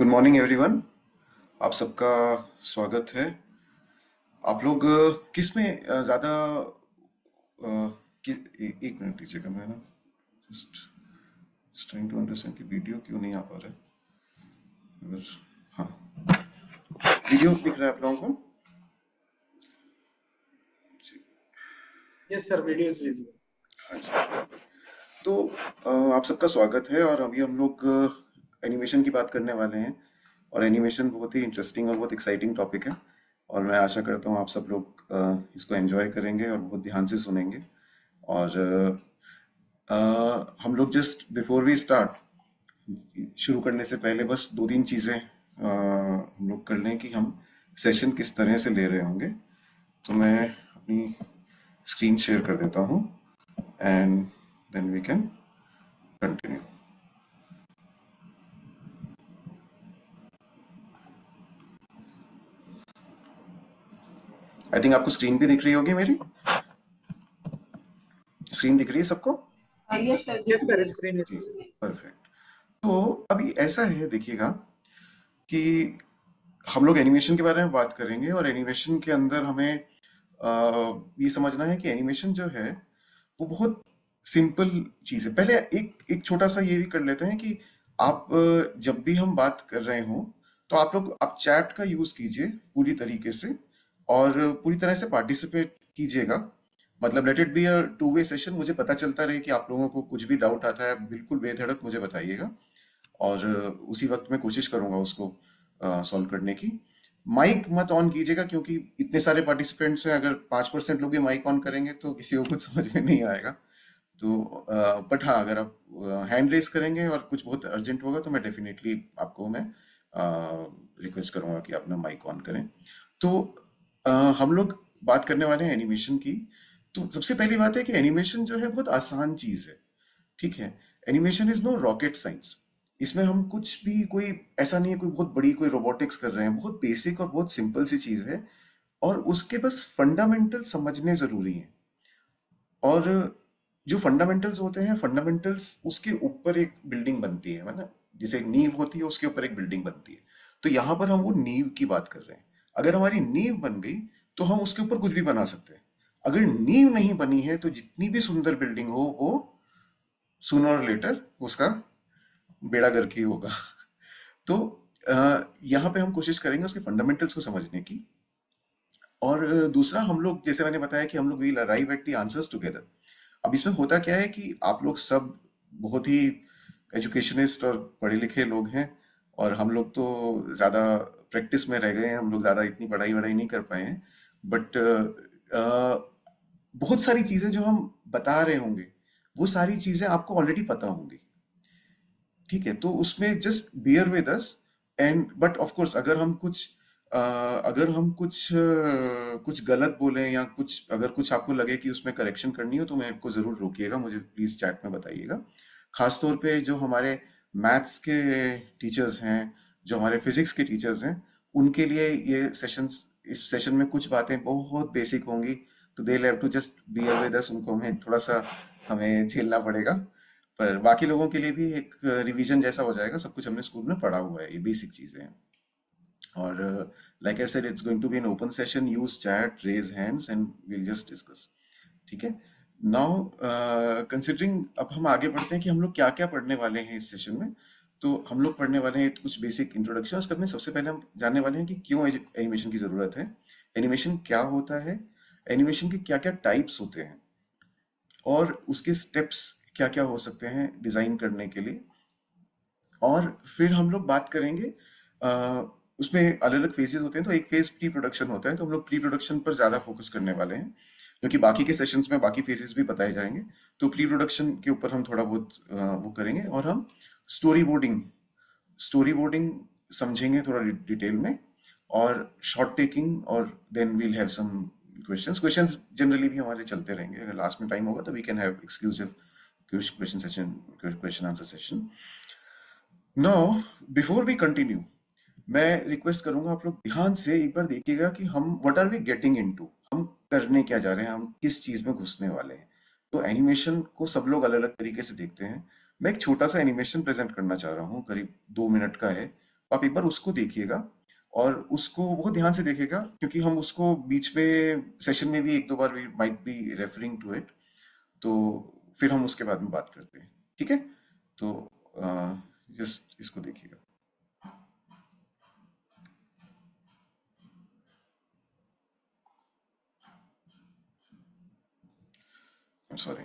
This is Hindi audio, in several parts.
गुड मॉर्निंग एवरीवन आप सबका स्वागत है। आप लोग किसमें ज़्यादा कि, एक मिनट दीजिएगा मैं ना जस्ट ट्राइंग टू अंडरस्टैंड कि वीडियो क्यों नहीं आ पा रहा है। हाँ। वीडियो दिख रहा है आप लोगों को? Sir. Video is हाँ जी तो आप सबका स्वागत है और अभी हम लोग एनिमेशन की बात करने वाले हैं। और एनिमेशन बहुत ही इंटरेस्टिंग और बहुत एक्साइटिंग टॉपिक है। और मैं आशा करता हूँ आप सब लोग इसको एंजॉय करेंगे और बहुत ध्यान से सुनेंगे। और हम लोग जस्ट बिफोर वी स्टार्ट शुरू करने से पहले बस दो तीन चीज़ें हम लोग कर लें कि हम सेशन किस तरह से ले रहे होंगे। तो मैं अपनी स्क्रीन शेयर कर देता हूँ। And then we can continue I think आपको स्क्रीन भी दिख रही होगी मेरी। स्क्रीन दिख रही है सबको? परफेक्ट तो अभी ऐसा है देखिएगा कि हम लोग एनिमेशन के बारे में बात करेंगे और एनिमेशन के अंदर हमें ये समझना है कि एनिमेशन जो है वो बहुत सिंपल चीज़ है। पहले एक एक छोटा सा ये भी कर लेते हैं कि आप जब भी हम बात कर रहे हो तो आप लोग आप चैट का यूज़ कीजिए पूरी तरीके से। और पूरी तरह से पार्टिसिपेट कीजिएगा। मतलब let it be a two way session मुझे पता चलता रहे कि आप लोगों को कुछ भी डाउट आता है, बिल्कुल बेधड़क मुझे बताइएगा। और उसी वक्त मैं कोशिश करूँगा उसको सॉल्व करने की। माइक मत ऑन कीजिएगा क्योंकि इतने सारे पार्टिसिपेंट्स हैं, अगर पाँच परसेंट लोग भी माइक ऑन करेंगे तो किसी को कुछ समझ में नहीं आएगा। तो बट हाँ अगर आप हैंड रेस करेंगे और कुछ बहुत अर्जेंट होगा तो मैं डेफिनेटली आपको, मैं रिक्वेस्ट करूँगा कि आप ना माइक ऑन करें। तो हम लोग बात करने वाले हैं एनिमेशन की। तो सबसे पहली बात है कि एनिमेशन जो है बहुत आसान चीज़ है। ठीक है? Animation is no rocket science इसमें हम कुछ भी कोई, ऐसा नहीं है कोई बहुत बड़ी कोई रोबोटिक्स कर रहे हैं। बहुत बेसिक और बहुत सिंपल सी चीज़ है और उसके बस फंडामेंटल समझने ज़रूरी हैं। और जो फंडामेंटल्स होते हैं फंडामेंटल्स उसके ऊपर एक बिल्डिंग बनती है ना? जैसे एक नींव होती है, उसके ऊपर एक बिल्डिंग बनती है। तो यहाँ पर हम वो नींव की बात कर रहे हैं। अगर हमारी नींव बन गई तो हम उसके ऊपर कुछ भी बना सकते हैं। अगर नींव नहीं बनी है तो जितनी भी सुंदर बिल्डिंग हो, वो सूनर और लेटर उसका बेड़ा गर्क ही होगा। तो यहाँ पे हम कोशिश करेंगे उसके फंडामेंटल्स को समझने की। और दूसरा, हम लोग, जैसे मैंने बताया कि हम लोग will arrive at the answers together अब इसमें होता क्या है कि आप लोग सब बहुत ही एजुकेशनिस्ट और पढ़े लिखे लोग हैं, और हम लोग तो ज़्यादा प्रैक्टिस में रह गए हैं, हम लोग ज़्यादा इतनी पढ़ाई वढ़ाई नहीं कर पाए हैं बट बहुत सारी चीज़ें जो हम बता रहे होंगे, वो सारी चीज़ें आपको ऑलरेडी पता होंगी। ठीक है तो उसमें just bear with us and but of course अगर हम कुछ अगर हम कुछ कुछ गलत बोले या कुछ, अगर कुछ आपको लगे कि उसमें करेक्शन करनी हो तो मैं आपको ज़रूर रोकिएगा, मुझे प्लीज़ चैट में बताइएगा। खासतौर पे जो हमारे मैथ्स के टीचर्स हैं जो हमारे फिजिक्स के टीचर्स हैं, उनके लिए ये सेशंस इस सेशन में कुछ बातें बहुत बेसिक होंगी तो they have to just be with us उनको हमें थोड़ा सा हमें झेलना पड़ेगा। पर बाकी लोगों के लिए भी एक रिवीजन जैसा हो जाएगा, सब कुछ हमने स्कूल में पढ़ा हुआ है, ये बेसिक चीज़ें हैं। और like I said it's going to be an open session use chat raise hands and will just discuss ठीक है? नाउ कंसिडरिंग अब हम आगे बढ़ते हैं कि हम लोग क्या क्या पढ़ने वाले हैं इस सेशन में तो हम लोग पढ़ने वाले हैं कुछ बेसिक इंट्रोडक्शन करने सबसे पहले हम जानने वाले हैं कि क्यों एनिमेशन की ज़रूरत है? एनिमेशन क्या होता है? एनिमेशन के क्या क्या टाइप्स होते हैं? और उसके स्टेप्स क्या क्या हो सकते हैं डिज़ाइन करने के लिए? और फिर हम लोग बात करेंगे अ, उसमें अलग अलग फेजेस होते हैं। तो एक फ़ेज़ प्री प्रोडक्शन होता है तो हम लोग प्री प्रोडक्शन पर ज़्यादा फोकस करने वाले हैं क्योंकि बाकी के सेशंस में बाकी फेजेस भी बताए जाएँगे। तो प्री प्रोडक्शन के ऊपर हम थोड़ा बहुत वो करेंगे और हम स्टोरी बोर्डिंग स्टोरी बोर्डिंग समझेंगे थोड़ा डिटेल में, और शॉर्ट टेकिंग और then we'll have some questions questions generally भी हमारे चलते रहेंगे। अगर लास्ट में टाइम होगा तो we can have exclusive question session question answer session now before we continue मैं रिक्वेस्ट करूँगा आप लोग ध्यान से एक बार देखिएगा कि हम what are we getting into हम करने क्या जा रहे हैं? हम किस चीज़ में घुसने वाले हैं? तो एनिमेशन को सब लोग अलग अलग तरीके से देखते हैं। मैं एक छोटा सा एनिमेशन प्रेजेंट करना चाह रहा हूँ, करीब दो मिनट का है। आप एक बार उसको देखिएगा और उसको बहुत ध्यान से देखेगा क्योंकि हम उसको बीच में सेशन में भी एक दो बार we might be referring to it तो फिर हम उसके बाद में बात करते हैं। ठीक है? तो जस्ट इसको देखिएगा। Sorry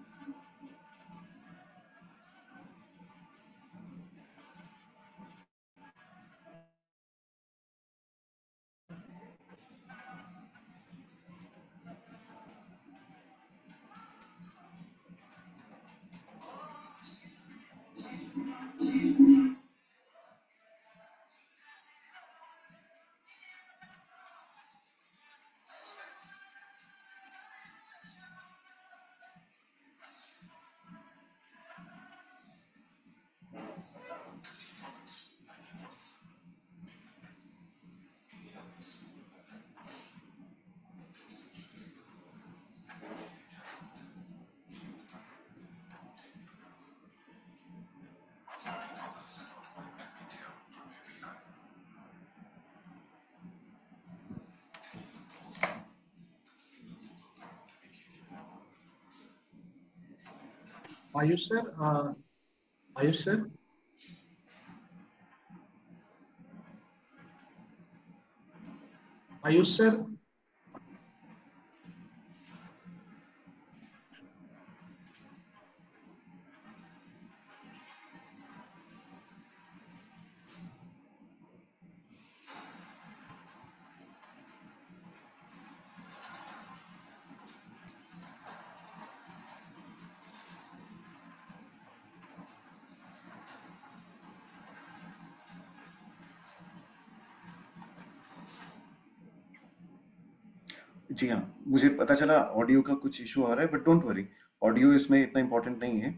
Are you sir? Uh, are you sir? Are you sir? मुझे पता चला ऑडियो का कुछ इशू आ रहा है बट डोंट वरी ऑडियो इसमें इतना इम्पोर्टेंट नहीं है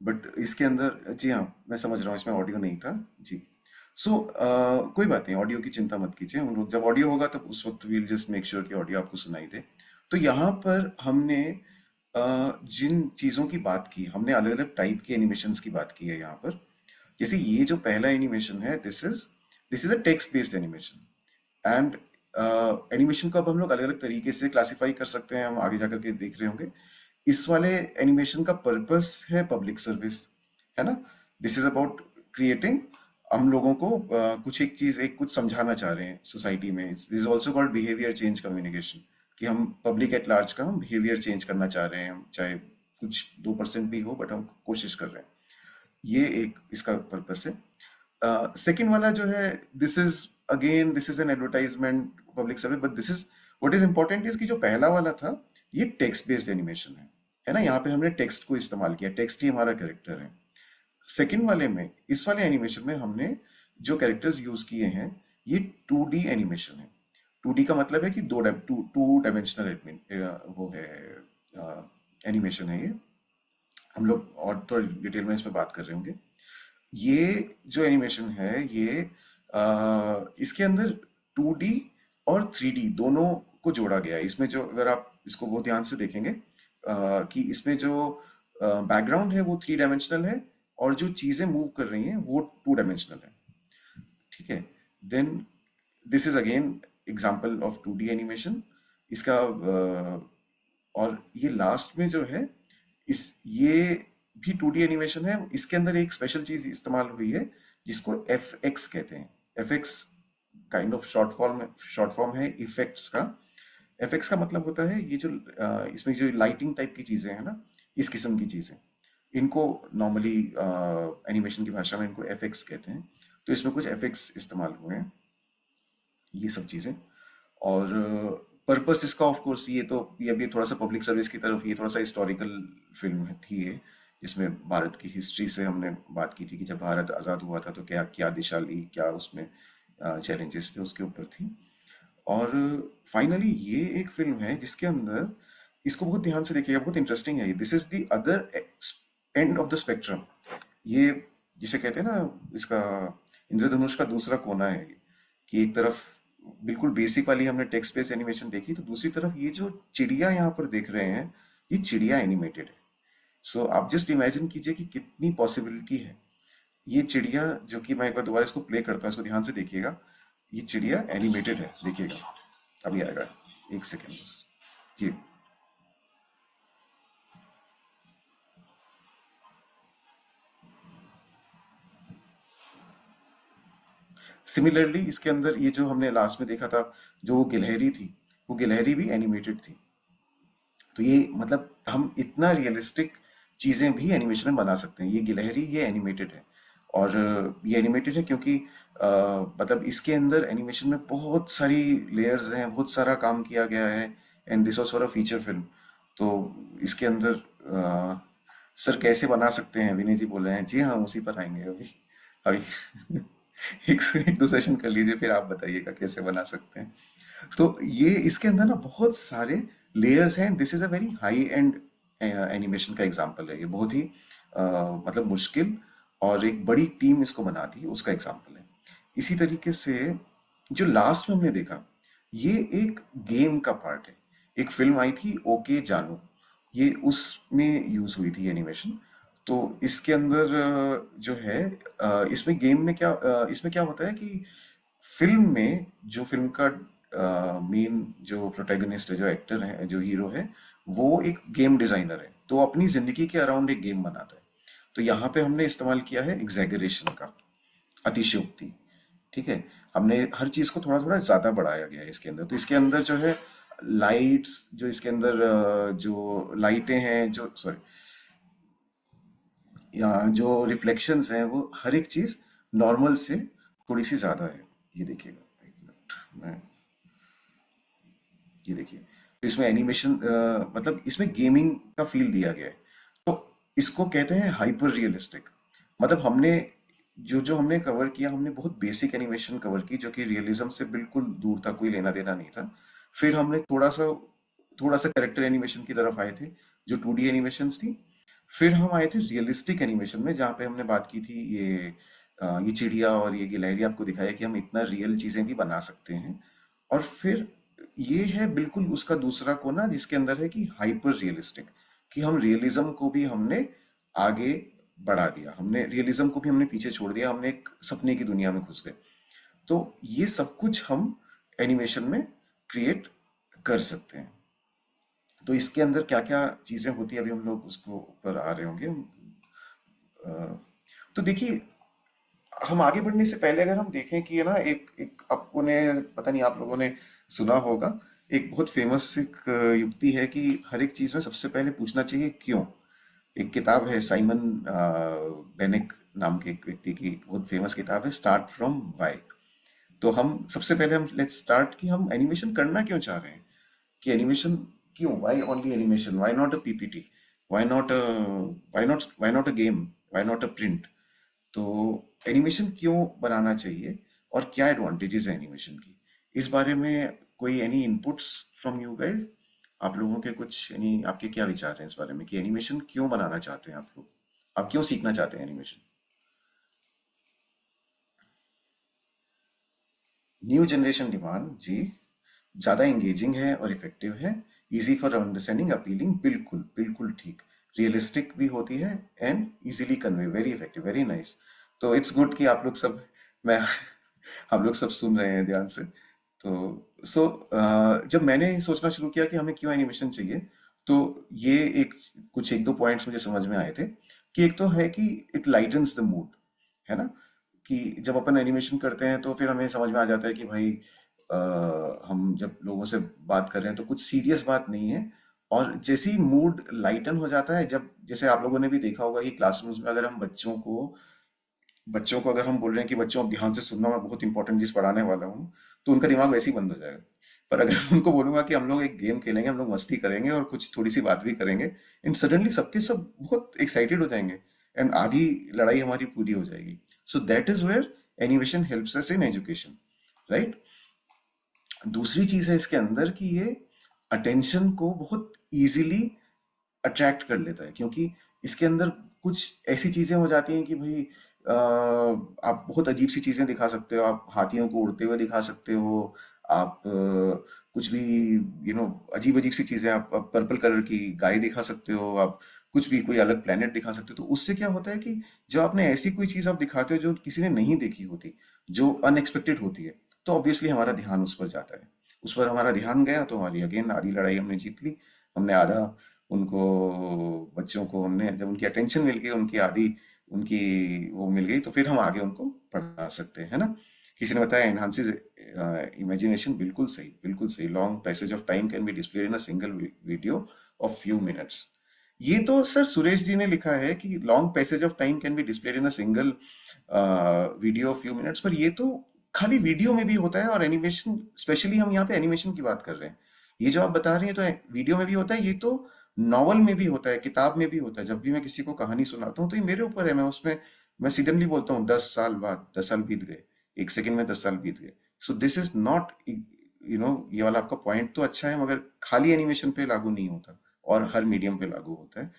बट इसके अंदर जी हाँ मैं समझ रहा हूँ इसमें ऑडियो नहीं था जी। सो so, uh, कोई बात नहीं ऑडियो की चिंता मत कीजिए। हम लोग जब ऑडियो होगा तब उस वक्त वील जस्ट मेक श्योर कि ऑडियो आपको सुनाई दे। तो यहाँ पर हमने uh, जिन चीज़ों की बात की हमने अलग अलग टाइप के एनिमेशन की बात की है यहाँ पर। जैसे ये जो पहला एनिमेशन है this is this is a text based animation and animation को अब हम लोग अलग अलग तरीके से क्लासिफाई कर सकते हैं हम आगे जाकर के देख रहे होंगे। इस वाले एनिमेशन का पर्पस है पब्लिक सर्विस है ना? दिस इज़ अबाउट क्रिएटिंग हम लोगों को uh, कुछ एक चीज़ एक कुछ समझाना चाह रहे हैं सोसाइटी में। This is also called behaviour change communication कि हम पब्लिक एट लार्ज का हम बिहेवियर चेंज करना चाह रहे हैं चाहे कुछ दो परसेंट भी हो बट हम कोशिश कर रहे हैं। ये एक इसका पर्पस है। सेकेंड uh, वाला जो है this is again this is an advertisement public service but this is what is important is कि जो पहला वाला था, ये टेक्स्ट बेस्ड एनिमेशन है। है ना? यहाँ पे हमने टेक्स्ट को इस्तेमाल किया टेक्स्ट ही हमारा कैरेक्टर है। सेकेंड वाले में, इस वाले एनिमेशन में हमने जो कैरेक्टर्स यूज़ किए हैं, ये टू डी एनिमेशन है। टू डी का मतलब है कि दो टू डायमेंशनल वो है एनिमेशन है ये। हम लोग और थोड़ा डिटेल में इस पर बात कर रहे होंगे। ये जो एनिमेशन है, ये इसके अंदर टू और थ्री दोनों को जोड़ा गया है। इसमें जो अगर आप इसको बहुत ध्यान से देखेंगे कि इसमें जो बैकग्राउंड है वो थ्री डायमेंशनल है और जो चीज़ें मूव कर रही हैं वो टू डायमेंशनल है। ठीक है? Then this is again example of two animation इसका और ये लास्ट में जो है, इस, ये भी टू एनिमेशन है। इसके अंदर एक स्पेशल चीज़ इस्तेमाल हुई है, जिसको एफ़ एक्स कहते हैं। F X kind of short form short form है इफेक्ट्स का। एफएक्स का मतलब होता है ये जो इसमें जो लाइटिंग टाइप की चीज़ें हैं ना, इस किस्म की चीज़ें। इनको नॉर्मली एनिमेशन की भाषा में इनको एफएक्स कहते हैं। तो इसमें कुछ एफेक्स इस्तेमाल हुए हैं। ये सब चीज़ें। और पर्पस इसका ऑफ़ कोर्स ये तो ये अभी थोड़ा सा पब्लिक सर्विस की तरफ़, ये थोड़ा सा हिस्टोरिकल फ़िल्म थी ये। जिसमें भारत की हिस्ट्री से हमने बात की थी कि जब भारत आज़ाद हुआ था तो क्या क्या दिशा ली, क्या उसमें चैलेंजेस थे उसके ऊपर थी। और फाइनली ये एक फ़िल्म है जिसके अंदर इसको बहुत ध्यान से देखिएगा, बहुत इंटरेस्टिंग है this is the other end of the spectrum ये जिसे कहते हैं ना, इसका इंद्रधनुष का दूसरा कोना है कि एक तरफ़ बिल्कुल बेसिक वाली हमने टेक्स्ट बेस्ड एनिमेशन देखी तो दूसरी तरफ़ ये जो चिड़िया यहाँ पर देख रहे हैं, ये चिड़िया एनिमेटेड है। सो आप जस्ट इमेजिन कीजिए कि कितनी पॉसिबिलिटी है। ये चिड़िया जो कि मैं एक बार दोबारा इसको प्ले करता हूँ, इसको ध्यान से देखिएगा। ये चिड़िया एनिमेटेड है, देखिएगा। अभी आएगा। एक सेकेंड बस। जी। सिमिलरली इसके अंदर ये जो हमने लास्ट में देखा था, जो वो गिलहरी थी, वो गिलहरी भी एनिमेटेड थी। तो ये मतलब हम इतना रियलिस्टिक चीज़ें भी एनिमेशन में बना सकते हैं। ये गिलहरी ये एनिमेटेड है। और ये एनिमेटेड है क्योंकि अ, मतलब इसके अंदर एनिमेशन में बहुत सारी लेयर्स हैं बहुत सारा काम किया गया है। And this was for a feature film तो इसके अंदर अ, सर कैसे बना सकते हैं? विनय जी बोल रहे हैं जी हाँ उसी पर आएँगे अभी। अभी एक एक दो सेशन कर लीजिए फिर आप बताइएगा कैसे बना सकते हैं। तो ये इसके अंदर ना बहुत सारे लेयर्स हैं। This is a very high end animation का एग्ज़ाम्पल है। ये बहुत ही अ, मतलब मुश्किल और एक बड़ी टीम इसको बनाती है उसका एग्ज़ाम्पल है। इसी तरीके से जो लास्ट में हमने देखा ये एक गेम का पार्ट है। एक फ़िल्म आई थी ओके जानू। ये उसमें यूज़ हुई थी एनिमेशन तो इसके अंदर जो है इसमें गेम में क्या इसमें क्या होता है कि फ़िल्म में जो फ़िल्म का मेन जो प्रोटैगनिस्ट है जो एक्टर है जो हीरो है वो एक गेम डिज़ाइनर है तो अपनी ज़िंदगी के अराउंड एक गेम बनाता है। तो यहाँ पे हमने इस्तेमाल किया है एग्जैगरेशन का, अतिशयोक्ति, ठीक है? हमने हर चीज़ को थोड़ा थोड़ा ज़्यादा बढ़ाया गया है इसके अंदर। तो इसके अंदर जो है लाइट्स जो इसके अंदर जो लाइटें हैं, जो सॉरी जो रिफ्लेक्शंस हैं, वो हर एक चीज़ नॉर्मल से थोड़ी सी ज़्यादा है। ये देखिएगा, एक मिनट मैं, ये देखिए। इसमें एनिमेशन मतलब इसमें गेमिंग का फील दिया गया है। तो इसको कहते हैं हाइपर रियलिस्टिक मतलब हमने, जो जो हमने कवर किया, हमने बहुत बेसिक एनिमेशन कवर की, जो कि रियलिज्म से बिल्कुल दूर था, कोई लेना देना नहीं था। फिर हमने थोड़ा सा थोड़ा सा करेक्टर एनिमेशन की तरफ़ आए थे, जो टू डी एनिमेशन थी। फिर हम आए थे रियलिस्टिक एनिमेशन में, जहाँ पे हमने बात की थी ये ये चिड़िया और ये गिलहरी, आपको दिखाया कि हम इतना रियल चीज़ें भी बना सकते हैं। और फिर ये है बिल्कुल उसका दूसरा कोना जिसके अंदर है कि हाइपर रियलिस्टिक कि हम रियलिज्म को भी हमने आगे बढ़ा दिया। हमने रियलिज्म को भी हमने पीछे छोड़ दिया, हमने एक सपने की दुनिया में घुस गए। तो ये सब कुछ हम एनिमेशन में क्रिएट कर सकते हैं। तो इसके अंदर क्या क्या चीज़ें होती है? अभी हम लोग उसको ऊपर आ रहे होंगे। तो देखिए, हम आगे बढ़ने से पहले अगर हम देखें कि ना, एक एक, आपको ने, पता नहीं आप लोगों ने सुना होगा। एक बहुत फ़ेमस एक युक्ति है कि हर एक चीज़ में सबसे पहले पूछना चाहिए क्यों? एक किताब है साइमन बेनेक नाम के एक व्यक्ति की बहुत फ़ेमस किताब है स्टार्ट फ्रॉम वाई तो हम सबसे पहले हम लेट्स स्टार्ट कि हम एनिमेशन करना क्यों चाह रहे हैं? कि एनिमेशन क्यों? Why only animation why not a PPT why not why not why not a game why not a print तो एनिमेशन क्यों बनाना चाहिए? और क्या एडवांटेजेस है एनिमेशन की? इस बारे में कोई any inputs from you guys आप लोगों के कुछ यानी आपके क्या विचार हैं इस बारे में कि एनिमेशन क्यों बनाना चाहते हैं आप लोग? आप क्यों सीखना चाहते हैं एनिमेशन न्यू जनरेशन डिमांड जी, ज़्यादा एंगेजिंग है और इफ़ेक्टिव है इजी फॉर अंडरस्टैंडिंग अपीलिंग बिल्कुल बिल्कुल ठीक। रियलिस्टिक भी होती है and easily convey very effective very nice तो इट्स गुड कि आप लोग सब, मैं, आप लोग सब सुन रहे हैं ध्यान से। तो सो जब मैंने सोचना शुरू किया कि हमें क्यों एनिमेशन चाहिए तो ये एक कुछ एक दो पॉइंट्स मुझे समझ में आए थे कि एक तो है कि इट लाइटन्स द मूड है ना? कि जब अपन एनिमेशन करते हैं तो फिर हमें समझ में आ जाता है कि भाई आ, हम जब लोगों से बात कर रहे हैं तो कुछ सीरियस बात नहीं है और जैसे ही मूड लाइटन हो जाता है जब जैसे आप लोगों ने भी देखा होगा कि क्लासरूम्स में अगर हम बच्चों को बच्चों को अगर हम बोल रहे हैं कि बच्चों ध्यान से सुनना मैं बहुत इंपॉर्टेंट चीज़ पढ़ाने वाला हूँ तो उनका दिमाग वैसे ही बंद हो जाएगा। पर अगर उनको बोलूँगा कि हम लोग एक गेम खेलेंगे, हम लोग मस्ती करेंगे और कुछ थोड़ी सी बात भी करेंगे एंड सडनली सबके सब बहुत एक्साइटेड हो जाएँगे एंड आधी लड़ाई हमारी पूरी हो जाएगी। So that is where animation helps us in education right दूसरी चीज़ है इसके अंदर कि ये अटेंशन को बहुत इजीली अट्रैक्ट कर लेता है, क्योंकि इसके अंदर कुछ ऐसी चीज़ें हो जाती हैं कि भाई आप बहुत अजीब सी चीज़ें दिखा सकते हो, आप हाथियों को उड़ते हुए दिखा सकते हो, आप कुछ भी यू नो अजीब अजीब सी चीज़ें आप आप पर्पल कलर की गाय दिखा सकते हो, आप कुछ भी, कोई अलग प्लेनेट दिखा सकते हो। तो उससे क्या होता है कि जब आपने ऐसी कोई चीज़ आप दिखाते हो जो किसी ने नहीं देखी होती, जो अनएक्सपेक्टेड होती है तो ऑब्वियसली हमारा ध्यान उस पर जाता है। उस पर हमारा ध्यान गया तो हमारी अगेन आधी लड़ाई हमने जीत ली, हमने आधा उनको, बच्चों को हमने, जब उनकी अटेंशन मिल गई, उनकी आधी उनकी वो मिल गई तो फिर हम आगे उनको पढ़ा सकते हैं ना? किसी ने बताया एनहांसिस इमेजिनेशन बिल्कुल सही बिल्कुल सही। Long passage of time can be display in a single video of few minutes ये तो सर सुरेश जी ने लिखा है कि long passage of time can be display in a single video of few minutes पर ये तो खाली वीडियो में भी होता है और एनिमेशन स्पेशली हम यहाँ पे एनिमेशन की बात कर रहे हैं। ये जो आप बता रहे हैं तो वीडियो में भी होता है, ये तो नॉवल में भी होता है, किताब में भी होता है, जब भी मैं किसी को कहानी सुनाता हूँ तो ये मेरे ऊपर है, मैं उसमें, मैं सीधनली बोलता हूँ, दस साल बाद, दस साल बीत गए, एक सेकंड में दस साल बीत गए। So this is not you know ये वाला आपका पॉइंट तो अच्छा है, मगर खाली एनिमेशन पे लागू नहीं होता, और हर मीडियम पे लागू होता है।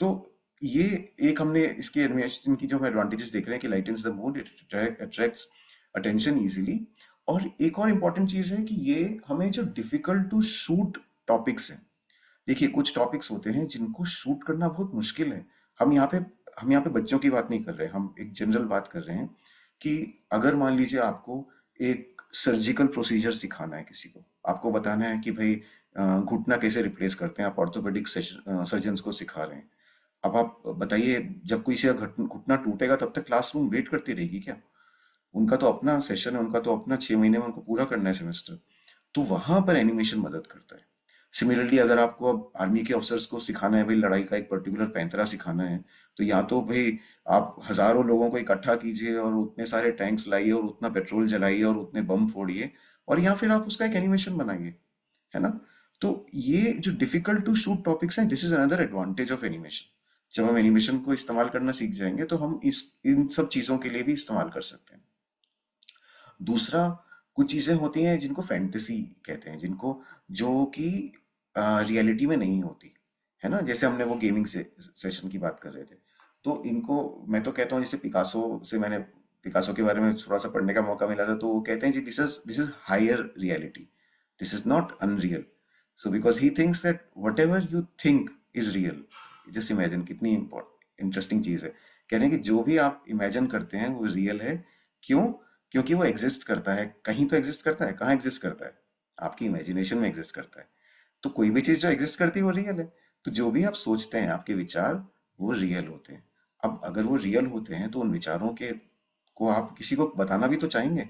तो ये एक हमने इसके एनिमेशन की जो हम एडवांटेजेस देख रहे हैं कि lightens the mood attracts attention easily और एक और इंपॉर्टेंट चीज़ है कि ये हमें जो डिफ़िकल्ट टू शूट टॉपिक्स हैं देखिए, कुछ टॉपिक्स होते हैं जिनको शूट करना बहुत मुश्किल है। हम यहाँ पे, हम यहाँ पे बच्चों की बात नहीं कर रहे हम एक जनरल बात कर रहे हैं कि अगर मान लीजिए आपको एक सर्जिकल प्रोसीजर सिखाना है किसी को, आपको बताना है कि भाई घुटना कैसे रिप्लेस करते हैं, आप ऑर्थोपेडिक सर्जन को सिखा रहे हैं। अब आप बताइए, जब कोई से घुटना टूटेगा तब तक क्लासरूम वेट करती रहेगी क्या? उनका तो अपना सेशन है, उनका तो अपना छह महीने में उनको पूरा करना है सेमेस्टर तो वहाँ पर एनिमेशन मदद करता है। सिमिलरली अगर आपको अब आर्मी के ऑफिसर्स को सिखाना है, भाई लड़ाई का एक पर्टिकुलर पैंतरा सिखाना है तो या तो भाई आप हज़ारों लोगों को इकट्ठा कीजिए और उतने सारे टैंक्स लाइए और उतना पेट्रोल जलाइए और उतने बम फोड़िए और या फिर आप उसका एक एनिमेशन बनाइए, है ना? तो ये जो डिफ़िकल्ट टू शूट टॉपिक्स हैं this is another advantage of animation जब हम एनिमेशन को इस्तेमाल करना सीख जाएँगे तो हम इस, इन सब चीज़ों के लिए भी इस्तेमाल कर सकते हैं। दूसरा कुछ चीज़ें होती हैं जिनको फैंटेसी कहते हैं, जिनको जो कि रियलिटी में नहीं होती, है ना? जैसे हमने वो गेमिंग से सेशन की बात कर रहे थे। तो इनको, मैं तो कहता हूँ, जैसे पिकासो से मैंने पिकासो के बारे में थोड़ा सा पढ़ने का मौका मिला था तो वो कहते हैं जी this is this is higher reality this is not unreal so because he thinks that whatever you think is real just imagine कितनी इंटरेस्टिंग चीज़ है। कह रहे हैं कि जो भी आप इमेजिन करते हैं, वो रियल है। क्यों? क्योंकि वो एग्जिस्ट करता है। कहीं तो एग्जिस्ट करता है, कहाँ एग्जिस्ट करता है? आपकी इमेजिनेशन में एग्जिस्ट करता है। तो कोई भी चीज़ जो एग्जिस्ट करती है, वो रियल है। तो जो भी आप सोचते हैं, आपके विचार, वो रियल होते हैं। अब अगर वो रियल होते हैं तो उन विचारों के को आप किसी को बताना भी तो चाहेंगे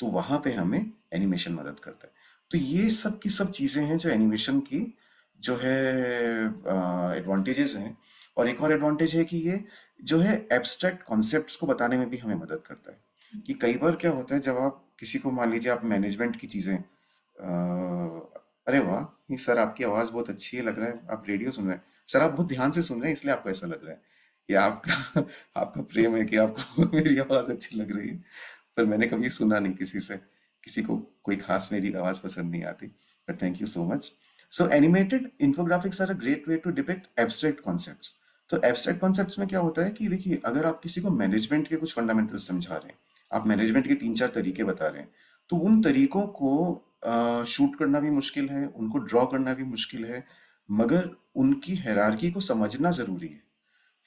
तो वहाँ पे हमें एनिमेशन मदद करता है। तो ये सब की सब चीज़ें हैं जो एनिमेशन की जो है एडवांटेजेस हैं। और एक और एडवांटेज है कि ये जो है एब्स्ट्रैक्ट कॉन्सेप्ट्स को बताने में भी हमें मदद करता है। कि कई बार क्या होता है, जब आप किसी को मान लीजिए आप मैनेजमेंट की चीज़ें अरे वाह ये सर आपकी आवाज़ बहुत अच्छी है लग रहा है, आप रेडियो सुन रहे हैं। सर आप बहुत ध्यान से सुन रहे हैं, इसलिए आपको ऐसा लग रहा है ये आपका आपका प्रेम है कि आपको मेरी आवाज़ अच्छी लग रही है। पर मैंने कभी सुना नहीं किसी से, किसी को कोई खास मेरी आवाज़ पसंद नहीं आती। But thank you so much so animated infographics are a great way to depict abstract concepts तो एब्स्ट्रैक्ट कॉन्सेप्ट्स में क्या होता है कि देखिए, अगर आप किसी को मैनेजमेंट के कुछ फंडामेंटल्स समझा रहे हैं, आप मैनेजमेंट के तीन चार तरीके बता रहे हैं तो उन तरीकों को शूट करना भी मुश्किल है, उनको ड्रॉ करना भी मुश्किल है, मगर उनकी हैरारकी को समझना ज़रूरी है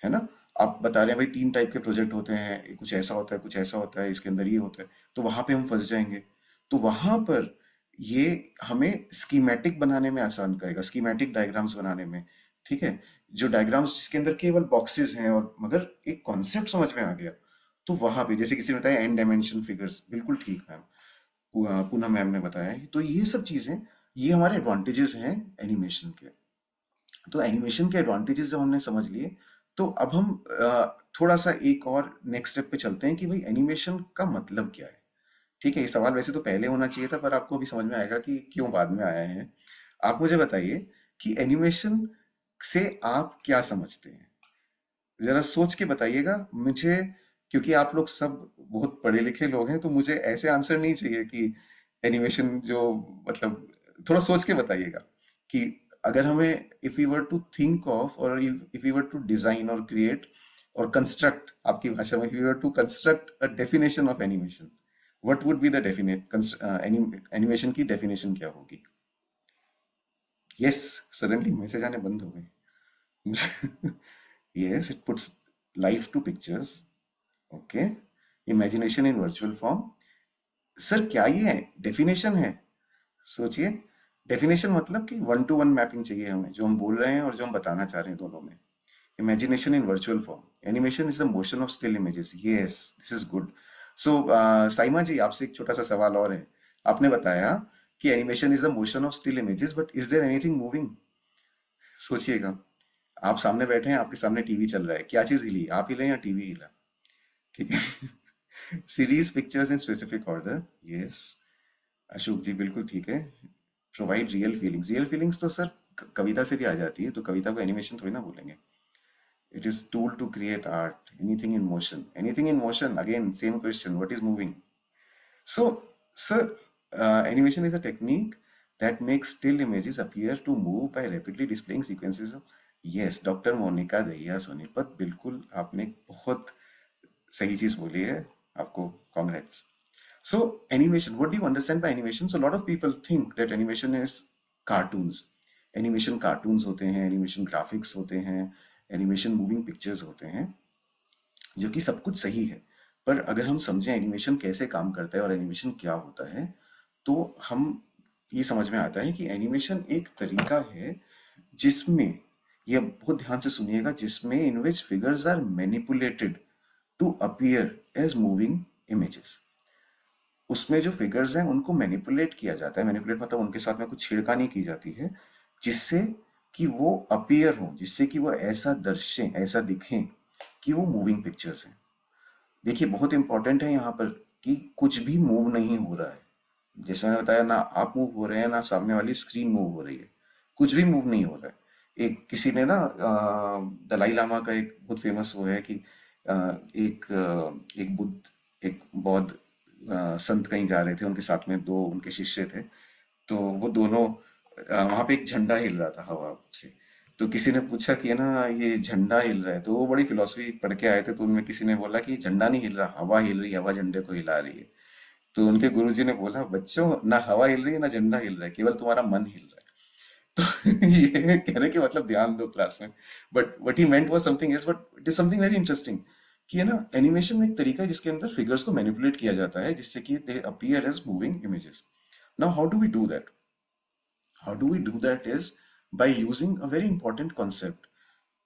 है ना? आप बता रहे हैं, भाई, तीन टाइप के प्रोजेक्ट होते हैं, कुछ ऐसा होता है, कुछ ऐसा होता है, इसके अंदर ये होता है तो वहाँ पे हम फंस जाएँगे। तो वहाँ पर ये हमें स्कीमेटिक बनाने में आसान करेगा स्कीमेटिक डायग्राम्स बनाने में, ठीक है? जो डायग्राम्स जिसके अंदर केवल बॉक्सेस हैं और मगर एक कॉन्सेप्ट समझ में आ गया तो वहाँ पे, जैसे किसी ने बताया एन डायमेंशन फिगर्स बिल्कुल ठीक मैम पूनम मैम ने बताया तो ये सब चीज़ें, ये हमारे एडवांटेजेस हैं एनिमेशन के। तो एनिमेशन के एडवांटेजेस जब हमने समझ लिए तो अब हम थोड़ा सा एक और नेक्स्ट स्टेप पे चलते हैं कि भाई एनिमेशन का मतलब क्या है। ठीक है, ये सवाल वैसे तो पहले होना चाहिए था, पर आपको अभी समझ में आएगा कि क्यों बाद में आया है। आप मुझे बताइए कि एनिमेशन से आप क्या समझते हैं? जरा सोच के बताइएगा। मुझे क्योंकि आप लोग सब बहुत पढ़े लिखे लोग हैं तो मुझे ऐसे आंसर नहीं चाहिए कि एनिमेशन जो मतलब थोड़ा सोच के बताइएगा कि अगर हमें if you were to think of और if you were to design और क्रिएट और कंस्ट्रक्ट आपकी भाषा में if you were to construct a definition of animation what would be the definite animation की डेफिनेशन क्या होगी? यस सडनली मैसेज आने बंद हो गए। Yes, it puts life to pictures. Okay imagination in virtual form. Sir क्या ये है डेफिनेशन है? सोचिए। डेफिनेशन मतलब कि वन टू वन मैपिंग चाहिए हमें, जो हम बोल रहे हैं और जो हम बताना चाह रहे हैं दोनों में। Imagination in virtual form animation is the motion of still images yes this is good so Saima ji, आपसे एक छोटा सा सवाल और है। आपने बताया कि animation is the motion of still images but is there anything moving सोचिएगा। आप सामने बैठे हैं, आपके सामने टीवी चल रहा है। क्या चीज़ हिली? आप हिले या टीवी हिला? ठीक है series pictures in specific order yes Ashok ji बिल्कुल ठीक है provide real feelings real feelings तो सर कविता से भी आ जाती है तो कविता को एनिमेशन थोड़ी ना बोलेंगे it is tool to create art anything in motion anything in motion again same question what is moving so sir animation is a technique still images appear to move by rapidly displaying sequences of, yes doctor Monika Dahiya Sonipat बिल्कुल आपने बहुत सही चीज़ बोली है आपको congrats so animation what do understand by animation? So, a lot of people think that animation is cartoons. Animation cartoons होते हैं एनिमेशन ग्राफिक्स होते हैं एनिमेशन मूविंग पिक्चर्स होते हैं, जो कि सब कुछ सही है पर अगर हम समझें एनिमेशन कैसे काम करता है और एनिमेशन क्या होता है तो हम ये समझ में आता है कि एनिमेशन एक तरीका है जिसमें यह बहुत ध्यान से सुनिएगा, जिसमें in which figures are manipulated to appear as moving images उसमें जो फिगर्स हैं, उनको मैनिपुलेट किया जाता है। मैनिपुलेट मतलब उनके साथ में कुछ छिड़कानी की जाती है, जिससे कि वो अपियर हो, जिससे कि वो ऐसा दर्शें, ऐसा दिखें कि वो मूविंग पिक्चर्स हैं। देखिए, बहुत इंपॉर्टेंट है यहाँ पर कि कुछ भी मूव नहीं हो रहा है। जैसा मैंने बताया, ना आप मूव हो रहे हैं, ना सामने वाली स्क्रीन मूव हो रही है। कुछ भी मूव नहीं हो रहा है। एक किसी ने ना दलाई लामा का एक बहुत फ़ेमस वो है कि एक एक बुद्ध, एक बौद्ध संत कहीं जा रहे थे, उनके साथ में दो उनके शिष्य थे। तो वो दोनों वहाँ पे एक झंडा हिल रहा था हवा से। तो किसी ने पूछा कि ना, ये झंडा हिल रहा है? तो वो बड़ी फिलोसफी पढ़ के आए थे तो उनमें किसी ने बोला कि झंडा नहीं हिल रहा, हवा हिल रही हवा झंडे को हिला रही है। तो उनके गुरुजी ने बोला, बच्चों, ना हवा हिल रही है, ना झंडा हिल रहा है, केवल तुम्हारा मन हिल रहा है। तो ये कहने के मतलब ध्यान दो क्लास में। But what he meant was something else but it is something very interesting कि है ना एनिमेशन एक तरीका है जिसके अंदर फिगर्स को मैनिपुलेट किया जाता है, जिससे कि they appear as moving images now how do we do that how do we do that is by using a very important concept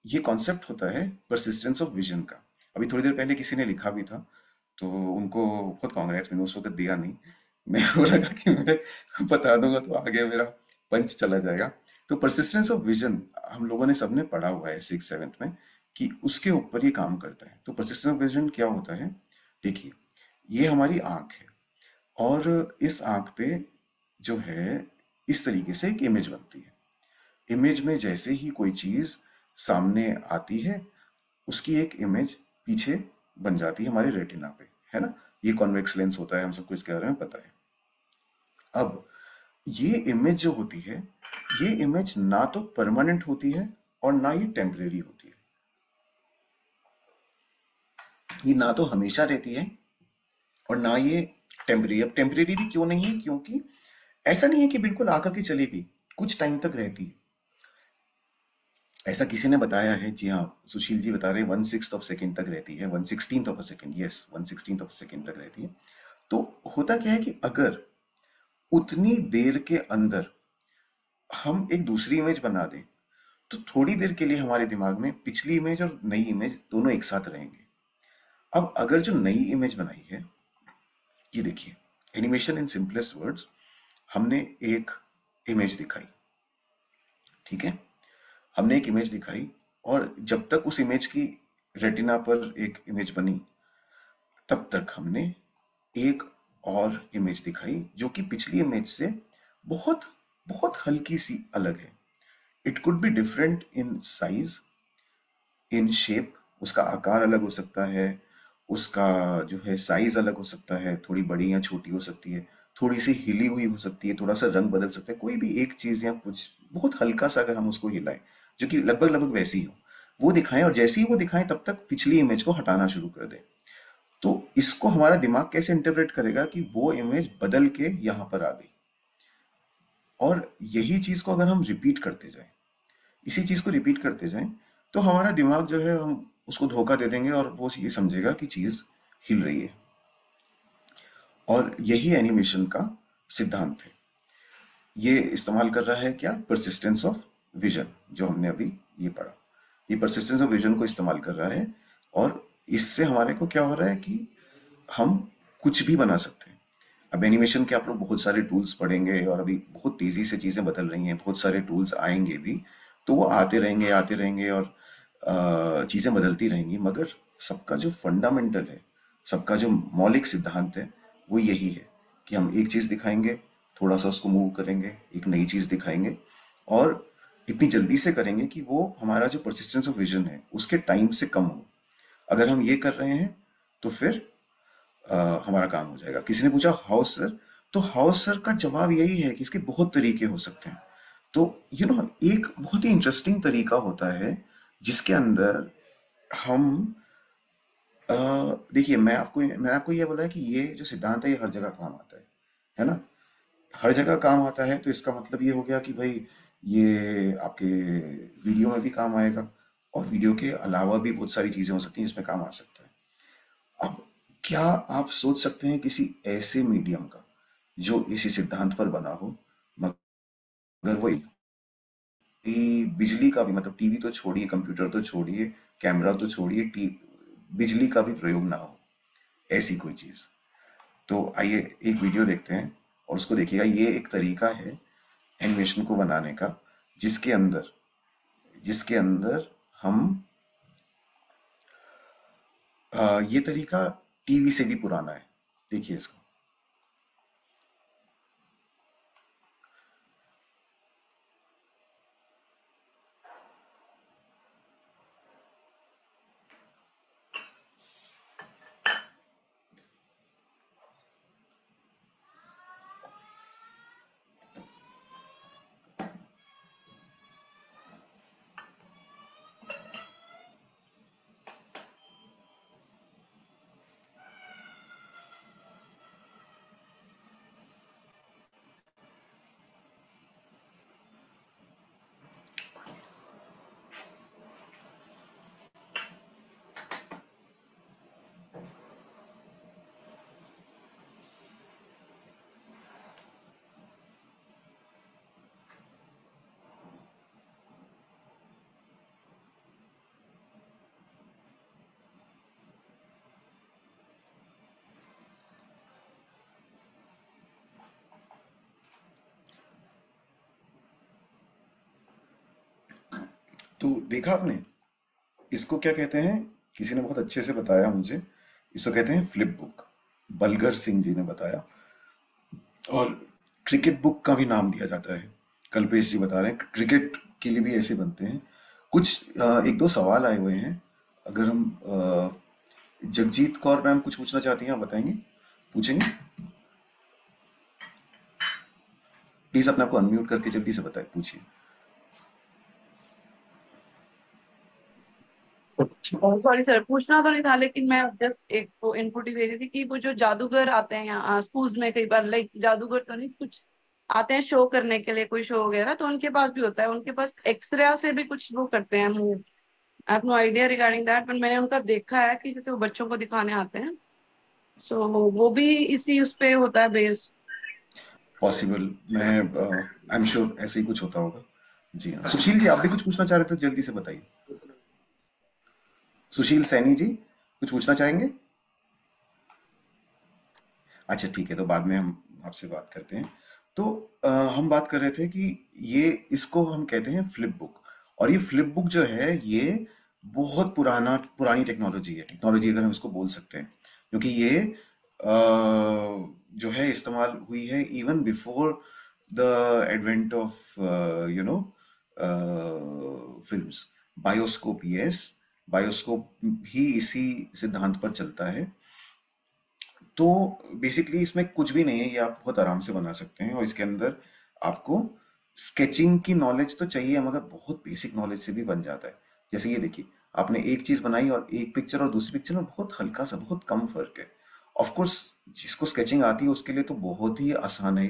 ये कॉन्सेप्ट होता है परसिस्टेंस ऑफ़ विजन का। अभी थोड़ी देर पहले किसी ने लिखा भी था तो उनको खुद कांग्रेस मैंने उस वक्त दिया नहीं। मैं वो लगा कि मैं बता दूँगा तो आगे मेरा पंच चला जाएगा। तो परसिस्टेंस ऑफ़ विजन हम लोगों ने सबने पढ़ा हुआ है सिक्स सेवेंथ में। कि उसके ऊपर ये काम करता है। तो परसिस्टेंस ऑफ़ विजन क्या होता है? देखिए, ये हमारी आँख है और इस आँख पे जो है, इस तरीके से एक इमेज बनती है। इमेज में जैसे ही कोई चीज़ सामने आती है, उसकी एक इमेज पीछे बन जाती है हमारे रेटिना पे, है ना? ये कॉन्वेक्स लेंस होता है, हम सबको इसके बारे में पता है। अब ये इमेज जो होती है, ये इमेज ना तो परमानेंट होती है और ना ही टेम्परेरी होती है। ये ना तो हमेशा रहती है और ना ये टेम्परेरी अब टेम्परेरी भी क्यों नहीं है? क्योंकि ऐसा नहीं है कि बिल्कुल आकर के चली गई। कुछ टाइम तक रहती है। ऐसा किसी ने बताया है? जी हाँ सुशील जी बता रहे हैं वन सिक्स ऑफ़ सेकेंड तक रहती है। One sixteen of a second yes one sixteen of second तक रहती है। तो होता क्या है कि अगर उतनी देर के अंदर हम एक दूसरी इमेज बना दें तो थोड़ी देर के लिए हमारे दिमाग में पिछली इमेज और नई इमेज दोनों एक साथ रहेंगे। अब अगर जो नई इमेज बनाई है, ये देखिए एनिमेशन इन सिंपलेस्ट वर्ड्स हमने एक इमेज दिखाई, ठीक है? हमने एक इमेज दिखाई और जब तक उस इमेज की रेटिना पर एक इमेज बनी, तब तक हमने एक और इमेज दिखाई, जो कि पिछली इमेज से बहुत बहुत हल्की सी अलग है। It could be different in size in shape उसका आकार अलग हो सकता है उसका जो है साइज़ अलग हो सकता है, थोड़ी बड़ी या छोटी हो सकती है, थोड़ी सी हिली हुई हो सकती है, थोड़ा सा रंग बदल सकता है, कोई भी एक चीज़ या कुछ, बहुत हल्का सा अगर हम उसको हिलाएँ, जो कि लगभग लगभग वैसी हो, वो दिखाएँ और जैसे ही वो दिखाएँ, तब तक पिछली इमेज को हटाना शुरू कर दें। तो इसको हमारा दिमाग कैसे इंटरप्रेट करेगा कि वो इमेज बदल के यहाँ पर आ गई? और यही चीज़ को अगर हम रिपीट करते जाएँ, इसी चीज़ को रिपीट करते जाएँ तो हमारा दिमाग जो है हम उसको धोखा दे देंगे और वो ये समझेगा कि चीज़ हिल रही है। और यही एनिमेशन का सिद्धांत है। ये इस्तेमाल कर रहा है क्या? परसिस्टेंस ऑफ़ विजन जो हमने अभी ये पढ़ा। ये परसिस्टेंस ऑफ़ विजन को इस्तेमाल कर रहा है और इससे हमारे को क्या हो रहा है कि हम कुछ भी बना सकते हैं। अब एनिमेशन के आप लोग बहुत सारे टूल्स पढ़ेंगे और अभी बहुत तेज़ी से चीज़ें बदल रही हैं, बहुत सारे टूल्स आएँगे भी तो वो आते रहेंगे आते रहेंगे और चीज़ें बदलती रहेंगी मगर सबका जो फंडामेंटल है सबका जो मौलिक सिद्धांत है वो यही है कि हम एक चीज़ दिखाएँगे थोड़ा सा उसको मूव करेंगे एक नई चीज़ दिखाएँगे और इतनी जल्दी से करेंगे कि वो हमारा जो परसिस्टेंस ऑफ़ विजन है उसके टाइम से कम हो। अगर हम ये कर रहे हैं तो फिर आ, हमारा काम हो जाएगा। किसी ने पूछा हाउस सर? तो हाउस सर का जवाब यही है कि इसके बहुत तरीके हो सकते हैं। तो यू you नो know, एक बहुत ही इंटरेस्टिंग तरीका होता है जिसके अंदर हम देखिए, मैं आपको मैं आपको ये बोला है कि ये जो सिद्धांत है, ये हर जगह काम आता है है ना? हर जगह काम आता है तो इसका मतलब ये हो गया कि भाई, ये आपके वीडियो में भी काम आएगा, और वीडियो के अलावा भी बहुत सारी चीज़ें हो सकती हैं जिसमें काम आ सकता है। अब क्या आप सोच सकते हैं किसी ऐसे मीडियम का, जो इसी सिद्धांत पर बना हो, मगर वही बिजली का भी मतलब टीवी तो छोड़िए कंप्यूटर तो छोड़िए कैमरा तो छोड़िए टी बिजली का भी प्रयोग ना हो ऐसी कोई चीज़। तो आइए एक वीडियो देखते हैं और उसको देखिएगा। ये एक तरीका है एनिमेशन को बनाने का जिसके अंदर जिसके अंदर हम आ, ये तरीका टीवी से भी पुराना है। देखिए इसको तो देखा आपने? इसको क्या कहते हैं? किसी ने बहुत अच्छे से बताया मुझे। इसको कहते हैं फ्लिप बुक बलगर सिंह जी ने बताया। और क्रिकेट बुक का भी नाम दिया जाता है। कल्पेश जी बता रहे हैं क्रिकेट के लिए भी ऐसे बनते हैं। कुछ एक दो सवाल आए हुए हैं। अगर हम जगजीत कौर मैम कुछ पूछना चाहती हैं, आप बताएँगे? पूछेंगे? प्लीज़ अपने आपको अनम्यूट करके जल्दी से बताए, पूछिए। सॉरी सर पूछना तो नहीं था लेकिन मैं जस्ट एक वो इनपुट ही दे रही थी कि वो जो जादूगर आते हैं यहाँ स्कूल्स में कई बार लाइक जादूगर तो नहीं कुछ आते हैं शो करने के लिए कोई शो वगैरह तो उनके पास भी होता है। उनके पास एक्सरे से भी कुछ वो करते हैं move I no idea regarding that but मैंने उनका देखा है कि जैसे वो बच्चों को दिखाने आते हैं। सो so, वो भी इसी उस पे होता है बेस्ड पॉसिबल मैं आई एम श्योर ऐसे ही कुछ होता होगा। जी हाँ। सुशील जी आप भी कुछ पूछना चाह रहे थे? तो जल्दी से बताइए। सुशील सैनी जी कुछ पूछना चाहेंगे? अच्छा ठीक है तो बाद में हम आपसे बात करते हैं। तो आ, हम बात कर रहे थे कि ये इसको हम कहते हैं फ्लिप बुक और ये फ्लिप बुक जो है ये बहुत पुराना पुरानी टेक्नोलॉजी है। टेक्नोलॉजी अगर हम इसको बोल सकते हैं। क्योंकि ये आ, जो है इस्तेमाल हुई है even before the advent of you know films bioscope yes bioscope भी इसी सिद्धांत पर चलता है। तो बेसिकली इसमें कुछ भी नहीं है, ये आप बहुत आराम से बना सकते हैं और इसके अंदर आपको स्केचिंग की नॉलेज तो चाहिए, मगर बहुत बेसिक नॉलेज से भी बन जाता है। जैसे ये देखिए, आपने एक चीज़ बनाई और एक पिक्चर और दूसरी पिक्चर में बहुत हल्का सा, बहुत कम फ़र्क है। ऑफ़ कोर्स जिसको स्केचिंग आती है, उसके लिए तो बहुत ही आसान है।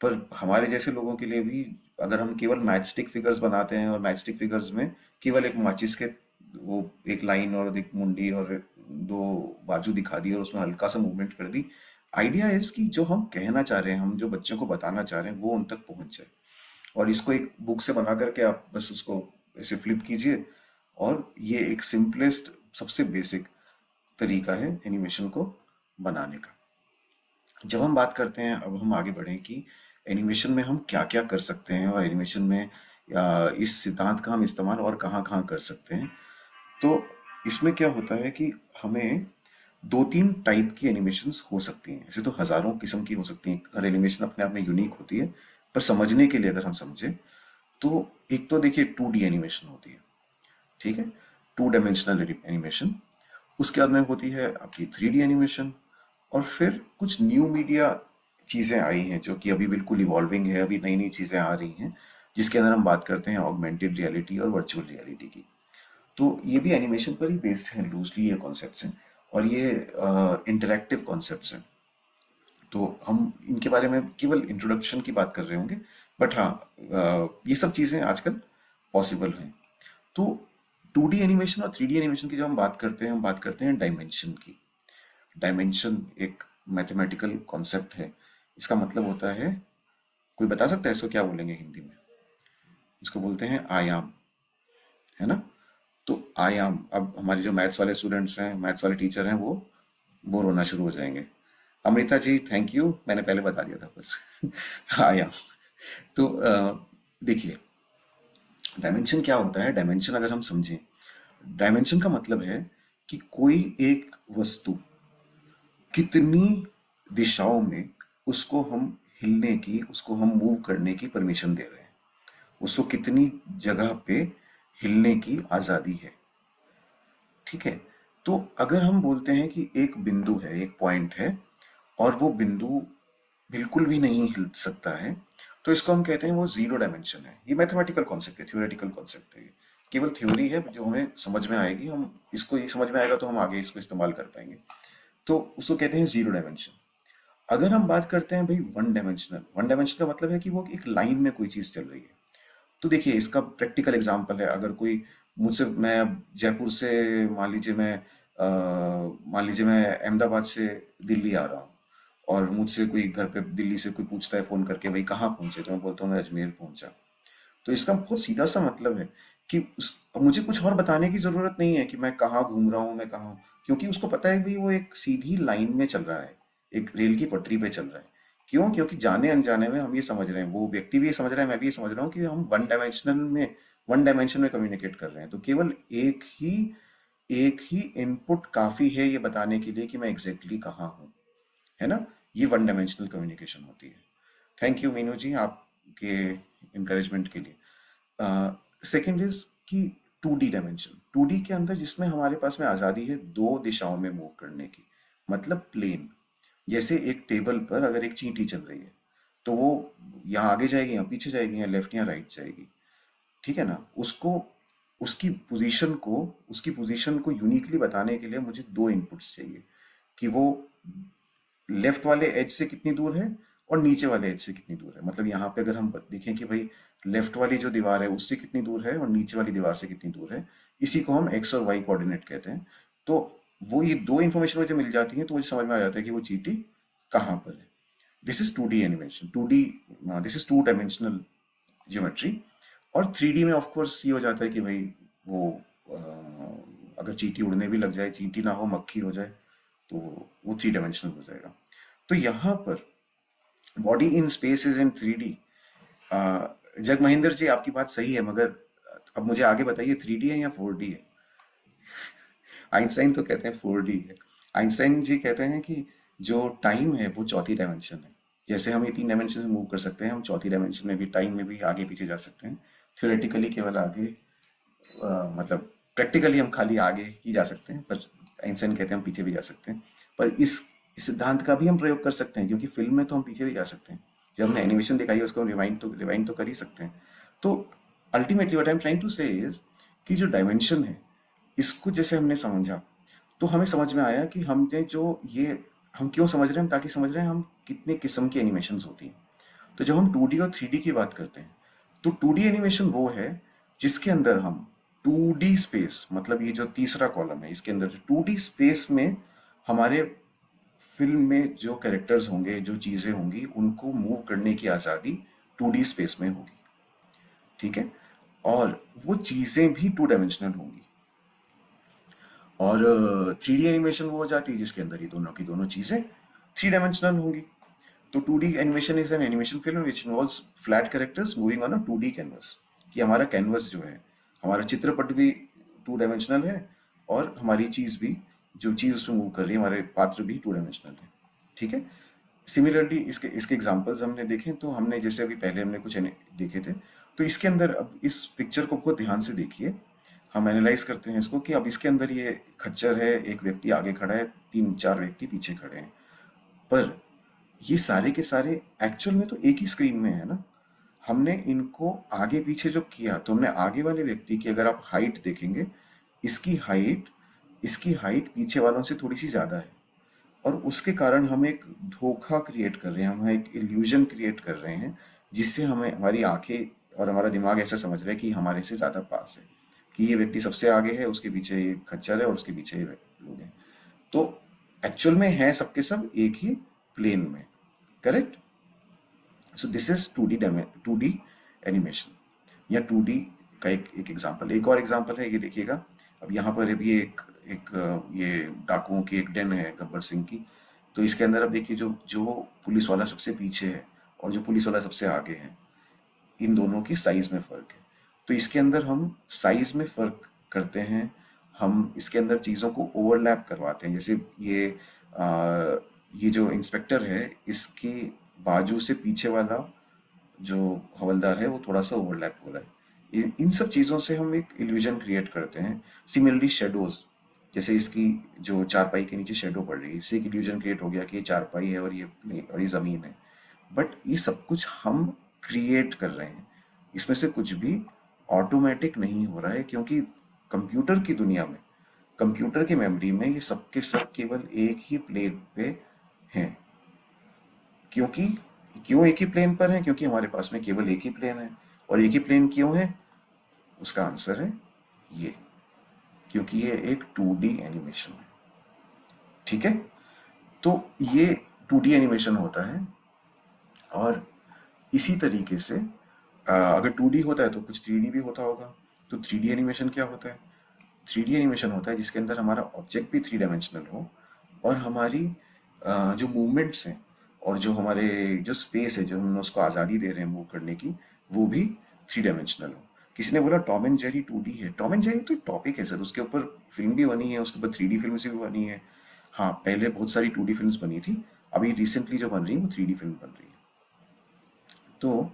पर हमारे जैसे लोगों के लिए भी, अगर हम केवल मैच स्टिक फिगर्स बनाते हैं और मैच स्टिक फिगर्स में केवल एक माचिस के वो एक लाइन और एक मुंडी और दो बाजू दिखा दी और उसमें हल्का सा मूवमेंट कर दी। आइडिया है कि जो हम कहना चाह रहे हैं, हम जो बच्चों को बताना चाह रहे हैं, वो उन तक पहुँच जाए। और इसको एक बुक से बना करके आप बस उसको ऐसे फ्लिप कीजिए और ये एक सिंपलेस्ट सबसे बेसिक तरीका है एनिमेशन को बनाने का। जब हम बात करते हैं, अब हम आगे बढ़ें कि एनिमेशन में हम क्या क्या कर सकते हैं और एनिमेशन में इस सिद्धांत का हम इस्तेमाल और कहाँ कहाँ कर सकते हैं तो इसमें क्या होता है कि हमें दो तीन टाइप की एनिमेशन हो सकती हैं। ऐसे तो हज़ारों किस्म की हो सकती हैं। हर एनिमेशन अपने आप में यूनिक होती है, पर समझने के लिए अगर हम समझें तो एक तो देखिए टू डी एनिमेशन होती है, ठीक है? टू डायमेंशनल एनिमेशन उसके बाद में होती है आपकी थ्री डी एनिमेशन और फिर कुछ न्यू मीडिया चीज़ें आई हैं जो कि अभी बिल्कुल इवॉल्विंग है, अभी नई नई चीज़ें आ रही हैं, जिसके अंदर हम बात करते हैं ऑगमेंटेड रियलिटी और वर्चुअल रियलिटी की। तो ये भी एनिमेशन पर ही बेस्ड है लूजली ये कॉन्सेप्ट हैं और ये इंटरेक्टिव कॉन्सेप्ट हैं। तो हम इनके बारे में केवल इंट्रोडक्शन की बात कर रहे होंगे बट हाँ uh, ये सब चीज़ें आजकल पॉसिबल हैं। तो टू डी एनिमेशन और थ्री डी एनिमेशन की जब हम बात करते हैं हम बात करते हैं डायमेंशन की। डायमेंशन एक मैथमेटिकल कॉन्सेप्ट है। इसका मतलब होता है कोई बता सकता है इसको क्या बोलेंगे हिंदी में? इसको बोलते हैं आयाम है ना? तो आयाम अब हमारे जो मैथ्स वाले स्टूडेंट्स हैं मैथ्स वाले टीचर हैं, वो बोर होना शुरू हो जाएँगे। अमृता जी थैंक यू मैंने पहले बता दिया था कुछ। आयाम तो देखिए डायमेंशन क्या होता है? डायमेंशन अगर हम समझें डायमेंशन का मतलब है कि कोई एक वस्तु कितनी दिशाओं में उसको हम हिलने की, उसको हम मूव करने की परमिशन दे रहे हैं। उसको कितनी जगह पे हिलने की आज़ादी है। ठीक है? तो अगर हम बोलते हैं कि एक बिंदु है, एक पॉइंट है, और वो बिंदु बिल्कुल भी नहीं हिल सकता है तो इसको हम कहते हैं वो ज़ीरो डायमेंशन है। ये मैथमेटिकल कॉन्सेप्ट है थ्योरेटिकल कॉन्सेप्ट है। केवल थ्योरी है जो हमें समझ में आएगी, हम इसको, ये समझ में आएगा तो हम आगे इसको इस्तेमाल कर पाएँगे। तो उसको कहते हैं ज़ीरो डायमेंशन अगर हम बात करते हैं भाई वन डायमेंशनल वन डायमेंशन का मतलब है कि वो एक लाइन में कोई चीज़ चल रही है। तो देखिए, इसका प्रैक्टिकल एग्जांपल है। अगर कोई मुझसे, मैं अब जयपुर से, मान लीजिए मैं मान लीजिए मैं अहमदाबाद से दिल्ली आ रहा हूँ और मुझसे कोई घर पे दिल्ली से कोई पूछता है फ़ोन करके, भाई, कहाँ पहुँचे? तो मैं बोलता हूँ, मैं अजमेर पहुँचा। तो इसका बहुत सीधा सा मतलब है कि उस मुझे कुछ और बताने की ज़रूरत नहीं है कि मैं कहाँ घूम रहा हूँ, मैं कहाँ क्योंकि उसको पता है कि वो एक सीधी लाइन में चल रहा है, एक रेल की पटरी पे चल रहा है। क्यों? क्योंकि जाने अनजाने में हम ये समझ रहे हैं, वो व्यक्ति भी ये समझ रहा है, मैं भी ये समझ रहा हूँ कि हम वन डायमेंशनल में वन डायमेंशन में कम्युनिकेट कर रहे हैं। तो केवल एक ही एक ही इनपुट काफ़ी है ये बताने के लिए कि मैं एग्जैक्टली exactly कहाँ हूँ, है ना? ये वन डायमेंशनल कम्युनिकेशन होती है। थैंक यू मीनू जी, आपके इंकरेजमेंट के लिए। सेकेंड इज़ कि two D dimension two D के अंदर जिसमें हमारे पास में आज़ादी है, दो दिशाओं में मूव करने की मतलब प्लेन जैसे एक टेबल पर अगर एक चींटी चल रही है तो वो यहाँ आगे जाएगी या पीछे जाएगी या लेफ़्ट या राइट जाएगी। ठीक है ना? उसको, उसकी पोजीशन को, उसकी पोजीशन को यूनिकली बताने के लिए मुझे दो इनपुट्स चाहिए, कि वो लेफ़्ट वाले एज से कितनी दूर है और नीचे वाले एज से कितनी दूर है। मतलब यहाँ पे अगर हम देखें कि भाई लेफ़्ट वाली जो दीवार है उससे कितनी दूर है और नीचे वाली दीवार से कितनी दूर है, इसी को हम एक्स और वाई कोऑर्डिनेट कहते हैं। तो वो ये दो इन्फॉर्मेशन मुझे मिल जाती है तो मुझे समझ में आ जाता है कि वो चीटी कहाँ पर है। This is two D animation two D this is two dimensional geometry और थ्री में ऑफकोर्स ये हो जाता है कि भाई वो आ, अगर चीटी उड़ने भी लग जाए चीटी ना हो मक्खी हो जाए तो वो थ्री डायमेंशनल हो जाएगा। तो यहाँ पर body in space is in three D Jag Mahendra ji आपकी बात सही है मगर अब मुझे आगे बताइए थ्री डी है या फोर डी है? आइंस्टाइन तो कहते हैं फोर डी है। आइंस्टाइन जी कहते हैं कि जो टाइम है वो चौथी डायमेंशन है। जैसे हम ये तीन डायमेंशन में मूव कर सकते हैं हम चौथी डायमेंशन में भी टाइम में भी आगे पीछे जा सकते हैं। थ्योरेटिकली केवल आगे आ, मतलब प्रैक्टिकली हम खाली आगे ही जा सकते हैं पर आइंस्टाइन कहते हैं हम पीछे भी जा सकते हैं। पर इस सिद्धांत का भी हम प्रयोग कर सकते हैं क्योंकि फ़िल्म में तो हम पीछे भी जा सकते हैं। जब हमने एनिमेशन दिखाई है उसको हम रिवाइंड तो रिवाइंड तो कर ही सकते हैं। तो ultimately what I am trying to say is कि जो डायमेंशन है इसको जैसे हमने समझा तो हमें समझ में आया कि हमने जो ये, हम क्यों समझ रहे हैं, ताकि समझ रहे हैं हम कितने किस्म की एनिमेशन होती हैं। तो जब हम टू और थ्री की बात करते हैं तो टू एनिमेशन वो है जिसके अंदर हम टू स्पेस मतलब ये जो तीसरा कॉलम है, इसके अंदर जो टू स्पेस में हमारे फ़िल्म में जो कैरेक्टर्स होंगे, जो चीज़ें होंगी, उनको मूव करने की आज़ादी टू स्पेस में होगी। ठीक है? और वो चीज़ें भी टू डायमेंशनल होंगी। और थ्री डी एनिमेशन वो हो जाती है जिसके अंदर ये दोनों की दोनों चीज़ें थ्री डायमेंशनल होंगी। तो two D animation is an animation film which involves flat characters moving on a two D canvas कि हमारा कैनवस जो है, हमारा चित्रपट भी टू डायमेंशनल है और हमारी चीज़ भी, जो चीज़ उसमें मूव कर रही है, हमारे पात्र भी टू डायमेंशनल है। ठीक है? सिमिलरली इसके इसके एग्जाम्पल्स हमने देखे तो हमने जैसे अभी पहले हमने कुछ देखे थे तो इसके अंदर अब इस पिक्चर को बहुत ध्यान से देखिए। हम एनालाइज करते हैं इसको कि अब इसके अंदर ये खच्चर है, एक व्यक्ति आगे खड़ा है, तीन, चार व्यक्ति पीछे खड़े हैं। पर ये सारे के सारे एक्चुअल में तो एक ही स्क्रीन में है ना? हमने इनको आगे पीछे जो किया तो हमने आगे वाले व्यक्ति की अगर आप हाइट देखेंगे, इसकी हाइट इसकी हाइट पीछे वालों से थोड़ी सी ज़्यादा है। और उसके कारण हम एक धोखा क्रिएट कर रहे हैं, हम एक इल्यूजन क्रिएट कर रहे हैं, जिससे हमें, हमारी आँखें और हमारा दिमाग ऐसा समझ रहा है कि हमारे से ज़्यादा पास है। कि ये व्यक्ति सबसे आगे है, उसके पीछे ये खच्चर है और उसके पीछे ये लोग हैं। तो एक्चुअल में है सबके सब एक ही प्लेन में correct so this is two D two D animation या टू डी का एक एक एग्ज़ाम्पल एक और एग्ज़ाम्पल है, ये देखिएगा। अब यहाँ पर भी एक एक, ये डाकुओं की एक डेन है गब्बर सिंह की। तो इसके अंदर अब देखिए जो जो पुलिस वाला सबसे पीछे है और जो पुलिस वाला सबसे आगे है, इन दोनों की साइज़ में फ़र्क है। तो इसके अंदर हम साइज़ में फ़र्क करते हैं। हम इसके अंदर चीज़ों को ओवरलैप करवाते हैं। जैसे ये आ, ये जो इंस्पेक्टर है इसके बाजू से पीछे वाला जो हवलदार है वो थोड़ा सा ओवरलैप हो रहा है। इन सब चीज़ों से हम एक इल्यूजन क्रिएट करते हैं। सिमिलरली शेडोज जैसे इसकी जो चारपाई के नीचे शेडो पड़ रही है इससे एक इल्यूजन क्रिएट हो गया कि ये चारपाई है और ये और ये ज़मीन है। बट ये सब कुछ हम क्रिएट कर रहे हैं। इसमें से कुछ भी ऑटोमेटिक नहीं हो रहा है क्योंकि कंप्यूटर की दुनिया में कंप्यूटर की मेमोरी में ये सब के सब केवल एक ही प्लेन पे हैं। क्योंकि क्यों एक ही प्लेन पर है? क्योंकि हमारे पास में केवल एक ही प्लेन है। और एक ही प्लेन क्यों है? उसका आंसर है ये, क्योंकि ये एक टू एनिमेशन है। ठीक है? तो ये टू एनिमेशन होता है और इसी तरीके से अगर टू होता है तो कुछ थ्री भी होता होगा। तो थ्री एनिमेशन क्या होता है? थ्री एनिमेशन होता है जिसके अंदर हमारा ऑब्जेक्ट भी थ्री डायमेंशनल हो और हमारी जो मूवमेंट्स हैं और जो हमारे, जो स्पेस है, जो हम उसको आज़ादी दे रहे हैं मूव करने की, वो भी थ्री डायमेंशनल हो। किसी ने बोला टॉम एंड जेरी टू है। टॉम एंड जेरी तो टॉपिक है सर। उसके ऊपर फ़िल्म भी बनी है, उसके ऊपर थ्री डी फ़िल्म भी बनी है। हाँ पहले बहुत सारी टू डी फ़िल्म बनी थी। अभी रिसेंटली जो बन रही है, वो थ्री फ़िल्म बन रही है। तो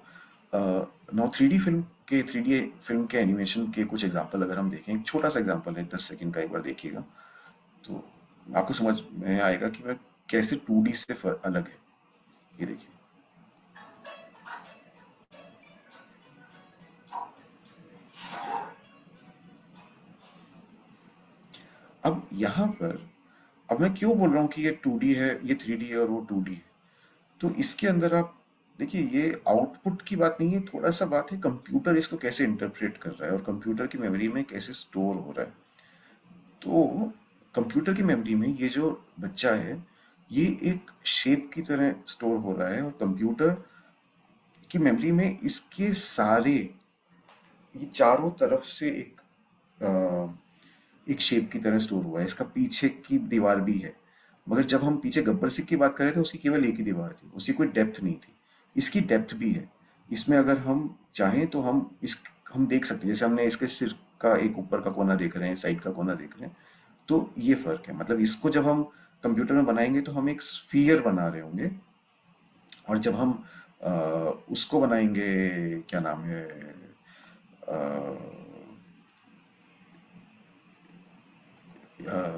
नौ थ्री फ़िल्म के थ्री फ़िल्म के एनिमेशन के कुछ एग्ज़ाम्पल अगर हम देखें छोटा सा एग्ज़ाम्पल है, दस सेकंड का एक बार देखिएगा। तो आपको समझ में आएगा कि वह कैसे टू से अलग है। ये देखिए। अब यहाँ पर, अब मैं क्यों बोल रहा हूँ कि ये टू है, ये थ्री है और वो टू है? तो इसके अंदर आप देखिए ये आउटपुट की बात नहीं है थोड़ा सा बात है कंप्यूटर इसको कैसे इंटरप्रेट कर रहा है और कंप्यूटर की मेमोरी में कैसे स्टोर हो रहा है। तो कंप्यूटर की मेमोरी में ये जो बच्चा है ये एक शेप की तरह स्टोर हो रहा है और कंप्यूटर की मेमोरी में इसके सारे ये चारों तरफ़ से एक आ, एक शेप की तरह स्टोर हुआ है। इसका पीछे की दीवार भी है। मगर जब हम पीछे गब्बर सिख की बात कर रहे थे उसकी केवल एक ही दीवार थी उसकी कोई डेप्थ नहीं थी। इसकी डेप्थ भी है। इसमें अगर हम चाहें तो हम इस हम देख सकते हैं। जैसे हमने इसके सिर का एक ऊपर का कोना देख रहे हैं साइड का कोना देख रहे हैं तो ये फ़र्क है। मतलब इसको जब हम कंप्यूटर में बनाएँगे तो हम एक स्फीयर बना रहे होंगे और जब हम आ, उसको बनाएँगे क्या नाम है आ,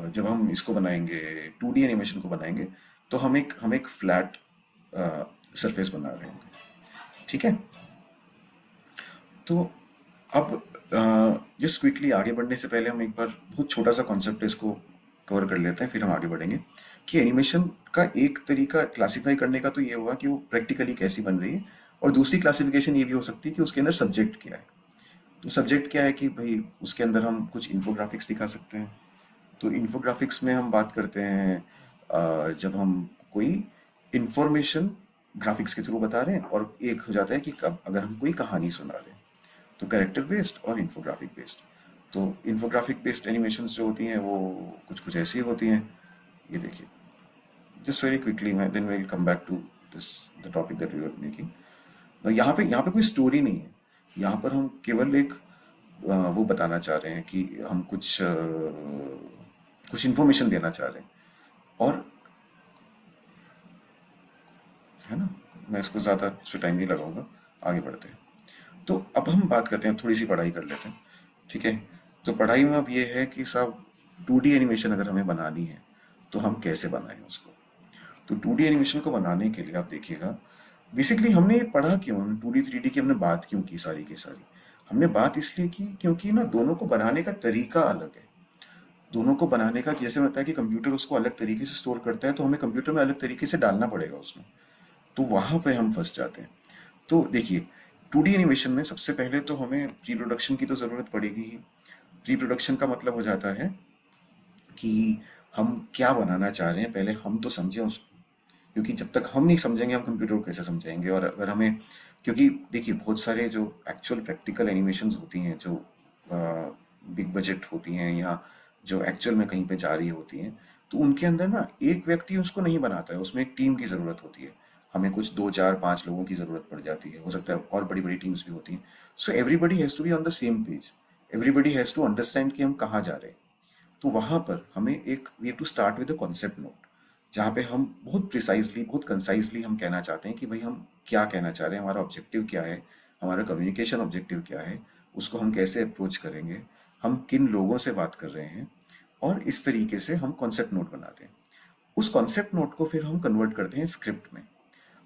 जब हम इसको बनाएँगे टू एनिमेशन को बनाएँगे तो हम एक हम एक फ्लैट सरफेस बना रहे होंगे। ठीक है? तो अब जस्ट क्विकली आगे बढ़ने से पहले हम एक बार बहुत छोटा सा कॉन्सेप्ट है इसको कवर कर लेते हैं, फिर हम आगे बढ़ेंगे। कि एनिमेशन का एक तरीका क्लासिफाई करने का तो ये हुआ कि वो प्रैक्टिकली कैसी बन रही है, और दूसरी क्लासिफिकेशन ये भी हो सकती है कि उसके अंदर सब्जेक्ट क्या है। तो सब्जेक्ट क्या है कि भाई उसके अंदर हम कुछ इन्फोग्राफिक्स दिखा सकते हैं। तो इन्फोग्राफिक्स में हम बात करते हैं जब हम कोई इंफॉर्मेशन ग्राफिक्स के थ्रू बता रहे हैं और एक हो जाता है कि कब, अगर हम कोई कहानी सुना रहे हैं तो कैरेक्टर बेस्ड और इन्फोग्राफिक बेस्ड तो इन्फोग्राफिक बेस्ड एनिमेशन जो होती हैं, वो कुछ कुछ ऐसी होती हैं। ये देखिए। जस्ट वेरी क्विकली मैं then will come back to this the topic that you are making तो यहाँ पे यहाँ पे कोई स्टोरी नहीं है। यहाँ पर हम केवल एक वो बताना चाह रहे हैं कि हम कुछ कुछ इन्फॉर्मेशन देना चाह रहे हैं। और है ना? मैं इसको ज़्यादा इस टाइम नहीं लगाऊँगा। आगे बढ़ते हैं। तो अब हम बात करते हैं, थोड़ी सी पढ़ाई कर लेते हैं, ठीक है? तो पढ़ाई में अब ये है कि सब टू एनिमेशन अगर हमें बनानी है तो हम कैसे बनाएँ उसको? तो टू एनिमेशन को बनाने के लिए आप देखिएगा बेसिकली हमने ये पढ़ा क्यों? टू डी थ्री डी की हमने बात क्यों की सारी की सारी? हमने बात इसलिए की क्योंकि ना दोनों को बनाने का तरीका अलग है। दोनों को बनाने का, जैसे होता है कि कंप्यूटर उसको अलग तरीके से स्टोर करता है तो हमें कंप्यूटर में अलग तरीके से डालना पड़ेगा उसमें। तो वहाँ पे हम फंस जाते हैं। तो देखिए, टू एनिमेशन में सबसे पहले तो हमें प्री प्रोडक्शन की तो ज़रूरत पड़ेगी ही। प्री प्रोडक्शन का मतलब हो जाता है कि हम क्या बनाना चाह रहे हैं, पहले हम तो समझें उसको। क्योंकि जब तक हम नहीं समझेंगे, हम कंप्यूटर को कैसे समझेंगे और अगर हमें, क्योंकि देखिए, बहुत सारे जो एक्चुअल प्रैक्टिकल एनिमेशन होती हैं, जो बिग बजट होती हैं या जो एक्चुअल में कहीं पे जा रही होती हैं तो उनके अंदर ना एक व्यक्ति उसको नहीं बनाता है। उसमें एक टीम की ज़रूरत होती है। हमें कुछ दो, चार, पाँच लोगों की ज़रूरत पड़ जाती है। हो सकता है और बड़ी बड़ी टीम्स भी होती हैं। So everybody has to be on the same page everybody has to understand कि हम कहाँ जा रहे हैं। तो वहाँ पर हमें एक we have to start with the concept note जहाँ पे हम बहुत प्रिसाइजली बहुत कंसाइजली हम कहना चाहते हैं कि भाई हम क्या कहना चाह रहे हैं, हमारा ऑब्जेक्टिव क्या है, हमारा कम्युनिकेशन ऑब्जेक्टिव क्या है, उसको हम कैसे अप्रोच करेंगे, हम किन लोगों से बात कर रहे हैं, और इस तरीके से हम कॉन्सेप्ट नोट बनाते हैं। उस कॉन्सेप्ट नोट को फिर हम कन्वर्ट करते हैं स्क्रिप्ट में।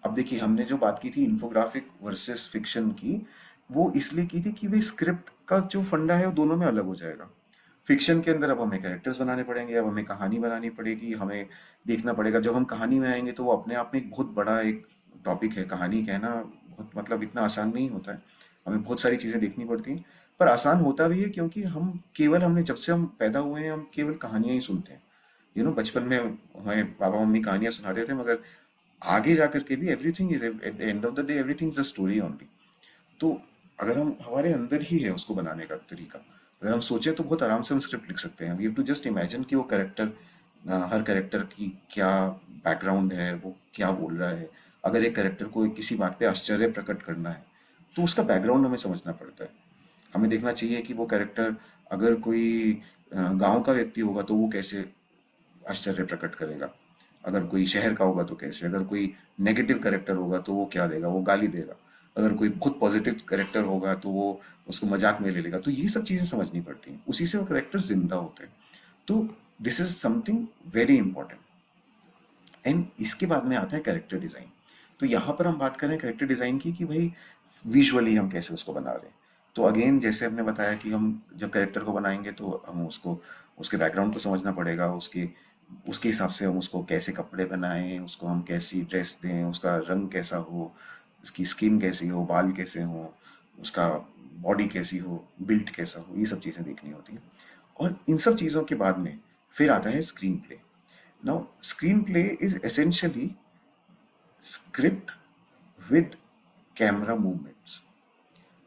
अब देखिए, हमने जो बात की थी इन्फोग्राफिक वर्सेस फिक्शन की, वो इसलिए की थी कि भाई स्क्रिप्ट का जो फंडा है वो दोनों में अलग हो जाएगा। फिक्शन के अंदर अब हमें कैरेक्टर्स बनाने पड़ेंगे, अब हमें कहानी बनानी पड़ेगी, हमें देखना पड़ेगा। जब हम कहानी में आएँगे तो वो अपने आप में एक बहुत बड़ा एक टॉपिक है। कहानी कहना बहुत मतलब इतना आसान नहीं होता है। हमें बहुत सारी चीज़ें देखनी पड़ती हैं। पर आसान होता भी है क्योंकि हम केवल, हमने जब से हम पैदा हुए हैं, हम केवल कहानियाँ ही सुनते हैं। यू नो बचपन में हमें पापा, मम्मी कहानियाँ सुनाते थे, मगर आगे जा करके भी everything is at the end of the day everything is a story only तो अगर हम हमारे अंदर ही है उसको बनाने का तरीका, अगर हम सोचे तो बहुत आराम से हम स्क्रिप्ट लिख सकते हैं। We have to just imagine कि वो करेक्टर हर करेक्टर की क्या बैकग्राउंड है, वो क्या बोल रहा है। अगर एक करेक्टर को किसी बात पे आश्चर्य प्रकट करना है तो उसका बैकग्राउंड हमें समझना पड़ता है। हमें देखना चाहिए कि वो कैरेक्टर अगर कोई गाँव का व्यक्ति होगा तो वो कैसे आश्चर्य प्रकट करेगा। अगर कोई शहर का होगा तो कैसे? अगर कोई नेगेटिव करेक्टर होगा तो वो क्या देगा? वो गाली देगा। अगर कोई खुद पॉजिटिव करेक्टर होगा तो वो उसको मज़ाक में ले लेगा। तो ये सब चीज़ें समझनी पड़ती हैं। उसी से वो करेक्टर ज़िंदा होते हैं। तो this is something very important and इसके बाद में आता है कैरेक्टर डिज़ाइन तो यहाँ पर हम बात करें कैरेक्टर डिज़ाइन की कि भाई विजुअली हम कैसे उसको बना रहे हैं। तो अगेन जैसे हमने बताया कि हम जब कैरेक्टर को बनाएँगे तो हम उसको, उसके बैकग्राउंड को समझना पड़ेगा, उसके उसके हिसाब से हम उसको कैसे कपड़े बनाएँ, उसको हम कैसी ड्रेस दें, उसका रंग कैसा हो, उसकी स्किन कैसी हो, बाल कैसे हो, उसका बॉडी कैसी हो बिल्ट कैसा हो, ये सब चीज़ें देखनी होती हैं। और इन सब चीज़ों के बाद में फिर आता है screenplay now screenplay is essentially script with camera movements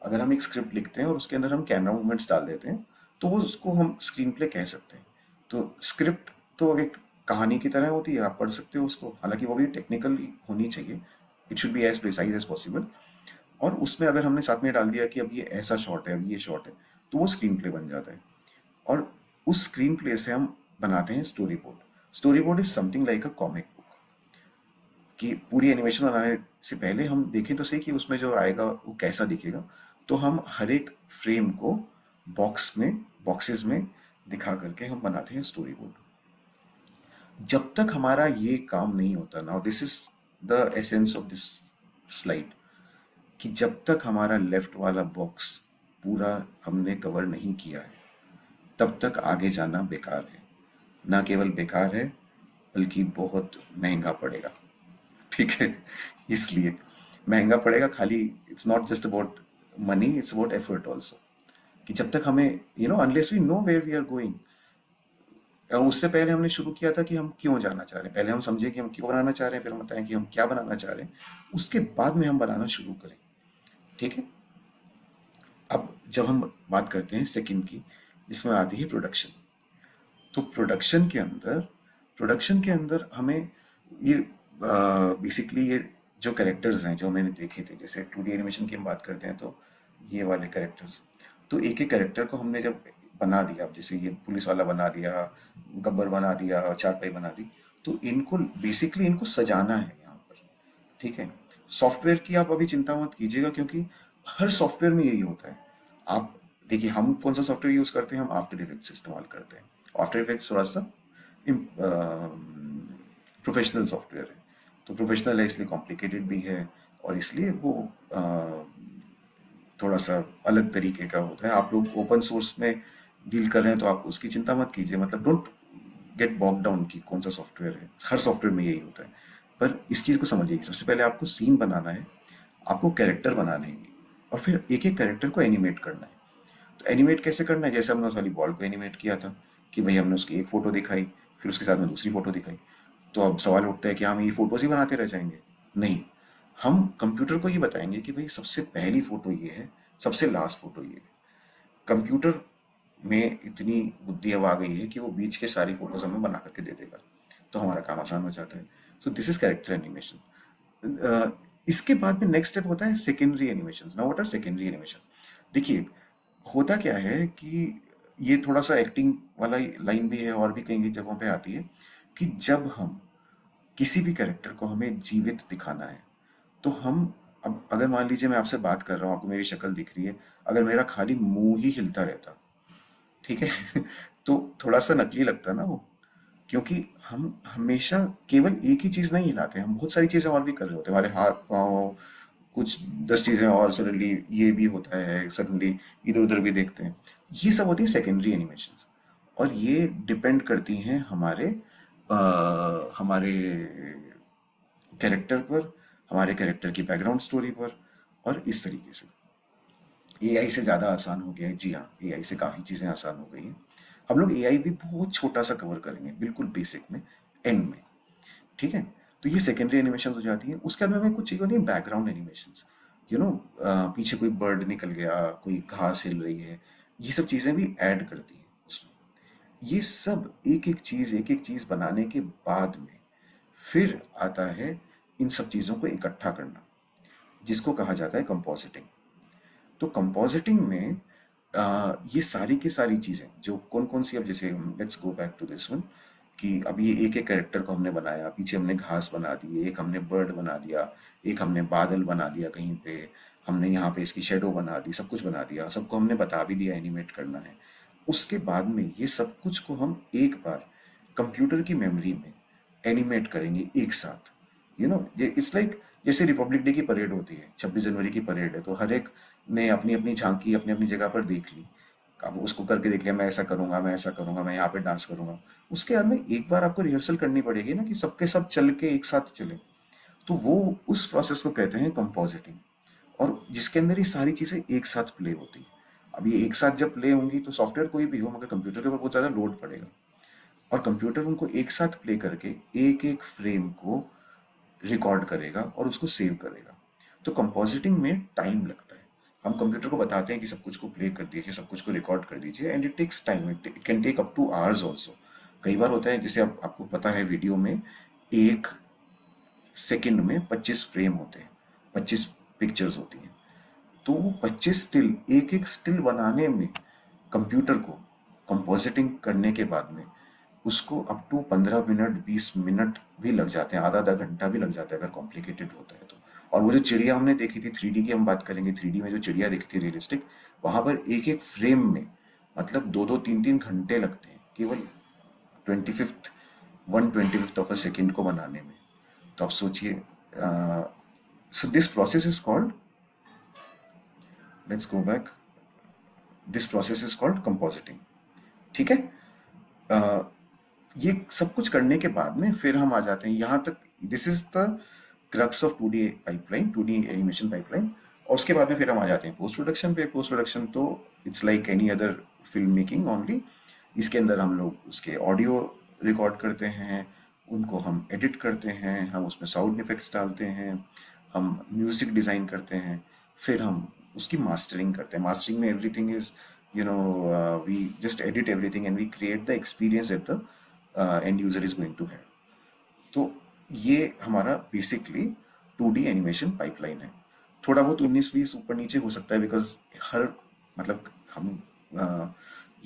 अगर हम एक स्क्रिप्ट लिखते हैं और उसके अंदर हम कैमरा मूवमेंट्स डाल देते हैं तो वो उसको हम स्क्रीन प्ले कह सकते हैं। तो स्क्रिप्ट तो एक कहानी की तरह होती है, आप पढ़ सकते हो उसको। हालाँकि वो भी टेक्निकल होनी चाहिए। It should be as precise as possible और उसमें अगर हमने साथ में डाल दिया कि अब ये ऐसा शॉट है, अब ये शॉट है तो वो स्क्रीन प्ले बन जाता है। और उस स्क्रीन प्ले से हम बनाते हैं storyboard storyboard is something like a comic book कि पूरी एनिमेशन बनाने से पहले हम देखें तो सही कि उसमें जो आएगा, वो कैसा दिखेगा। तो हम हर एक फ्रेम को बॉक्स में बॉक्सेस में दिखा करके हम बनाते हैं स्टोरी बोर्ड जब तक हमारा ये काम नहीं होता now this is the essence of this slide कि जब तक हमारा लेफ़्ट वाला बॉक्स पूरा हमने कवर नहीं किया है, तब तक आगे जाना बेकार है। ना केवल बेकार है, बल्कि बहुत महँगा पड़ेगा। ठीक है? इसलिए महँगा पड़ेगा खाली it's not just about money it's about effort also कि जब तक हमें you know unless we know where we are going उससे पहले हमने शुरू किया था कि हम क्यों जाना चाह रहे हैं। पहले हम समझे कि हम क्यों बनाना चाह रहे हैं, फिर हम बताएँ कि हम क्या बनाना चाह रहे हैं। उसके बाद में हम बनाना शुरू करें। ठीक है? अब जब हम बात करते हैं सेकंड की इसमें आती है प्रोडक्शन तो प्रोडक्शन के अंदर प्रोडक्शन के अंदर हमें ये बेसिकली ये जो करेक्टर्स हैं, जो मैंने देखे थे, जैसे टू डी एनिमेशन की हम बात करते हैं तो ये वाले करेक्टर्स तो एक एक करेक्टर को हमने जब बना दिया। जैसे ये पुलिस वाला बना दिया गब्बर बना दिया चारपाई बना दी तो इनको बेसिकली इनको सजाना है यहाँ पर ठीक है? सॉफ्टवेयर की आप अभी चिंता मत कीजिएगा क्योंकि हर सॉफ्टवेयर में यही होता है। आप देखिए हम कौन सा सॉफ्टवेयर यूज़ करते हैं? हम आफ्टर इफेक्ट्स इस्तेमाल करते हैं। आफ्टर इफेक्ट्स थोड़ा सा प्रोफेशनल सॉफ्टवेयर है। तो प्रोफेशनल है इसलिए कॉम्प्लिकेटेड भी है और इसलिए वो आ, थोड़ा सा अलग तरीके का होता है। आप लोग ओपन सोर्स में डील कर रहे हैं तो आप उसकी चिंता मत कीजिए। मतलब डोंट गेट बॉक डाउन की कौन सा सॉफ्टवेयर है। हर सॉफ्टवेयर में यही होता है। पर इस चीज़ को समझिए कि सबसे पहले आपको सीन बनाना है, आपको कैरेक्टर बनाने हैं, और फिर एक एक कैरेक्टर को एनिमेट करना है। तो एनिमेट कैसे करना है? जैसे हमने उस वाली बॉल को एनिमेट किया था कि भाई हमने उसकी एक फ़ोटो दिखाई, फिर उसके साथ में दूसरी फ़ोटो दिखाई। तो अब सवाल उठता है कि हम ये फ़ोटोज़ ही बनाते रह जाएँगे? नहीं। हम कंप्यूटर को ही बताएँगे कि भाई सबसे पहली फ़ोटो ये है, सबसे लास्ट फ़ोटो ये है। कंप्यूटर में इतनी बुद्धि अब आ गई है कि वो बीच के सारी फ़ोटोज़ हमें बना करके दे देगा। तो हमारा काम आसान हो जाता है। So this is character animation इसके बाद में नेक्स्ट स्टेप होता है secondary animation now what are secondary animation देखिए, होता क्या है कि ये थोड़ा सा एक्टिंग वाला लाइन भी है और भी कई जगहों पे आती है कि जब हम किसी भी कैरेक्टर को हमें जीवित दिखाना है तो हम अब अगर मान लीजिए मैं आपसे बात कर रहा हूँ, आपको मेरी शक्ल दिख रही है, अगर मेरा खाली मुँह ही हिलता रहता ठीक है? तो थोड़ा सा नकली लगता है ना वो। क्योंकि हम हमेशा केवल एक ही चीज़ नहीं हिलाते हम बहुत सारी चीज़ें और भी कर रहे होते हैं। हमारे हाथ पाँव कुछ दस चीज़ें और सडनली ये भी होता है सडनली इधर उधर भी देखते हैं। ये सब होती है सेकेंडरी एनिमेशन और ये डिपेंड करती हैं हमारे आ, हमारे कैरेक्टर पर हमारे कैरेक्टर की बैकग्राउंड स्टोरी पर और इस तरीके से। एआई से ज़्यादा आसान हो गया है। जी हाँ एआई से काफ़ी चीज़ें आसान हो गई हैं। हम लोग एआई भी बहुत छोटा सा कवर करेंगे, बिल्कुल बेसिक में एंड में। ठीक है? तो ये सेकेंडरी एनिमेशन हो जाती है। उसके बाद में कुछ चीज़ होती है बैकग्राउंड एनिमेशन यू नो पीछे कोई बर्ड निकल गया, कोई घास हिल रही है, ये सब चीज़ें भी ऐड करती हैं उसमें। ये सब एक एक चीज़ एक एक चीज़ बनाने के बाद में फिर आता है इन सब चीज़ों को इकट्ठा करना, जिसको कहा जाता है कंपोजिटिंग तो कंपोजिटिंग में आ, ये सारी की सारी चीज़ें जो कौन कौन सी अब जैसे let's go back to this one कि अब ये एक एक कैरेक्टर को हमने बनाया पीछे हमने घास बना दी एक हमने बर्ड बना दिया एक हमने बादल बना दिया कहीं पे हमने यहाँ पे इसकी शेडो बना दी सब कुछ बना दिया सबको हमने बता भी दिया एनिमेट करना है। उसके बाद में ये सब कुछ को हम एक बार कंप्यूटर की मेमोरी में एनिमेट करेंगे एक साथ। यू नो इट्स लाइक जैसे रिपब्लिक डे की परेड होती है छब्बीस जनवरी की परेड है तो हर एक ने अपनी अपनी झांकी, अपनी अपनी जगह पर देख ली। अब उसको करके देख लिया, मैं ऐसा करूँगा, मैं ऐसा करूँगा, मैं यहाँ पे डांस करूँगा। उसके बाद में एक बार आपको रिहर्सल करनी पड़ेगी ना कि सबके सब चल के एक साथ चले। तो वो उस प्रोसेस को कहते हैं कंपोजिटिंग और जिसके अंदर ये सारी चीज़ें एक साथ प्ले होती है। अब ये एक साथ जब प्ले होंगी तो सॉफ्टवेयर कोई भी हो, मगर कंप्यूटर के ऊपर बहुत ज़्यादा लोड पड़ेगा। और कंप्यूटर उनको एक साथ प्ले करके एक एक फ्रेम को रिकॉर्ड करेगा और उसको सेव करेगा। तो कंपोजिटिंग में टाइम लगता है। हम कंप्यूटर को बताते हैं कि सब कुछ को प्ले कर दीजिए सब कुछ को रिकॉर्ड कर दीजिए and it takes time it can take up to hours also कई बार होता है जैसे आप, आपको पता है वीडियो में एक सेकंड में 25 फ्रेम होते हैं 25 पिक्चर्स होती हैं। तो वो 25 स्टिल एक एक स्टिल बनाने में कंप्यूटर को कंपोजिटिंग करने के बाद में उसको अप टू 15 मिनट 20 मिनट भी लग जाते हैं आधा आधा घंटा भी लग जाता है अगर कॉम्प्लिकेटेड होता है तो। और वो जो चिड़िया हमने देखी थी थ्री की हम बात करेंगे थ्री में जो चिड़िया देखी थी रियलिस्टिक वहाँ पर एक एक फ्रेम में मतलब दो दो तीन तीन घंटे लगते हैं केवल twenty fifth one twenty fifth of a second को बनाने में। तो आप सोचिए so this process is called let's go back this process is called compositing ठीक है? uh, ये सब कुछ करने के बाद में फिर हम आ जाते हैं यहाँ तक this is the crux of two pipeline two animation pipeline और उसके बाद में फिर हम आ जाते हैं पोस्ट प्रोडक्शन पे। पोस्ट प्रोडक्शन तो it's like any other film making only इसके अंदर हम लोग उसके ऑडियो रिकॉर्ड करते हैं, उनको हम एडिट करते हैं, हम उसमें साउंड इफेक्ट्स डालते हैं, हम म्यूज़िक डिज़ाइन करते हैं, फिर हम उसकी मास्टरिंग करते हैं। मास्टरिंग में everything is you know we just edit everything and we create the experience at the end user is going to have तो ये हमारा basically two D animation pipeline है। थोड़ा बहुत उन्नीस बीस ऊपर नीचे हो सकता है बिकॉज़ हर मतलब हम आ,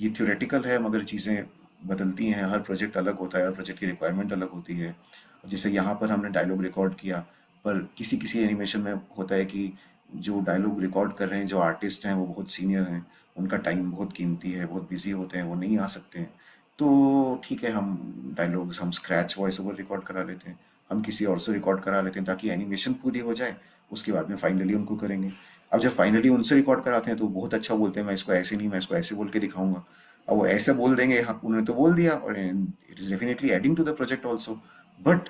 ये थ्योरेटिकल है मगर चीज़ें बदलती हैं हर प्रोजेक्ट अलग होता है हर प्रोजेक्ट की रिक्वायरमेंट अलग होती है। जैसे यहाँ पर हमने डायलॉग रिकॉर्ड किया पर किसी किसी एनिमेशन में होता है कि जो डायलॉग रिकॉर्ड कर रहे हैं जो आर्टिस्ट हैं वो बहुत सीनियर हैं उनका टाइम बहुत कीमती है बहुत बिज़ी होते हैं वो नहीं आ सकते हैं। तो ठीक है हम डायलॉग्स हम स्क्रैच वॉइस ओवर रिकॉर्ड करा लेते हैं। हम किसी और से रिकॉर्ड करा लेते हैं ताकि एनिमेशन पूरी हो जाए, उसके बाद में फाइनली उनको करेंगे। अब जब फाइनली उनसे रिकॉर्ड कराते हैं तो बहुत अच्छा बोलते हैं, मैं इसको ऐसे नहीं, मैं इसको ऐसे बोल के दिखाऊँगा। अब वो ऐसे बोल देंगे हाँ उन्होंने तो बोल दिया और it is definitely adding to the project also but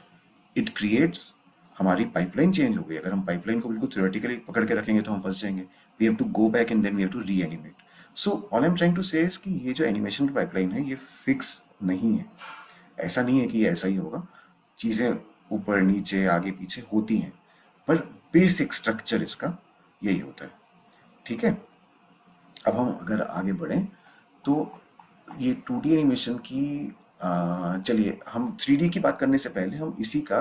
it creates हमारी पाइपलाइन चेंज हो गई। अगर हम पाइपलाइन को बिल्कुल थ्योरेटिकली पकड़ के रखेंगे तो हम फंस जाएँगे। We have to go back and then we have to reanimate so all I am trying to say कि ये जो एनिमेशन की पाइपलाइन है, ये फिक्स नहीं है। ऐसा नहीं है कि ये ऐसा ही होगा। चीज़ें ऊपर नीचे आगे पीछे होती हैं। पर बेसिक स्ट्रक्चर इसका यही होता है। ठीक है? अब हम अगर आगे बढ़ें तो ये टू डी एनिमेशन की चलिए हम थ्री की बात करने से पहले हम इसी का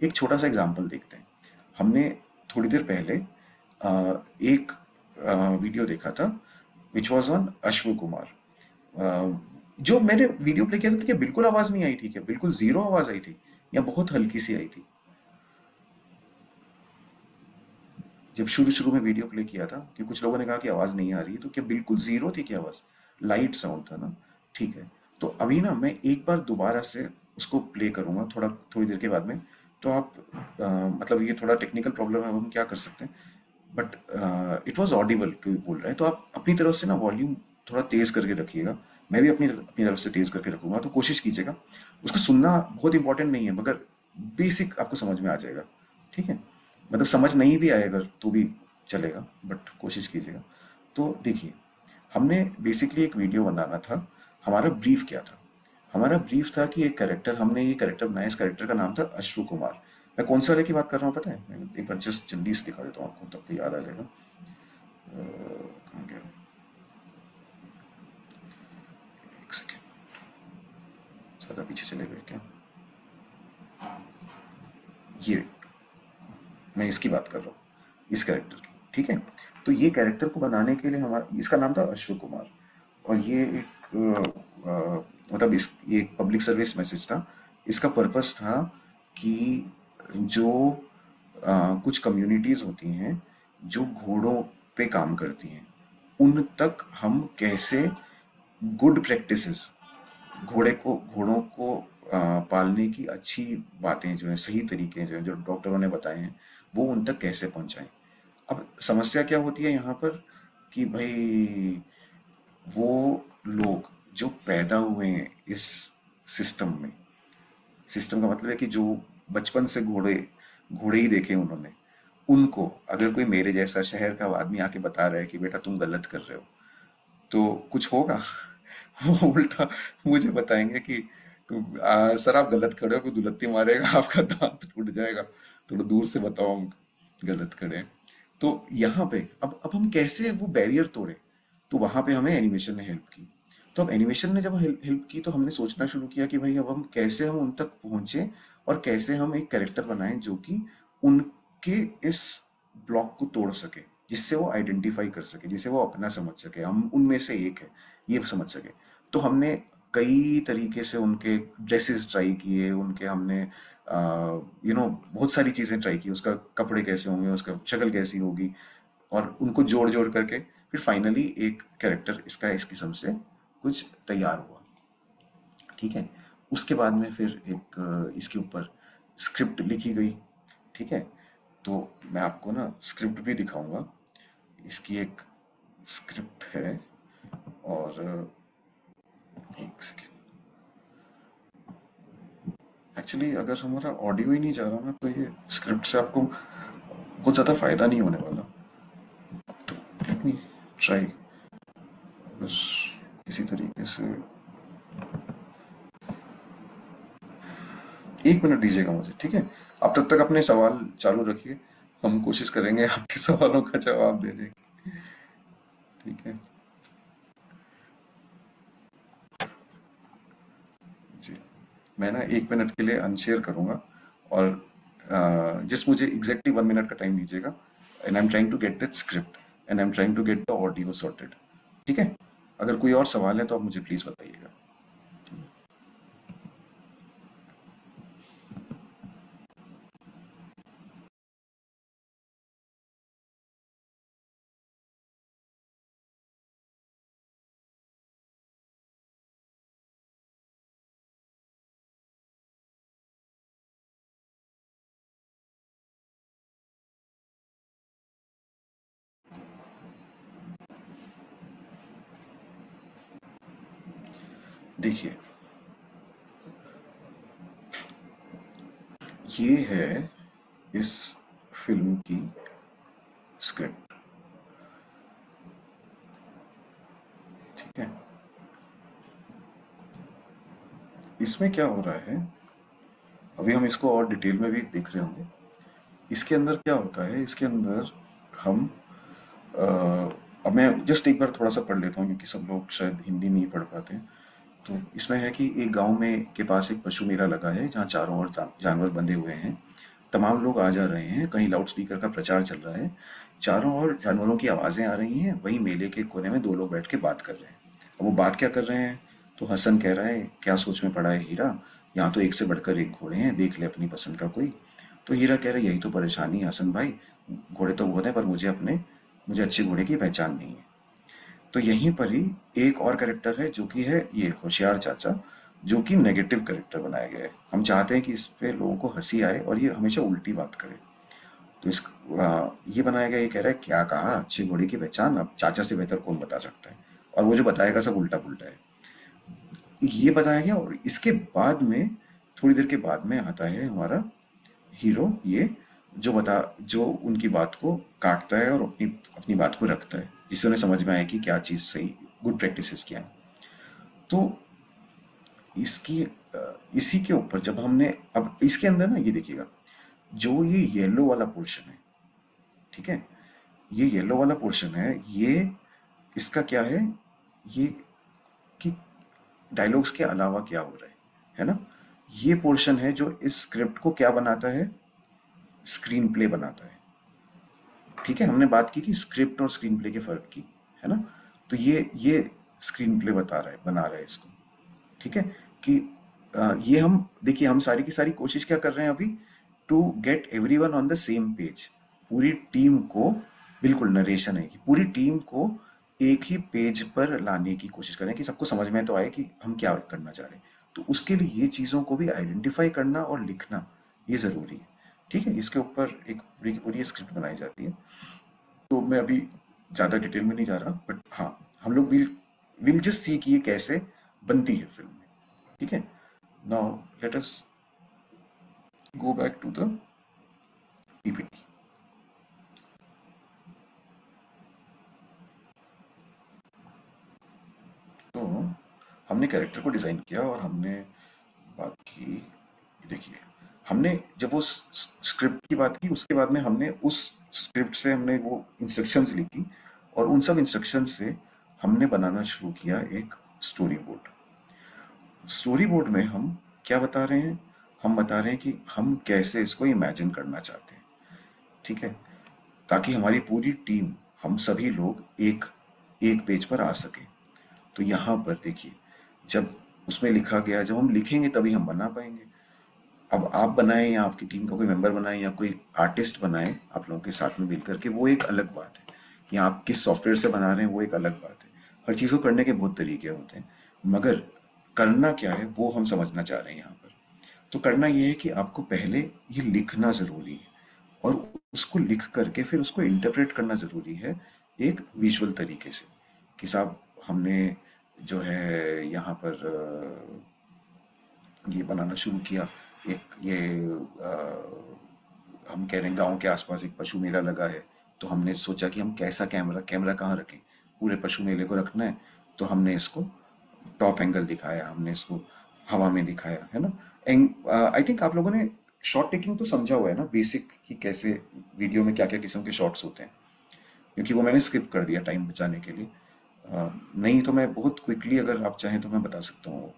एक छोटा सा एग्ज़ाम्पल देखते हैं। हमने थोड़ी देर पहले आ, एक आ, वीडियो देखा था विच वॉज़ ऑन अश्व कुमार जो मैंने वीडियो प्ले किया था तो क्या बिल्कुल आवाज़ नहीं आई थी क्या? बिल्कुल ज़ीरो आवाज़ आई थी। या बहुत हल्की सी आई थी। जब शुरू शुरू में वीडियो प्ले किया था कि कुछ लोगों ने कहा कि आवाज़ नहीं आ रही तो क्या बिल्कुल ज़ीरो थी क्या आवाज़? लाइट साउंड था ना। ठीक है। तो अभी ना मैं एक बार दोबारा से उसको प्ले करूँगा थोड़ा थोड़ी देर के बाद में। तो आप आ, मतलब ये थोड़ा टेक्निकल प्रॉब्लम है हम क्या कर सकते हैं? बट इट वॉज़ ऑडिबल क्यों बोल रहे हैं। तो आप अपनी तरफ़ से ना वॉल्यूम थोड़ा तेज करके रखिएगा। मैं भी अपनी अपनी तरफ़ से तेज करके रखूँगा तो कोशिश कीजिएगा। उसको सुनना बहुत इंपॉर्टेंट नहीं है, मगर बेसिक आपको समझ में आ जाएगा, ठीक है? मतलब समझ नहीं भी आए अगर तो भी चलेगा बट कोशिश कीजिएगा। तो देखिए, हमने बेसिकली एक वीडियो बनाना था, हमारा ब्रीफ क्या था? हमारा ब्रीफ था कि एक करेक्टर हमने ये करेक्टर बनाया, इस करेक्टर का नाम था अश्रु कुमार। मैं कौन सा वाले की बात कर रहा हूँ, पता है? एक बार जस्ट जल्दी से दिखा देता हूँ आपको, तब तो याद आ जाएगा। गया एक सेकेंड ज़्यादा पीछे चले गए क्या? ये मैं इसकी बात कर रहा हूँ इस कैरेक्टर की ठीक है? तो ये कैरेक्टर को बनाने के लिए हमारा इसका नाम था अश्व कुमार। और ये एक मतलब इस ये एक पब्लिक सर्विस मैसेज था। इसका पर्पस था कि जो आ, कुछ कम्युनिटीज होती हैं जो घोड़ों पे काम करती हैं उन तक हम कैसे गुड प्रैक्टिसेस घोड़े को, घोड़ों को पालने की अच्छी बातें जो हैं, सही तरीके जो हैं, जो डॉक्टरों ने बताए हैं, वो उन तक कैसे पहुंचाएँ? अब समस्या क्या होती है यहाँ पर कि भाई वो लोग जो पैदा हुए हैं इस सिस्टम में, सिस्टम का मतलब है कि जो बचपन से घोड़े घोड़े ही देखे उन्होंने, उनको अगर कोई मेरे जैसा शहर का आदमी आके बता रहा है कि बेटा तुम गलत कर रहे हो तो कुछ होगा? उल्टा मुझे बताएँगे कि आ, सर आप गलत खड़े हो कोई दुलत्ती मारेगा आपका दांत टूट जाएगा। थोड़ा दूर से बताओ हम गलत खड़े हैं। तो यहाँ पे अब अब हम कैसे वो बैरियर तोड़े? तो वहाँ पे हमें एनिमेशन ने हेल्प की। तो अब एनिमेशन ने जब हेल्प की तो हमने सोचना शुरू किया कि भाई अब हम कैसे हम उन तक पहुँचे और कैसे हम एक कैरेक्टर बनाएँ जो कि उनके इस ब्लॉक को तोड़ सके जिससे वो आइडेंटिफाई कर सके जिसे वो अपना समझ सके हम उनमें से एक है ये समझ सके। तो हमने कई तरीके से उनके ड्रेसेस ट्राई किए, उनके हमने यू नो बहुत सारी चीज़ें ट्राई की, उसका कपड़े कैसे होंगे, उसका शक्ल कैसी होगी, और उनको जोड़ जोड़ करके फिर फाइनली एक कैरेक्टर इसका, इस किस्म से कुछ तैयार हुआ। ठीक है? उसके बाद में फिर एक, इसके ऊपर स्क्रिप्ट लिखी गई। ठीक है? तो मैं आपको ना स्क्रिप्ट भी दिखाऊँगा। इसकी एक स्क्रिप्ट है और एक सेकेंड एक्चुअली अगर हमारा ऑडियो ही नहीं जा रहा ना तो ये स्क्रिप्ट से आपको बहुत ज़्यादा फ़ायदा नहीं होने वाला। तो लेट मी ट्राई बस इसी तरीके से। एक मिनट दीजिएगा मुझे, ठीक है? आप तब तक अपने सवाल चालू रखिए। हम कोशिश करेंगे आपके सवालों का जवाब देने की। ठीक है? मैं ना एक मिनट के लिए अनशेयर करूँगा और जिस मुझे एग्जैक्टली वन मिनट का टाइम दीजिएगा। And I am trying to get that script and I am trying to get the audio sorted ठीक है? अगर कोई और सवाल है तो आप मुझे प्लीज़ बताइएगा। देखिए। ये है इस फ़िल्म की स्क्रिप्ट। ठीक है? इसमें क्या हो रहा है अभी हम इसको और डिटेल में भी देख रहे होंगे। इसके अंदर क्या होता है इसके अंदर हम आ, अब मैं जस्ट एक बार थोड़ा सा पढ़ लेता हूँ क्योंकि सब लोग शायद हिंदी नहीं पढ़ पाते। हैं तो इसमें है कि एक गाँव में के पास एक पशु मेला लगा है, जहाँ चारों ओर जानवर बंधे हुए हैं। तमाम लोग आ जा रहे हैं, कहीं लाउड स्पीकर का प्रचार चल रहा है। चारों ओर जानवरों की आवाज़ें आ रही हैं, वहीं मेले के कोने में दो लोग बैठ के बात कर रहे हैं। अब वो बात क्या कर रहे हैं? तो हसन कह रहा है, क्या सोच में पड़ा है हीरा? यहाँ तो एक से बढ़कर एक घोड़े हैं, देख ले अपनी पसंद का कोई। तो हीरा कह रहा है, यही तो परेशानी है हसन भाई। घोड़े तो बहुत हैं, पर मुझे अपने, मुझे अच्छे घोड़े की पहचान नहीं है। तो यहीं पर ही एक और करेक्टर है जो कि है ये होशियार चाचा जो कि नेगेटिव करेक्टर बनाया गया है। हम चाहते हैं कि इस पे लोगों को हँसी आए और ये हमेशा उल्टी बात करे। तो इस आ, ये बनाया गया ये कह रहा है क्या कहा? अच्छी घोड़ी की पहचान? अब चाचा से बेहतर कौन बता सकता है? और वो जो बताएगा सब उल्टा पुल्टा है। ये बताया गया और इसके बाद में थोड़ी देर के बाद में आता है हमारा हीरो ये जो बता जो उनकी बात को काटता है और अपनी अपनी बात को रखता है। जिससे उन्हें समझ में आया कि क्या चीज़ सही गुड प्रैक्टिसेस क्या है। तो इसकी, इसी के ऊपर जब हमने, अब इसके अंदर ना ये देखिएगा, जो ये येलो वाला पोर्शन है, ठीक है? ये येलो वाला पोर्शन है, ये इसका क्या है? ये कि डायलॉग्स के अलावा क्या हो रहा है है ना? ये पोर्शन है जो इस स्क्रिप्ट को क्या बनाता है? स्क्रीन प्ले बनाता है। ठीक है हमने बात की थी स्क्रिप्ट और स्क्रीन प्ले के फ़र्क की है ना? तो ये ये स्क्रीन प्ले बता रहा है बना रहा है इसको ठीक है? कि आ, ये हम देखिए हम सारी की सारी कोशिश क्या कर रहे हैं अभी? To get everyone on the same page पूरी टीम को बिल्कुल नरेशन है कि पूरी टीम को एक ही पेज पर लाने की कोशिश करें कि सबको समझ में तो आए कि हम क्या करना चाह रहे हैं। तो उसके लिए ये चीज़ों को भी आइडेंटिफाई करना और लिखना ये ज़रूरी है। ठीक है, इसके ऊपर एक पूरी की पूरी स्क्रिप्ट बनाई जाती है। तो मैं अभी ज़्यादा डिटेल में नहीं जा रहा बट हाँ हम लोग विल विल जस्ट सी कि ये कैसे बनती है फ़िल्म में। ठीक है? Now let us go back to the PPT तो हमने कैरेक्टर को डिज़ाइन किया और हमने बात की, देखिए। हमने जब वो स्क्रिप्ट की बात की, उसके बाद में हमने उस स्क्रिप्ट से हमने वो इंस्ट्रक्शंस लिखी और उन सब इंस्ट्रक्शंस से हमने बनाना शुरू किया एक स्टोरी बोर्ड स्टोरी बोर्ड में हम क्या बता रहे हैं? हम बता रहे हैं कि हम कैसे इसको इमेजिन करना चाहते हैं। ठीक है? ताकि हमारी पूरी टीम हम सभी लोग एक एक पेज पर आ सके। तो यहाँ पर देखिए, जब उसमें लिखा गया, जब हम लिखेंगे तभी हम बना पाएँगे। अब आप बनाएँ या आपकी टीम का कोई मेंबर बनाए या कोई आर्टिस्ट बनाए, आप लोगों के साथ में मिल करके वो एक अलग बात है। या आप किस सॉफ्टवेयर से बना रहे हैं, वो एक अलग बात है। हर चीज़ को करने के बहुत तरीके होते हैं, मगर करना क्या है, वो हम समझना चाह रहे हैं यहाँ पर। तो करना ये है कि आपको पहले ये लिखना ज़रूरी है, और उसको लिख करके फिर उसको इंटरप्रेट करना ज़रूरी है एक विजुअल तरीके से। कि साहब, हमने जो है यहाँ पर ये बनाना शुरू किया एक ये आ, हम कह रहे हैं गाँव के आसपास एक पशु मेला लगा है तो हमने सोचा कि हम कैसा कैमरा कैमरा कहाँ रखें? पूरे पशु मेले को रखना है तो हमने इसको टॉप एंगल दिखाया हमने इसको हवा में दिखाया है ना? एंग आई थिंक आप लोगों ने शॉर्ट टेकिंग तो समझा हुआ है ना बेसिक कि कैसे वीडियो में क्या क्या किस्म के शॉट्स होते हैं। क्योंकि वो मैंने स्किप कर दिया टाइम बचाने के लिए। नहीं तो मैं बहुत क्विकली अगर आप चाहें तो मैं बता सकता हूँ।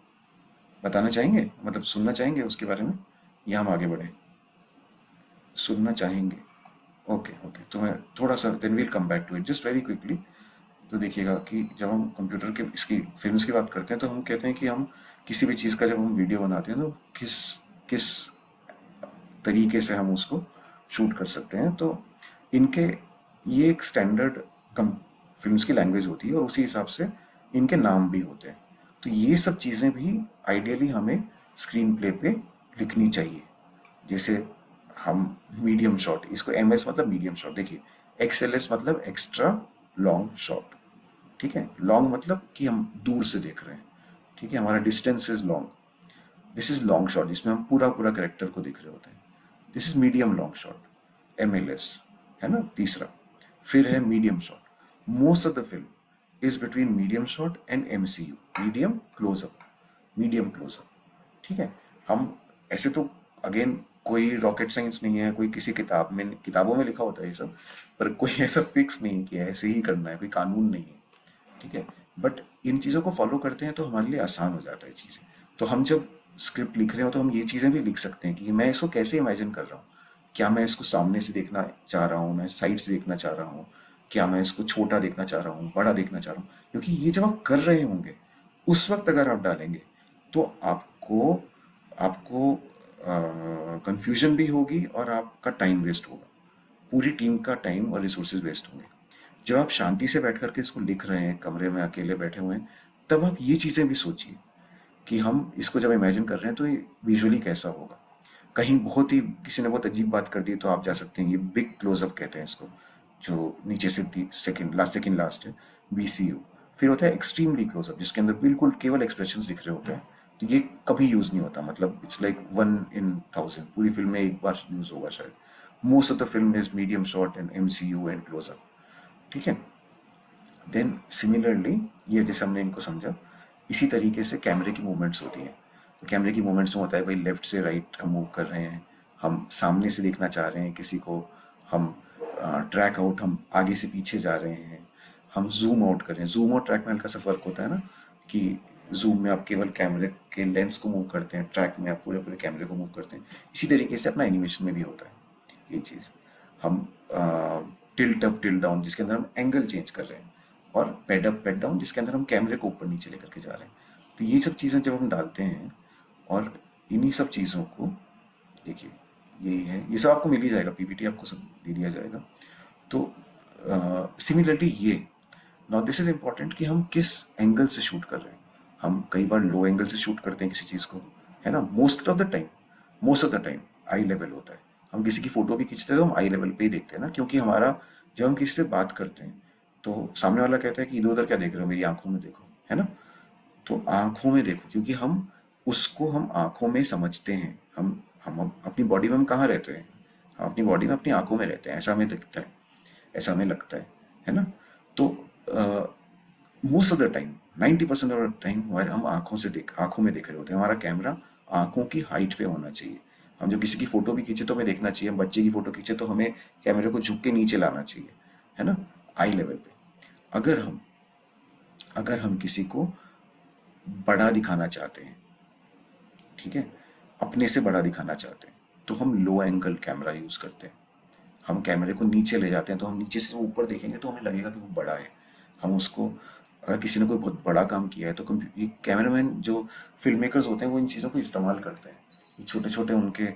बताना चाहेंगे? मतलब सुनना चाहेंगे उसके बारे में? या हम आगे बढ़े? सुनना चाहेंगे। Okay okay. तो मैं थोड़ा सा then will come back to it just very quickly तो देखिएगा कि जब हम कंप्यूटर के, इसकी फिल्म्स की बात करते हैं तो हम कहते हैं कि हम किसी भी चीज़ का जब हम वीडियो बनाते हैं तो किस किस तरीके से हम उसको शूट कर सकते हैं? तो इनके, ये एक स्टैंडर्ड कम फिल्म्स की लैंग्वेज होती है और उसी हिसाब से इनके नाम भी होते हैं। तो ये सब चीज़ें भी आइडियली हमें स्क्रीन प्ले पे लिखनी चाहिए। जैसे हम मीडियम शॉट इसको एम एस मतलब मीडियम शॉट देखिए एक्स एल एस मतलब एक्स्ट्रा लॉन्ग शॉट ठीक है? लॉन्ग मतलब कि हम दूर से देख रहे हैं, ठीक है? हमारा distance is long this is long shot जिसमें हम पूरा पूरा करेक्टर को देख रहे होते हैं। This is medium long shot M L S है ना? तीसरा, फिर है medium shot most of the film is between medium shot and M medium closeup medium closeup ठीक है? हम ऐसे तो अगेन कोई रॉकेट साइंस नहीं है, कोई किसी किताब में, किताबों में लिखा होता है ये सब, पर कोई ऐसा फिक्स नहीं कि ऐसे ही करना है, कोई कानून नहीं है, ठीक है? बट इन चीज़ों को फॉलो करते हैं तो हमारे लिए आसान हो जाता है चीज़ें। तो हम जब स्क्रिप्ट लिख रहे हो तो हम ये चीज़ें भी लिख सकते हैं कि मैं इसको कैसे इमेजिन कर रहा हूँ? क्या मैं इसको सामने से देखना चाह रहा हूँ, मैं साइड से देखना चाह रहा हूँ? क्या मैं इसको छोटा देखना चाह रहा हूँ, बड़ा देखना चाह रहा हूँ? क्योंकि ये जब आप कर रहे होंगे, उस वक्त अगर आप डालेंगे तो आपको आपको कंफ्यूजन भी होगी और आपका टाइम वेस्ट होगा। पूरी टीम का टाइम और रिसोर्सेज वेस्ट होंगे। जब आप शांति से बैठ करके इसको लिख रहे हैं, कमरे में अकेले बैठे हुए हैं, तब आप ये चीज़ें भी सोचिए कि हम इसको जब इमेजिन कर रहे हैं तो ये विजुअली कैसा होगा। कहीं बहुत ही, किसी ने बहुत अजीब बात कर दी तो आप जा सकते हैं। ये बिग क्लोजअप कहते हैं इसको, जो नीचे से सेकेंड लास्ट सेकेंड लास्ट है बी फिर होता है एक्सट्रीमली क्लोजअप जिसके अंदर बिल्कुल केवल एक्सप्रेशन दिख रहे होते हैं। तो ये कभी यूज़ नहीं होता मतलब it's like one in thousand पूरी फ़िल्म में एक बार यूज़ होगा शायद। Most of the film is medium short and M C U and closeup ठीक है? देन सिमिलरली ये जैसे हमने इनको समझा, इसी तरीके से कैमरे की मूवमेंट्स होती हैं। तो कैमरे की मूवमेंट्स में होता है, भाई लेफ़्ट से राइट हम मूव कर रहे हैं, हम सामने से देखना चाह रहे हैं किसी को, हम ट्रैक आउट हम आगे से पीछे जा रहे हैं, हम जूम आउट कर रहे हैं। जूम आउट ट्रैक में हल्का सा फ़र्क होता है ना, कि जूम में आप केवल कैमरे के लेंस को मूव करते हैं ट्रैक में आप पूरे पूरे कैमरे को मूव करते हैं। इसी तरीके से अपना एनिमेशन में भी होता है ये चीज़। हम टिल्ट अप टिल्ट डाउन जिसके अंदर हम एंगल चेंज कर रहे हैं और पेड अप पेड डाउन जिसके अंदर हम कैमरे को ऊपर नीचे लेकर के जा रहे हैं। तो ये सब चीज़ें जब हम डालते हैं और इन्हीं सब चीज़ों को, देखिए, यही है। ये सब आपको मिल ही जाएगा पीपीटी आपको सब दे दिया जाएगा। तो सिमिलरली ये नाउ दिस इज़ इंपॉर्टेंट कि हम किस एंगल से शूट कर रहे हैं। हम कई बार लो एंगल से शूट करते हैं किसी चीज़ को, है ना? Most of the time most of the time eye level होता है। हम किसी की फ़ोटो भी खींचते हैं तो हम आई लेवल पे ही देखते हैं ना, क्योंकि हमारा जब हम किसी से बात करते हैं तो सामने वाला कहता है कि इधर उधर क्या देख रहे हो? मेरी आँखों में देखो। है ना? तो आँखों में देखो, क्योंकि हम उसको हम आँखों में समझते हैं। हम हम अपनी बॉडी में हम कहाँ रहते हैं? हम अपनी बॉडी में अपनी आँखों में रहते हैं। ऐसा हमें लगता है। ऐसा हमें लगता है। है ना? तो most of the time ninety percent of time हमारे हम आँखों से देख, आँखों में देख रहे होते हैं। हमारा कैमरा आँखों की हाइट पे होना चाहिए। हम जब किसी की फ़ोटो भी खींचे तो हमें देखना चाहिए। हम बच्चे की फ़ोटो खींचे तो हमें कैमरे को झुक के नीचे लाना चाहिए, है ना? आई लेवल पे। अगर हम अगर हम किसी को बड़ा दिखाना चाहते हैं, ठीक है? अपने से बड़ा दिखाना चाहते हैं तो हम लो एंगल कैमरा यूज़ करते हैं। हम कैमरे को नीचे ले जाते हैं तो हम नीचे से ऊपर देखेंगे तो हमें लगेगा कि वो बड़ा है। हम उसको अगर किसी ने कोई बहुत बड़ा काम किया है तो कैमरामैन जो फ़िल्म मेकर्स होते हैं, वो इन चीज़ों को इस्तेमाल करते हैं। ये छोटे छोटे उनके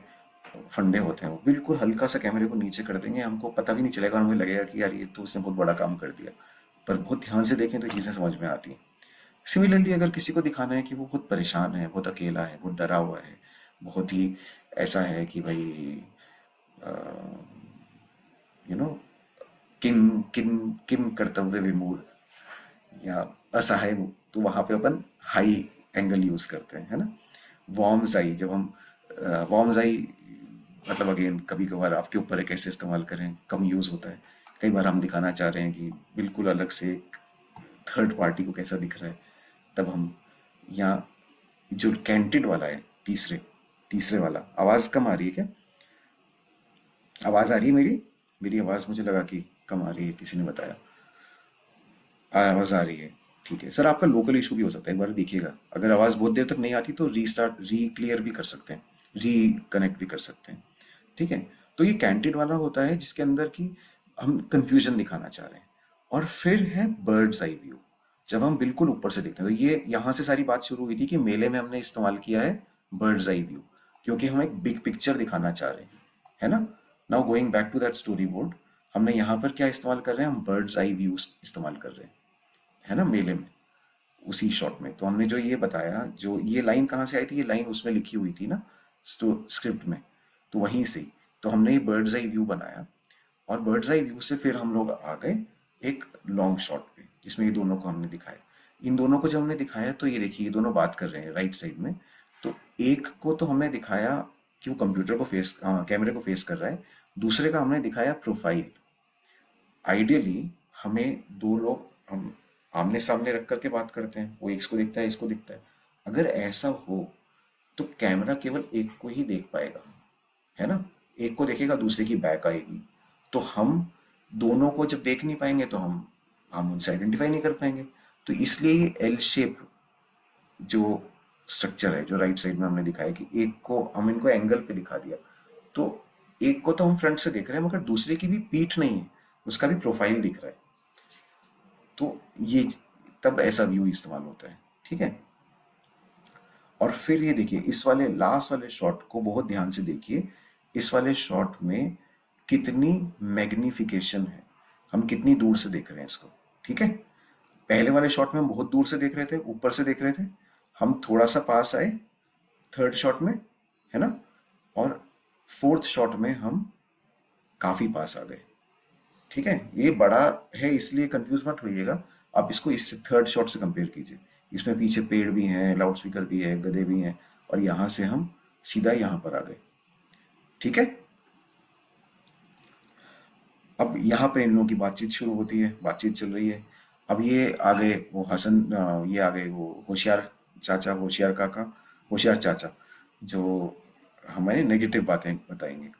फंडे होते हैं। वो बिल्कुल हल्का सा कैमरे को नीचे कर देंगे, हमको पता भी नहीं चलेगा और हमें लगेगा कि यार, ये तो उसने बहुत बड़ा काम कर दिया। पर बहुत ध्यान से देखें तो चीज़ें समझ में आती हैं। सिमिलरली अगर किसी को दिखाना है कि वो बहुत परेशान है, बहुत अकेला है, बहुत डरा हुआ है, बहुत ही ऐसा है कि भाई यू नो किन किन किम कर्तव्य विमूढ़। या असहाय तो वहाँ पे अपन हाई एंगल यूज़ करते हैं, है ना? वॉर्म्स आई, जब हम वॉर्म्स आई मतलब अगेन कभी कभार आपके ऊपर है कैसे इस्तेमाल करें, कम यूज़ होता है। कई बार हम दिखाना चाह रहे हैं कि बिल्कुल अलग से एक थर्ड पार्टी को कैसा दिख रहा है। तब हम यहाँ जो कैंटेड वाला है, तीसरे तीसरे वाला, आवाज़ कम आ रही है क्या? आवाज़ आ रही है मेरी? मेरी आवाज़ मुझे लगा कि कम आ रही है, किसी ने बताया। आवाज़ आ रही है। ठीक है। सर, आपका लोकल इशू भी हो सकता है, एक बार देखिएगा। अगर आवाज़ बहुत देर तक नहीं आती तो रीस्टार्ट री क्लियर भी कर सकते हैं। री कनेक्ट भी कर सकते हैं। ठीक है? तो ये कैंटेड वाला होता है जिसके अंदर की हम कन्फ्यूज़न दिखाना चाह रहे हैं। और फिर है बर्ड्स आई व्यू जब हम बिल्कुल ऊपर से देखते हैं तो ये यहाँ से सारी बात शुरू हुई थी कि मेले में हमने इस्तेमाल किया है बर्ड्स आई व्यू क्योंकि हम एक बिग पिक्चर दिखाना चाह रहे हैं। है ना? Now going back to that storyboard हमने यहाँ पर क्या इस्तेमाल कर रहे हैं? हम बर्ड्स आई व्यू इस्तेमाल कर रहे हैं। है ना, मेले में, उसी शॉट में। तो हमने जो ये बताया, जो ये लाइन कहाँ से आई थी, ये लाइन उसमें लिखी हुई थी ना स्क्रिप्ट में। तो वहीं से तो हमने ये बर्ड्स आई व्यू बनाया और बर्ड्स आई व्यू से फिर हम लोग आ गए एक लॉन्ग शॉट पे, जिसमें ये दोनों को हमने दिखाया। इन दोनों को जब हमने दिखाया तो ये देखिए, ये दोनों बात कर रहे हैं राइट साइड में। तो एक को तो हमने दिखाया कि वो कंप्यूटर को फेस कैमरे को फेस कर रहा है, दूसरे का हमने दिखाया प्रोफ़ाइल आइडियली हमें दो लोग, हम आमने सामने रख करके बात करते हैं। वो इसको दिखता है, इसको दिखता है। अगर ऐसा हो तो कैमरा केवल एक को ही देख पाएगा, है ना? एक को देखेगा, दूसरे की बैक आएगी। तो हम दोनों को जब देख नहीं पाएँगे तो हम हम उनसे आइडेंटिफाई नहीं कर पाएँगे। तो इसलिए ये एल शेप जो स्ट्रक्चर है, जो राइट साइड में हमने दिखाया कि एक को हम इनको एंगल पे दिखा दिया। तो एक को तो हम फ्रंट से देख रहे हैं, मगर दूसरे की भी पीठ नहीं है। उसका भी प्रोफ़ाइल दिख रहा है। तो ये तब ऐसा व्यू इस्तेमाल होता है, ठीक है? और फिर ये देखिए, इस वाले लास्ट वाले शॉट को बहुत ध्यान से देखिए, इस वाले शॉट में कितनी मैग्निफिकेशन है। हम कितनी दूर से देख रहे हैं इसको, ठीक है? पहले वाले शॉट में हम बहुत दूर से देख रहे थे, ऊपर से देख रहे थे। हम थोड़ा सा पास आए थर्ड शॉट में, है ना? और फोर्थ शॉट में हम काफ़ी पास आ गए। ठीक है? ये बड़ा है, इसलिए कंफ्यूज मत होइएगा। आप इसको इससे थर्ड शॉट से कंपेयर कीजिए। इसमें पीछे पेड़ भी हैं लाउड स्पीकर भी है, गधे भी हैं, और यहाँ से हम सीधा यहाँ पर आ गए। ठीक है? अब यहाँ पर इन लोगों की बातचीत शुरू होती है, बातचीत चल रही है। अब ये आ गए वो हसन ये आ गए वो होशियार चाचा, होशियार काका, होशियार चाचा, जो हमारे नेगेटिव बातें बताएँगे।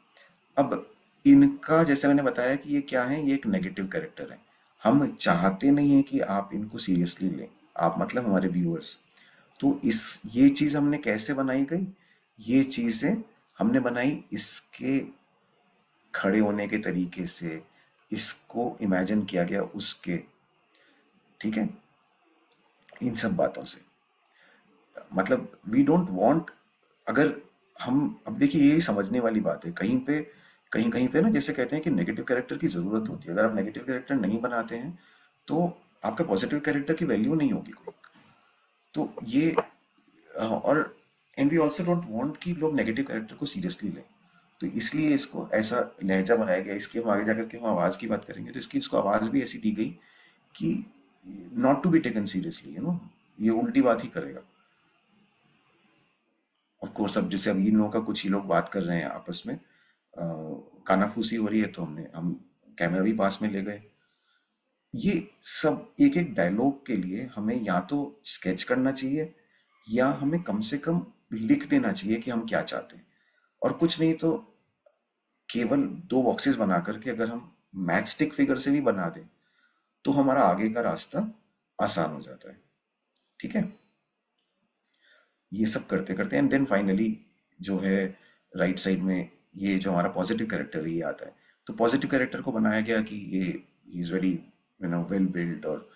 अब इनका जैसे मैंने बताया कि ये क्या है, ये एक नेगेटिव कैरेक्टर है। हम चाहते नहीं है कि आप इनको सीरियसली लें। आप मतलब हमारे व्यूअर्स तो इस, ये चीज़ हमने कैसे बनाई गई? ये चीज़ें हमने बनाई इसके खड़े होने के तरीके से, इसको इमेजिन किया गया उसके। ठीक है? इन सब बातों से। मतलब वी डोंट वांट अगर हम, अब देखिए ये समझने वाली बात है, कहीं पे कहीं कहीं पे ना जैसे कहते हैं कि नेगेटिव कैरेक्टर की ज़रूरत होती है। अगर आप नेगेटिव कैरेक्टर नहीं बनाते हैं तो आपका पॉजिटिव कैरेक्टर की वैल्यू नहीं होगी कोई। तो ये और and we also don't want कि लोग नेगेटिव कैरेक्टर को सीरियसली लें। तो इसलिए इसको ऐसा लहजा बनाया गया, इसकी हम आगे जाकर के हम आवाज़ की बात करेंगे तो इसकी, इसको आवाज़ भी ऐसी दी गई कि not to be taken seriously you know ये उल्टी बात ही करेगा। ऑफ़ कोर्स अब जैसे अब इन लोगों का कुछ ही लोग बात कर रहे हैं आपस में कानाफूसी हो रही है तो हमने, हम कैमरा भी पास में ले गए। ये सब एक एक डायलॉग के लिए हमें या तो स्केच करना चाहिए या हमें कम से कम लिख देना चाहिए कि हम क्या चाहते हैं। और कुछ नहीं तो केवल दो बॉक्सेस बना करके अगर हम मैच स्टिक फिगर से भी बना दें तो हमारा आगे का रास्ता आसान हो जाता है। ठीक है? ये सब करते करते एंड देन फाइनली जो है राइट right साइड में ये जो हमारा पॉजिटिव कैरेक्टर है, ये आता है। तो पॉजिटिव कैरेक्टर को बनाया गया कि ये ही is very you know well build और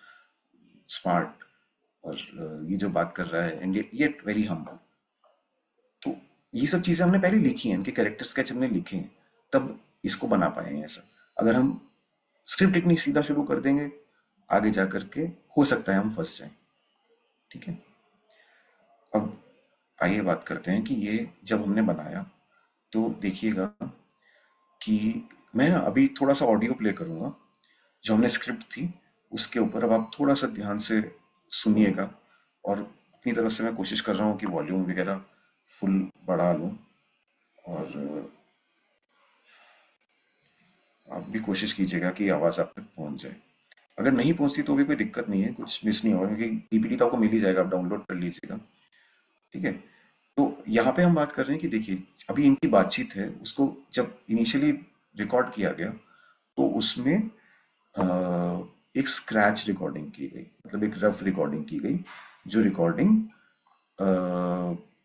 स्मार्ट और ये जो बात कर रहा है एंड येट वेरी हम्बल तो ये सब चीज़ें हमने पहले लिखी हैं, इनके कैरेक्टर स्केच हमने लिखे हैं, तब इसको बना पाए हैं ऐसा। अगर हम स्क्रिप्ट लिखनी सीधा शुरू कर देंगे, आगे जा करके हो सकता है हम फंस जाएँ। ठीक है? अब आइए बात करते हैं कि ये जब हमने बनाया तो देखिएगा कि मैं ना अभी थोड़ा सा ऑडियो प्ले करूँगा, जो हमने स्क्रिप्ट थी, उसके ऊपर अब आप थोड़ा सा ध्यान से सुनिएगा और अपनी तरफ़ से मैं कोशिश कर रहा हूँ कि वॉल्यूम वगैरह फुल बढ़ा लूँ और आप भी कोशिश कीजिएगा कि आवाज़ आप तक पहुँच जाए। अगर नहीं पहुँचती तो भी कोई दिक्कत नहीं है, कुछ मिस नहीं होगा, क्योंकि पीपीटी तो आपको मिल ही जाएगा, आप डाउनलोड कर लीजिएगा, ठीक है? तो यहाँ पे हम बात कर रहे हैं कि देखिए, अभी इनकी बातचीत है, उसको जब इनिशियली रिकॉर्ड किया गया तो उसमें एक स्क्रैच रिकॉर्डिंग की गई मतलब एक रफ रिकॉर्डिंग की गई, जो रिकॉर्डिंग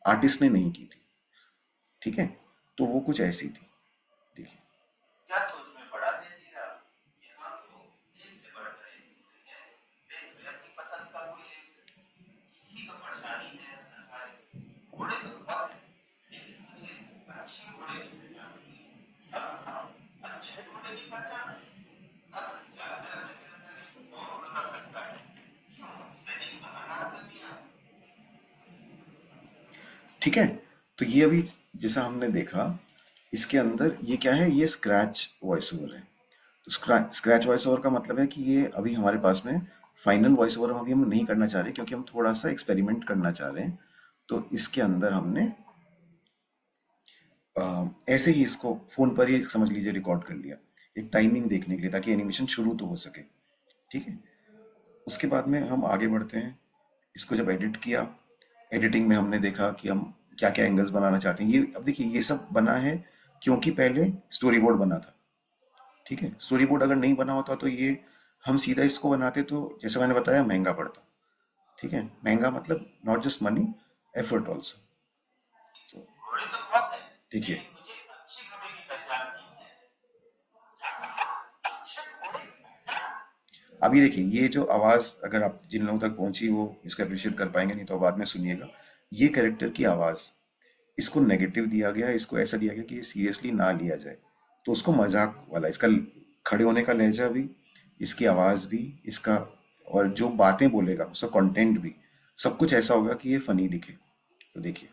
आर्टिस्ट ने नहीं की थी। ठीक है? तो वो कुछ ऐसी थी। देखिए। ठीक है? तो ये अभी जैसा हमने देखा इसके अंदर ये क्या है? ये स्क्रैच वॉइस ओवर है। तो स्क्रैच वॉइस ओवर का मतलब है कि ये अभी हमारे पास में फाइनल वॉइस ओवर अभी हम नहीं करना चाह रहे क्योंकि हम थोड़ा सा एक्सपेरिमेंट करना चाह रहे हैं। तो इसके अंदर हमने आ, ऐसे ही इसको फ़ोन पर ही समझ लीजिए रिकॉर्ड कर लिया। एक टाइमिंग देखने के लिए ताकि एनिमेशन शुरू तो हो सके। ठीक है? उसके बाद में हम आगे बढ़ते हैं। इसको जब एडिट किया एडिटिंग में हमने देखा कि हम क्या क्या एंगल्स बनाना चाहते हैं। ये अब देखिए, ये सब बना है क्योंकि पहले स्टोरी बोर्ड बना था। ठीक है? स्टोरी बोर्ड अगर नहीं बना होता तो ये हम सीधा इसको बनाते तो जैसे मैंने बताया, महँगा पड़ता। ठीक है? महँगा मतलब not just money effort also देखिए अभी देखिए, ये जो आवाज़ अगर आप जिन लोगों तक पहुँची वो इसका अप्रिशिएट कर पाएँगे, नहीं तो बाद में सुनिएगा। ये कैरेक्टर की आवाज़, इसको नेगेटिव दिया गया, इसको ऐसा दिया गया कि ये सीरियसली ना लिया जाए। तो उसको मज़ाक वाला, इसका खड़े होने का लहजा भी, इसकी आवाज़ भी, इसका और जो बातें बोलेगा, उसका कंटेंट भी, सब कुछ ऐसा होगा कि ये फनी दिखे। तो देखिए।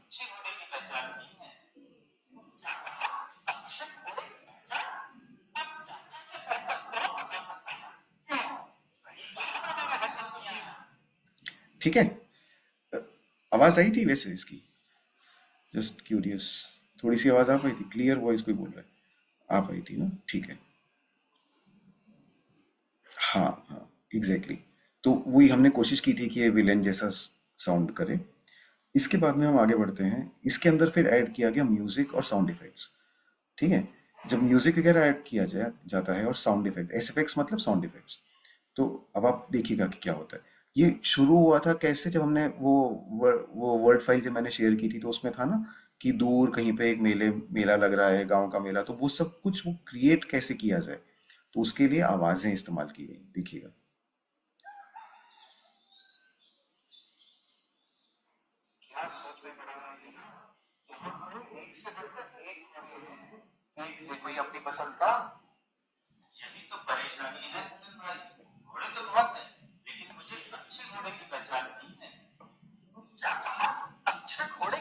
ठीक है? आवाज़ आई थी वैसे इसकी? जस्ट क्यूरियस थोड़ी सी आवाज़ आ पाई थी? क्लियर वॉइस कोई बोल रहा है? आ पाई थी ना? ठीक है। हाँ हाँ एग्जैक्टली exactly. तो वही हमने कोशिश की थी कि ये विलेन जैसा साउंड करे। इसके बाद में हम आगे बढ़ते हैं। इसके अंदर फिर ऐड किया गया म्यूज़िक और साउंड इफेक्ट्स ठीक है? जब म्यूज़िक वगैरह ऐड किया जाए जाता है और साउंड इफ़ेक्ट एस इफेक्ट्स मतलब साउंड इफेक्ट्स तो अब आप देखिएगा कि क्या होता है। ये शुरू हुआ था कैसे जब हमने वो वो वर्ड फ़ाइल जब मैंने शेयर की थी तो उसमें था ना कि दूर कहीं पे एक मेले, मेला लग रहा है, गाँव का मेला तो वो सब कुछ वो क्रिएट कैसे किया जाए? तो उसके लिए आवाज़ें इस्तेमाल की गई, देखिएगा। कोई अपनी पसंद का? यही तो परेशानी है भाई। घोड़े तो बहुत घोड़े की पहचान नहीं है। क्या कहा? अच्छे घोड़े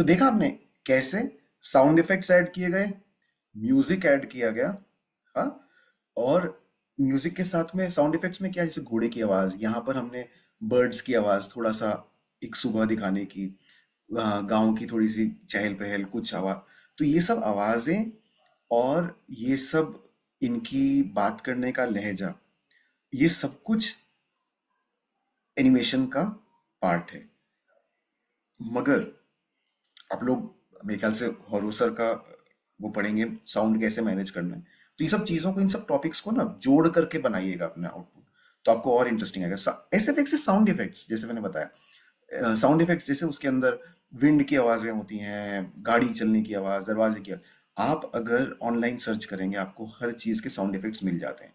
तो देखा आपने कैसे साउंड इफेक्ट्स ऐड किए गए म्यूज़िक ऐड किया गया हाँ? और म्यूज़िक के साथ में साउंड इफेक्ट्स में क्या जैसे घोड़े की आवाज़, यहाँ पर हमने बर्ड्स की आवाज़ थोड़ा सा एक सुबह दिखाने की गाँव की थोड़ी सी चहल पहल, कुछ आवाज़ तो ये सब आवाज़ें और ये सब इनकी बात करने का लहजा, ये सब कुछ एनिमेशन का पार्ट है। मगर आप लोग मेरे ख्याल से हॉरोसर का, वो पढ़ेंगे साउंड कैसे मैनेज करना है। तो ये सब चीज़ों को, इन सब टॉपिक्स को ना जोड़ करके बनाइएगा अपना आउटपुट तो आपको और इंटरेस्टिंग आएगा। S F X sound effects जैसे मैंने बताया साउंड इफेक्ट्स जैसे उसके अंदर विंड की आवाज़ें होती हैं, गाड़ी चलने की आवाज़, दरवाजे की आप अगर ऑनलाइन सर्च करेंगे, आपको हर चीज़ के साउंड इफेक्ट्स मिल जाते हैं।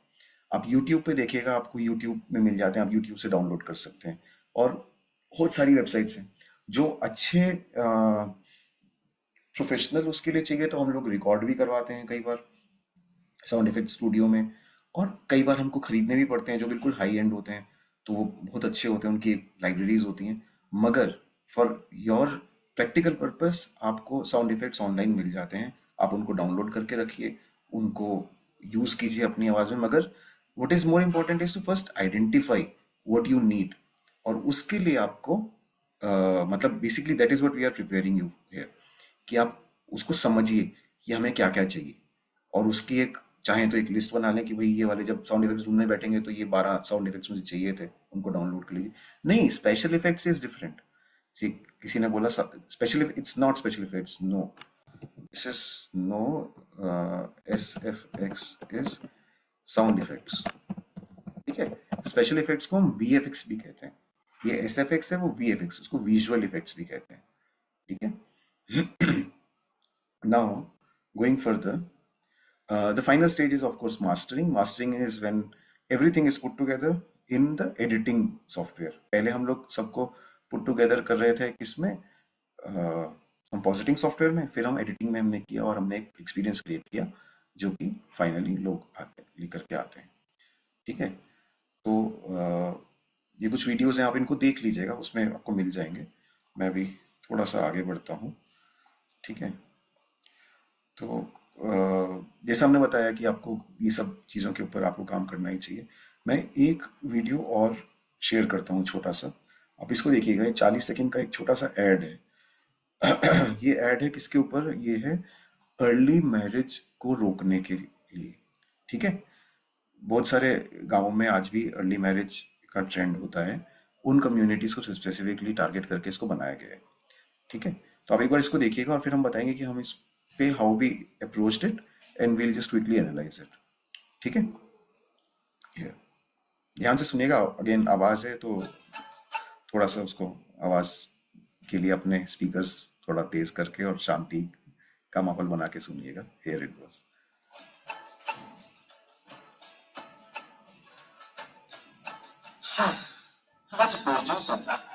आप यूट्यूब पे देखिएगा, आपको यूट्यूब में मिल जाते हैं, आप यूट्यूब से डाउनलोड कर सकते हैं। और बहुत सारी वेबसाइट्स हैं, जो अच्छे प्रोफेशनल उसके लिए चाहिए तो हम लोग रिकॉर्ड भी करवाते हैं कई बार साउंड इफ़ेक्ट स्टूडियो में। और कई बार हमको खरीदने भी पड़ते हैं जो बिल्कुल हाई एंड होते हैं तो वो बहुत अच्छे होते हैं उनकी लाइब्रेरीज होती हैं। मगर फॉर योर प्रैक्टिकल पर्पस आपको साउंड इफेक्ट्स ऑनलाइन मिल जाते हैं। आप उनको डाउनलोड करके रखिए उनको यूज़ कीजिए अपनी आवाज़ में। मगर what is more important is to first identify what you need और उसके लिए आपको uh, मतलब basically that is what we are preparing you here कि आप उसको समझिए कि हमें क्या क्या चाहिए। और उसकी एक, चाहे तो एक लिस्ट बना लें कि भाई ये वाले जब साउंड इफेक्ट्स ढूँढने बैठेंगे तो ये बारह साउंड इफेक्ट्स मुझे चाहिए थे, उनको डाउनलोड कर लीजिए। नहीं स्पेशल इफेक्ट्स इज़ डिफरेंट किसी ने बोला special it's not special effects no this is no S F X is sound effects ठीक है? स्पेशल इफेक्ट्स को हम वी एफ़ एक्स भी कहते हैं। ये एस एफ़ एक्स है, वो वी एफ़ एक्स उसको विजुअल इफेक्ट्स भी कहते हैं। ठीक है? now going further uh, the final stage is of course mastering. Mastering is when everything is put together in the editing software. पहले हम लोग सबको put together कर रहे थे किसमें? कंपोजिटिंग uh, सॉफ्टवेयर में। फिर हम एडिटिंग में हमने किया और हमने एक एक्सपीरियंस क्रिएट किया जो कि फाइनली लोग आते लेकर के आते हैं। ठीक है? तो uh, ये कुछ वीडियोस हैं आप इनको देख लीजिएगा उसमें आपको मिल जाएँगे। मैं भी थोड़ा सा आगे बढ़ता हूँ। ठीक है? तो जैसा हमने बताया कि आपको ये सब चीज़ों के ऊपर आपको काम करना ही चाहिए। मैं एक वीडियो और शेयर करता हूँ छोटा सा। आप इसको देखिएगा, ये चालीस सेकेंड का एक छोटा सा ऐड है। ये ऐड है किसके ऊपर? ये है अर्ली मैरिज को रोकने के लिए। ठीक है? बहुत सारे गाँवों में आज भी अर्ली मैरिज का ट्रेंड होता है। उन कम्युनिटीज को स्पेसिफिकली टारगेट करके इसको बनाया गया है। ठीक है? तो आप एक बार इसको देखिएगा और फिर हम बताएँगे कि हम इस पे how we approach it and we'll just quickly analyse it ठीक है? ध्यान से सुनिएगा अगेन आवाज़ है तो थोड़ा सा उसको आवाज़ के लिए अपने स्पीकर्स थोड़ा तेज करके और शांति का माहौल बना के सुनिएगा। हेयर इट वॉज़ हाँ, उसकी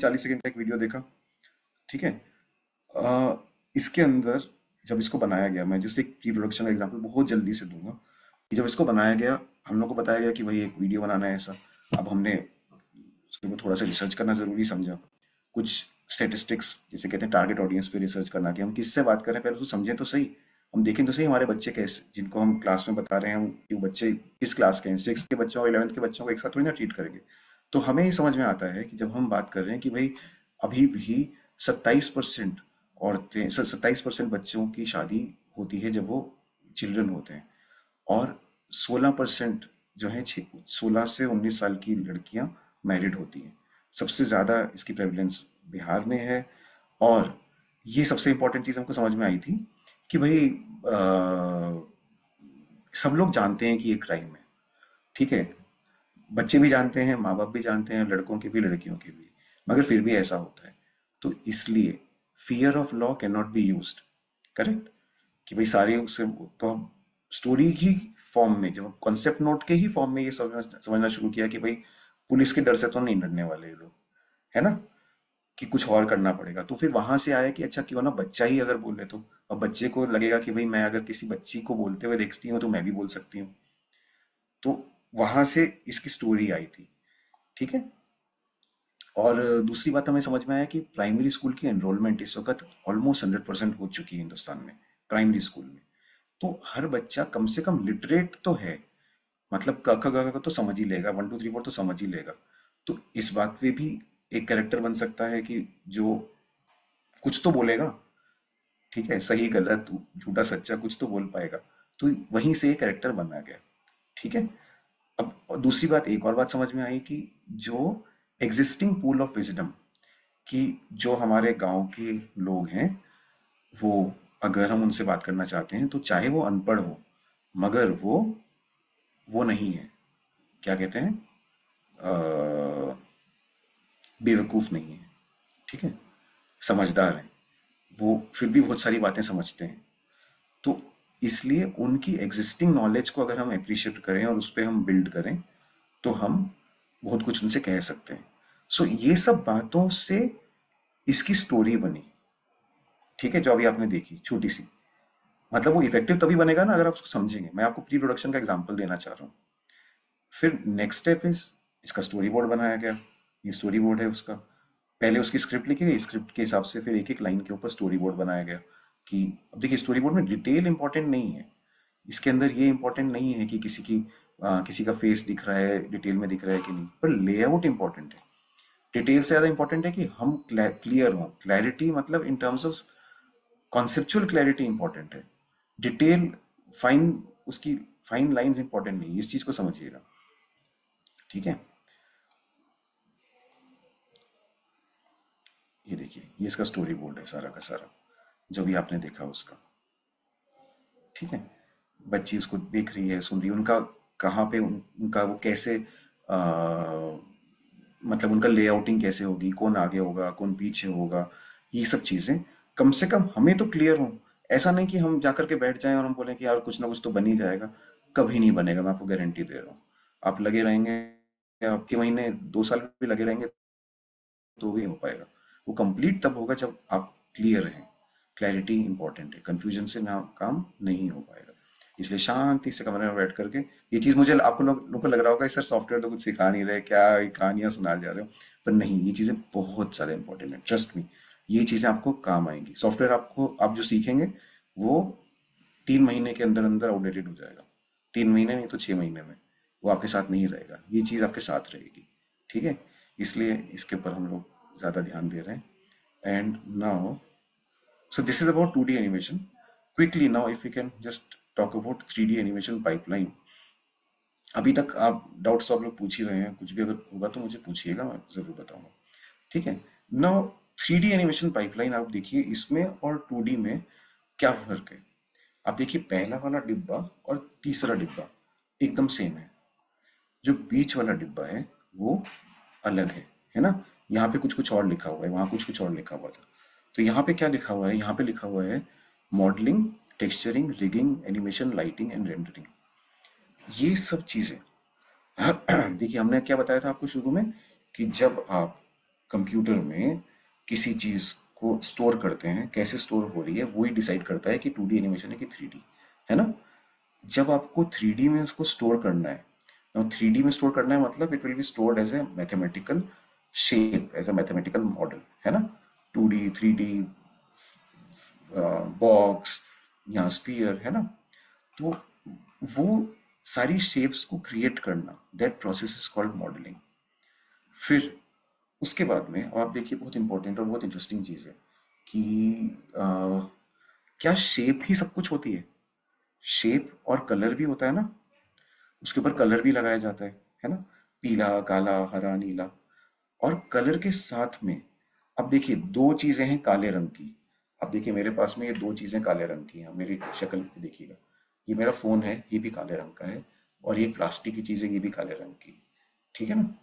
छोटा सा आपने 40 सेकंड का एक वीडियो देखा, ठीक है? इसके अंदर जब इसको बनाया गया, मैं जैसे प्री प्रोडक्शन का एग्जांपल बहुत जल्दी से दूँगा कि जब इसको बनाया गया, हम लोग को बताया गया कि भाई एक वीडियो बनाना है ऐसा। अब हमने उसके ऊपर थोड़ा सा रिसर्च करना ज़रूरी समझा। कुछ स्टेटिस्टिक्स जैसे कहते हैं टारगेट ऑडियंस पे रिसर्च करना कि हम किससे बात करें पहले उसको समझें तो सही। हम देखें तो सही हमारे बच्चे कैसे, जिनको हम क्लास में बता रहे हैं कि बच्चे किस क्लास के हैं सिक्स के बच्चों और इलेवंथ के बच्चों को एक साथ थोड़ी ना ट्रीट करेंगे। तो हमें ये समझ में आता है कि जब हम बात कर रहे हैं कि भाई अभी भी सत्ताईस परसेंट औरतें सत्ताईस परसेंट बच्चों की शादी होती है जब वो चिल्ड्रन होते हैं। और सोलह परसेंट जो है सोलह से उन्नीस साल की लड़कियाँ मैरिड होती हैं। सबसे ज़्यादा इसकी प्रेवलेंस बिहार में है। और ये सबसे इम्पोर्टेंट चीज़ हमको समझ में आई थी कि भाई आ, सब लोग जानते हैं कि ये क्राइम है। ठीक है? बच्चे भी जानते हैं, माँ बाप भी जानते हैं, लड़कों के भी, लड़कियों के भी, मगर फिर भी ऐसा होता है। तो इसलिए fear of law can not be use correct कि भाई सारे उससे तो हम स्टोरी की फॉर्म में, जब कॉन्सेप्ट नोट के ही फॉर्म में ये समझना समझना शुरू किया कि भाई पुलिस के डर से तो नहीं डरने वाले लोग, है ना? कि कुछ और करना पड़ेगा। तो फिर वहाँ से आया कि अच्छा क्यों ना बच्चा ही अगर बोले तो। अब बच्चे को लगेगा कि भाई मैं अगर किसी बच्ची को बोलते हुए देखती हूँ तो मैं भी बोल सकती हूँ। तो वहाँ से इसकी स्टोरी आई थी। ठीक है? और दूसरी बात हमें समझ में आया कि प्राइमरी स्कूल की एनरोलमेंट इस वक्त ऑलमोस्ट हंड्रेड परसेंट हो चुकी है हिंदुस्तान में प्राइमरी स्कूल में। तो हर बच्चा कम से कम लिटरेट तो है। मतलब क, ख, ग तो समझ ही लेगा वन टू थ्री फोर तो समझ ही लेगा। तो इस बात पे भी एक कैरेक्टर बन सकता है कि जो कुछ तो बोलेगा, ठीक है? सही, गलत, झूठा, सच्चा कुछ तो बोल पाएगा। तो वहीं से कैरेक्टर बना गया, ठीक है? अब दूसरी बात, एक और बात समझ में आई कि जो एग्जिस्टिंग पूल ऑफ़ विजडम कि जो हमारे गाँव के लोग हैं, वो अगर हम उनसे बात करना चाहते हैं तो चाहे वो अनपढ़ हो, मगर वो वो नहीं है। क्या कहते हैं? बेवकूफ़ नहीं है। ठीक है? समझदार है। वो फिर भी बहुत सारी बातें समझते हैं। तो इसलिए उनकी एग्जिस्टिंग नॉलेज को अगर हम अप्रिशिएट करें और उस पर हम बिल्ड करें तो हम बहुत कुछ उनसे कह सकते हैं। सो so, ये सब बातों से इसकी स्टोरी बनी। ठीक है जो अभी आपने देखी छोटी सी। मतलब वो इफ़ेक्टिव तभी बनेगा ना अगर आप उसको समझेंगे। मैं आपको प्री प्रोडक्शन का एग्ज़ाम्पल देना चाह रहा हूँ। फिर नेक्स्ट स्टेप इज़ इसका स्टोरी बोर्ड बनाया गया। ये स्टोरी बोर्ड है उसका। पहले उसकी स्क्रिप्ट लिखी गई। स्क्रिप्ट के हिसाब से फिर एक एक लाइन के ऊपर स्टोरी बोर्ड बनाया गया। कि अब देखिए स्टोरी बोर्ड में डिटेल इंपॉर्टेंट नहीं है। इसके अंदर ये इंपॉर्टेंट नहीं है कि किसी की आ, किसी का फेस दिख रहा है डिटेल में दिख रहा है कि नहीं। पर लेआउट इंपॉर्टेंट है। डिटेल से ज़्यादा इंपॉर्टेंट है कि हम क्लियर हों। क्लैरिटी मतलब in terms of conceptual clarity important है। डिटेल फाइन उसकी फाइन लाइंस इंपॉर्टेंट नहीं इस चीज़ को समझिएगा। ठीक है? ये देखिए ये इसका स्टोरी बोर्ड है सारा का सारा। जो भी आपने देखा उसका। ठीक है? बच्ची उसको देख रही है सुन रही है उनका कहाँ पे उन, उनका वो कैसे आ, मतलब उनका लेआउटिंग कैसे होगी कौन आगे होगा कौन पीछे होगा ये सब चीज़ें कम से कम हमें तो क्लियर हो। ऐसा नहीं कि हम जाकर के बैठ जाएँ और हम बोलें कि यार कुछ ना कुछ तो बन ही जाएगा। कभी नहीं बनेगा मैं आपको गारंटी दे रहा हूँ। आप लगे रहेंगे आपके महीने दो साल भी लगे रहेंगे तो भी हो पाएगा। वो कंप्लीट तब होगा जब आप क्लियर हैं क्लैरिटी इंपॉर्टेंट है। कंफ्यूजन से ना काम नहीं हो पाएगा। इसलिए शांति से कमरे में बैठ करके ये चीज़ मुझे आपको लोग, लोगों को लग रहा होगा सर सॉफ्टवेयर तो कुछ सिखा नहीं रहे, क्या कहानियाँ सुना जा रहे हो? पर नहीं, ये चीज़ें बहुत ज़्यादा इंपॉर्टेंट है। ट्रस्ट मी ये चीज़ें आपको काम आएँगी। सॉफ्टवेयर आपको, आप जो सीखेंगे, वो तीन महीने के अंदर अंदर आउटडेटेड हो जाएगा। तीन महीने नहीं तो छः महीने में वो आपके साथ नहीं रहेगा। ये चीज़ आपके साथ रहेगी। ठीक है? इसलिए इसके ऊपर हम लोग ज़्यादा ध्यान दे रहे हैं। And now is about two D animation quickly now if you can just talk about three D animation pipeline अभी तक आप डाउट्स आप लोग पूछ ही रहे हैं। कुछ भी अगर होगा तो मुझे पूछिएगा, मैं ज़रूर बताऊँगा। ठीक है? Now three D animation pipeline आप देखिए, इसमें और टू डी में क्या फ़र्क है? आप देखिए, पहला वाला डिब्बा और तीसरा डिब्बा एकदम सेम है। जो बीच वाला डिब्बा है, वो अलग है। है ना? यहाँ पे कुछ कुछ और लिखा हुआ है, वहाँ कुछ कुछ और लिखा हुआ था। तो यहाँ पे क्या लिखा हुआ है? यहाँ पे लिखा हुआ है modelling texturing rigging animation lighting and rendering ये सब चीज़ें। देखिए, हमने क्या बताया था आपको शुरू में कि जब आप कंप्यूटर में किसी चीज़ को स्टोर करते हैं, कैसे स्टोर हो रही है वही डिसाइड करता है कि टू एनिमेशन है कि थ्री है ना? जब आपको थ्री में उसको स्टोर करना है थ्री डी में स्टोर करना है मतलब it will be stored as a mathematical shape as a mathematical model है ना? Two D three D box या स्फीयर है ना? तो वो सारी शेप्स को क्रिएट करना that process is called modelling फिर उसके बाद में अब आप देखिए बहुत इंपॉर्टेंट और बहुत इंटरेस्टिंग चीज़ है कि आ, क्या शेप ही सब कुछ होती है? शेप और कलर भी होता है ना? उसके ऊपर कलर भी लगाया जाता है है ना? पीला काला हरा नीला। और कलर के साथ में अब देखिए, दो चीज़ें हैं काले रंग की। अब देखिए, मेरे पास में ये दो चीज़ें काले रंग की हैं। मेरी शक्ल देखिएगा। ये मेरा फ़ोन है, ये भी काले रंग का है और ये प्लास्टिक की चीज़ें, ये भी काले रंग की। ठीक है ना?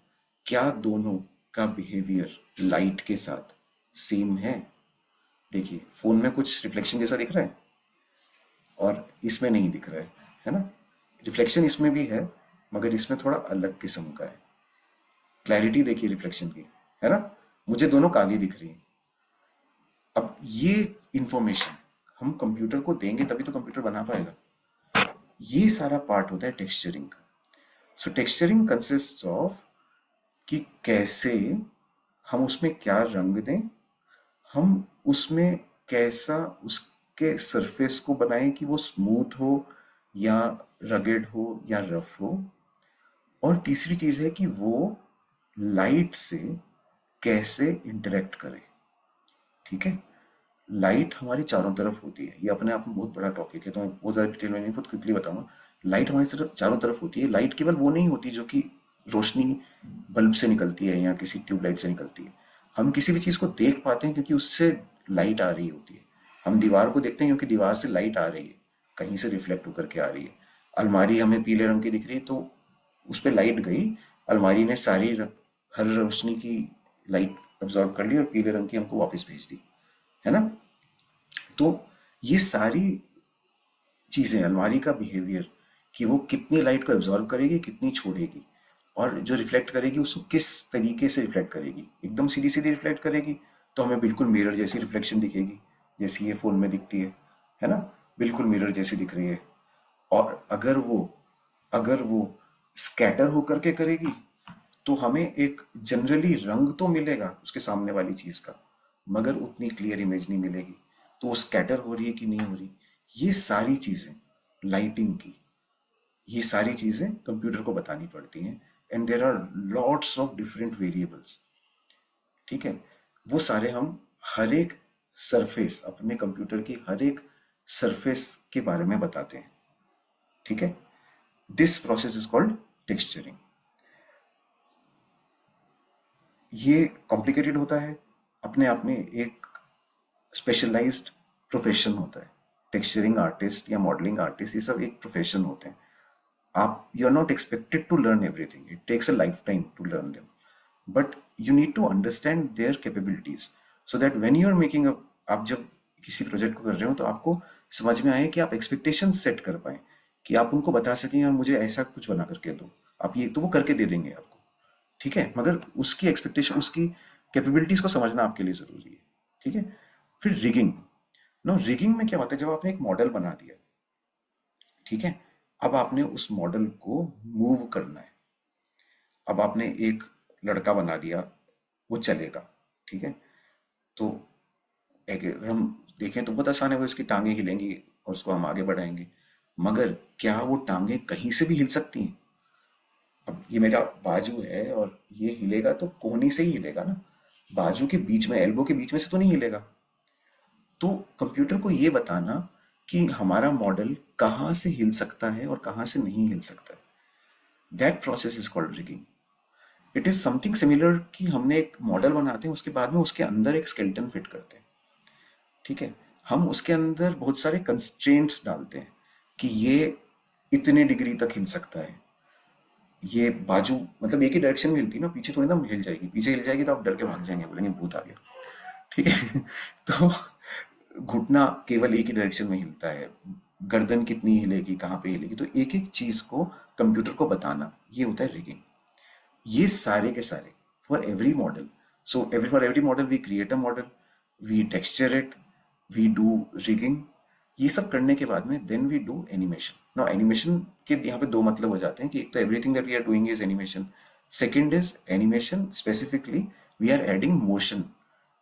क्या दोनों का बिहेवियर लाइट के साथ सेम है? देखिए, फ़ोन में कुछ रिफ्लेक्शन जैसा दिख रहा है और इसमें नहीं दिख रहा है है ना? रिफ्लेक्शन इसमें भी है, मगर इसमें थोड़ा अलग किस्म का है। क्लैरिटी देखिए रिफ्लेक्शन की, है ना? मुझे दोनों काली दिख रही है। अब ये इंफॉर्मेशन हम कंप्यूटर को देंगे, तभी तो कंप्यूटर बना पाएगा। ये सारा पार्ट होता है टेक्सचरिंग का। सो टेक्सचरिंग कंसिस्ट ऑफ़ कि कैसे हम उसमें क्या रंग दें, हम उसमें कैसा उसके सरफेस को बनाएँ कि वो स्मूथ हो या रगेड हो या रफ हो। और तीसरी चीज़ है कि वो लाइट से कैसे इंटरेक्ट करें? ठीक है? लाइट हमारी चारों तरफ़ होती है। ये अपने आप में बहुत बड़ा टॉपिक है तो मैं बहुत ज़्यादा डिटेल में नहीं, बहुत क्विकली बताऊँगा। लाइट हमारी तरफ़ चारों तरफ़ होती है। लाइट केवल वो नहीं होती जो कि रोशनी बल्ब से निकलती है या किसी ट्यूबलाइट से निकलती है। हम किसी भी चीज़ को देख पाते हैं क्योंकि उससे लाइट आ रही होती है। हम दीवार को देखते हैं क्योंकि दीवार से लाइट आ रही है। कहीं से रिफ्लेक्ट होकर के आ रही है। अलमारी हमें पीले रंग की दिख रही है तो उस पर लाइट गई। अलमारी ने सारी हर रोशनी की लाइट अब्जॉर्ब कर ली और पीले रंग की हमको वापस भेज दी, है ना? तो ये सारी चीज़ें, अलमारी का बिहेवियर कि वो कितनी लाइट को एब्जॉर्व करेगी, कितनी छोड़ेगी और जो रिफ्लेक्ट करेगी, उसको किस तरीके से रिफ्लेक्ट करेगी? एकदम सीधी सीधी रिफ्लेक्ट करेगी तो हमें बिल्कुल मिरर जैसी रिफ्लेक्शन दिखेगी, जैसी ये फ़ोन में दिखती है है ना? बिल्कुल मिरर जैसी दिख रही है। और अगर वो अगर वो स्कैटर होकर के करेगी तो हमें एक जनरली रंग तो मिलेगा उसके सामने वाली चीज़ का, मगर उतनी क्लियर इमेज नहीं मिलेगी। तो वो स्कैटर हो रही है कि नहीं हो रही? ये सारी चीज़ें लाइटिंग की, ये सारी चीज़ें कंप्यूटर को बतानी पड़ती हैं and there are lots of different variables ठीक है? वो सारे हम हर एक सरफेस अपने कंप्यूटर की हर एक सरफेस के बारे में बताते हैं। ठीक है? This process is called texturing ये कॉम्प्लिकेटेड होता है, अपने आप में एक स्पेशलाइज्ड प्रोफेशन होता है। टेक्सचरिंग आर्टिस्ट या मॉडलिंग आर्टिस्ट ये सब एक प्रोफेशन होते हैं। आप you are not expected to learn everything it takes a lifetime to learn them but you need to understand their capabilities so that when you are making आप जब किसी प्रोजेक्ट को कर रहे हो तो आपको समझ में आए कि आप एक्सपेक्टेशन सेट कर पाए कि आप उनको बता सकें और मुझे ऐसा कुछ बना करके दो। आप ये तो वो करके दे देंगे आपको। ठीक है? मगर उसकी एक्सपेक्टेशन उसकी कैपेबिलिटीज को समझना आपके लिए ज़रूरी है, ठीक है? फिर रिगिंग नो रिगिंग में क्या होता है? जब आपने एक मॉडल बना दिया, ठीक है? अब आपने उस मॉडल को मूव करना है। अब आपने एक लड़का बना दिया, वो चलेगा, ठीक है? तो अगर हम देखें तो बहुत आसान है, वो इसकी टांगे हिलेंगी और उसको हम आगे बढ़ाएँगे। मगर क्या वो टांगे कहीं से भी हिल सकती हैं? अब ये मेरा बाजू है और ये हिलेगा तो कोहनी से ही हिलेगा ना। बाजू के बीच में एल्बो के बीच में से तो नहीं हिलेगा। तो कंप्यूटर को ये बताना कि हमारा मॉडल कहाँ से हिल सकता है और कहाँ से नहीं हिल सकता that process is called rigging it is something similar कि हमने एक मॉडल बनाते हैं, उसके बाद में उसके अंदर एक स्केल्टन फिट करते हैं। ठीक है? हम उसके अंदर बहुत सारे कंस्ट्रेंट्स डालते हैं कि ये इतने डिग्री तक हिल सकता है। ये बाजू मतलब एक ही डायरेक्शन में हिलती है ना, पीछे थोड़ी ना हिल जाएगी। पीछे हिल जाएगी तो आप डर के भाग जाएँगे, बोलेंगे, भूत आ गया। ठीक है? तो घुटना केवल एक ही डायरेक्शन में हिलता है। गर्दन कितनी हिलेगी, कहाँ पे हिलेगी? तो एक एक चीज़ को कंप्यूटर को बताना, ये होता है रिगिंग ये सारे के सारे for every model so every for every model we create a model we texture it we do rigging ये सब करने के बाद में then we do animation now animation के यहाँ पे दो मतलब हो जाते हैं कि एक तो everything that we are doing is animation second is animation specifically we are adding motion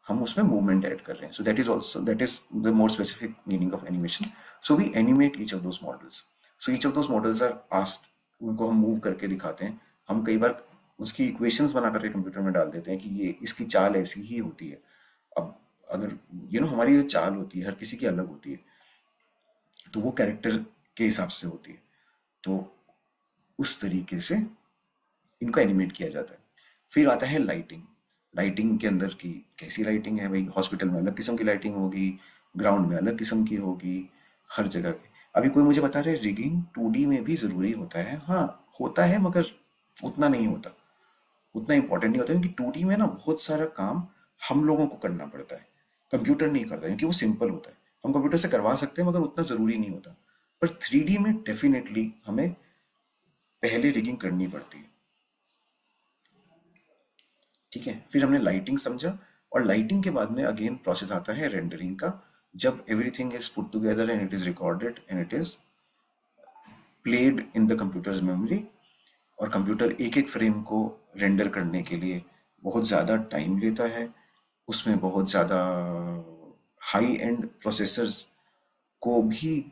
हम उसमें मूवमेंट ऐड कर रहे हैं. So that is also that is the more specific meaning of animation so we animate each of those models so each of those models are asked उनको हम मूव करके दिखाते हैं. हम कई बार उसकी इक्वेशंस बना करके कंप्यूटर में डाल देते हैं कि ये इसकी चाल ऐसी ही होती है. अब अगर यू you नो know, हमारी जो चाल होती है हर किसी की अलग होती है तो वो कैरेक्टर के हिसाब से होती है। तो उस तरीके से इनको एनिमेट किया जाता है। फिर आता है लाइटिंग लाइटिंग के अंदर की कैसी लाइटिंग है भाई? हॉस्पिटल में अलग किस्म की लाइटिंग होगी ग्राउंड में अलग किस्म की होगी, हर जगह की अभी कोई मुझे बता रहे रिगिंग टू में भी ज़रूरी होता है। हाँ होता है, मगर उतना नहीं होता। उतना इंपॉर्टेंट नहीं होता, क्योंकि टू में ना बहुत सारा काम हम लोगों को करना पड़ता है। कंप्यूटर नहीं करता, क्योंकि वो सिंपल होता है। हम कंप्यूटर से करवा सकते हैं, मगर उतना ज़रूरी नहीं होता। पर थ्री में डेफिनेटली हमें पहले रिगिंग करनी पड़ती है। ठीक है? फिर हमने लाइटिंग समझा, और लाइटिंग के बाद में अगेन प्रोसेस आता है रेंडरिंग का, जब everything is put together and it is recorded and it is played in the computer's memory और कंप्यूटर एक एक फ्रेम को रेंडर करने के लिए बहुत ज़्यादा टाइम लेता है, उसमें बहुत ज़्यादा हाई एंड प्रोसेसर्स को भी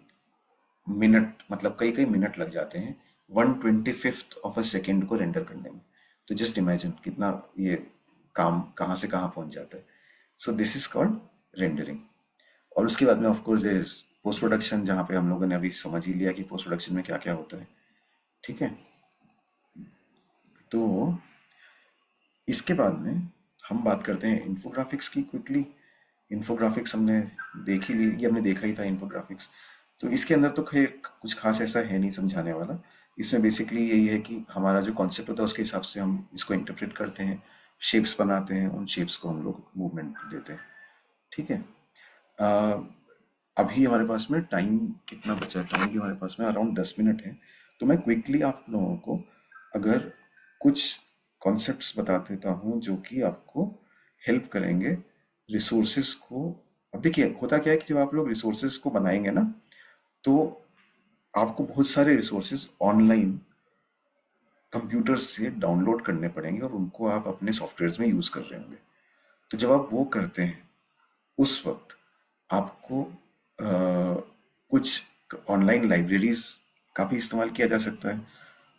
मिनट मतलब कई कई मिनट लग जाते हैं, one twenty fifth of a second को रेंडर करने में। तो जस्ट इमेजिन कितना ये काम कहाँ से कहाँ पहुँच जाता है। So this is called rendering और उसके बाद में of course there is post production जहाँ पे हम लोगों ने अभी समझ ही लिया कि पोस्ट प्रोडक्शन में क्या क्या होता है। ठीक है? तो इसके बाद में हम बात करते हैं इन्फोग्राफिक्स की क्विकली इन्फोग्राफिक्स हमने देख ही ली ये हमने देखा ही था इन्फोग्राफिक्स तो इसके अंदर तो खैर कुछ खास ऐसा है नहीं समझाने वाला। इसमें बेसिकली यही है कि हमारा जो कॉन्सेप्ट होता है उसके हिसाब से हम इसको इंटरप्रेट करते हैं शेप्स बनाते हैं उन शेप्स को हम लोग मूवमेंट देते हैं। ठीक है? आ, अभी हमारे पास में टाइम कितना बचा है? टाइम भी हमारे पास में अराउंड दस मिनट है। तो मैं क्विकली आप लोगों को अगर कुछ कॉन्सेप्ट्स बता देता हूँ जो कि आपको हेल्प करेंगे रिसोर्सेज को अब देखिए होता क्या है कि जब आप लोग रिसोर्सेज को बनाएँगे ना तो आपको बहुत सारे रिसोर्सेज ऑनलाइन कंप्यूटर से डाउनलोड करने पड़ेंगे और उनको आप अपने सॉफ्टवेयर में यूज़ कर रहे होंगे। तो जब आप वो करते हैं उस वक्त आपको आ, कुछ ऑनलाइन लाइब्रेरीज का भी इस्तेमाल किया जा सकता है।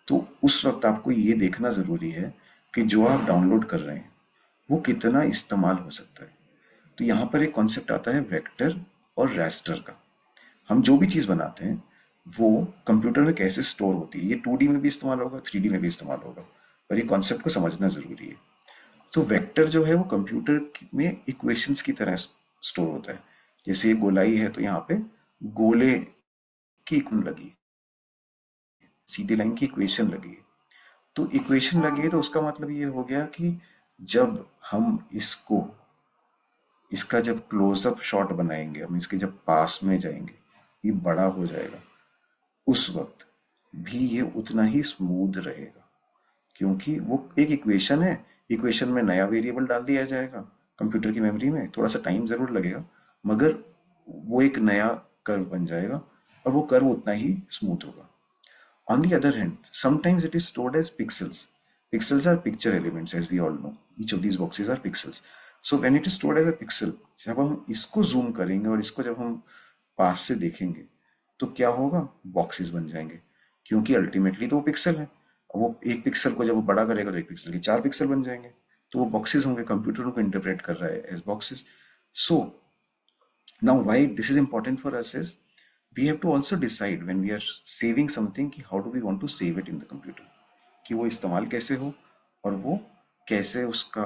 तो उस वक्त आपको ये देखना ज़रूरी है कि जो आप डाउनलोड कर रहे हैं वो कितना इस्तेमाल हो सकता है। तो यहाँ पर एक कॉन्सेप्ट आता है वेक्टर और रेस्टर का। हम जो भी चीज़ बनाते हैं, वो कंप्यूटर में कैसे स्टोर होती है, ये टू में भी इस्तेमाल होगा थ्री में भी इस्तेमाल होगा, पर ये कॉन्सेप्ट को समझना ज़रूरी है। तो वेक्टर जो है वो कंप्यूटर में इक्वेशंस की तरह स्टोर होता है। जैसे ये गोलाई है तो यहाँ पे गोले की लगी सीधी लाइन की इक्वेशन लगी है। तो इक्वेशन लगी है तो उसका मतलब ये हो गया कि जब हम इसको इसका जब क्लोजअप शॉट बनाएँगे, हम इसके जब पास में जाएँगे, ये बड़ा हो जाएगा। उस वक्त भी ये उतना ही स्मूथ रहेगा, क्योंकि वो एक इक्वेशन है। इक्वेशन में नया वेरिएबल डाल दिया जाएगा कंप्यूटर की मेमोरी में थोड़ा सा टाइम ज़रूर लगेगा, मगर वो एक नया कर्व बन जाएगा और वो कर्व उतना ही स्मूथ होगा। On the other hand sometimes it is stored as pixels pixels are picture elements as we all know each of these boxes are pixels so when it is stored as a pixel जब हम इसको जूम करेंगे और इसको जब हम पास से देखेंगे तो क्या होगा? बॉक्सेस बन जाएँगे। क्योंकि अल्टीमेटली तो वो पिक्सल है। वो एक पिक्सल को जब वो बड़ा करेगा तो एक पिक्सल के चार पिक्सल बन जाएँगे। तो वो बॉक्सेस होंगे। कंप्यूटर उनको इंटरप्रेट कर रहा है as boxes so now why this is important for us is we have to also decide when we are saving something कि how do we want to save it in the computer कि वो इस्तेमाल कैसे हो? और वो कैसे उसका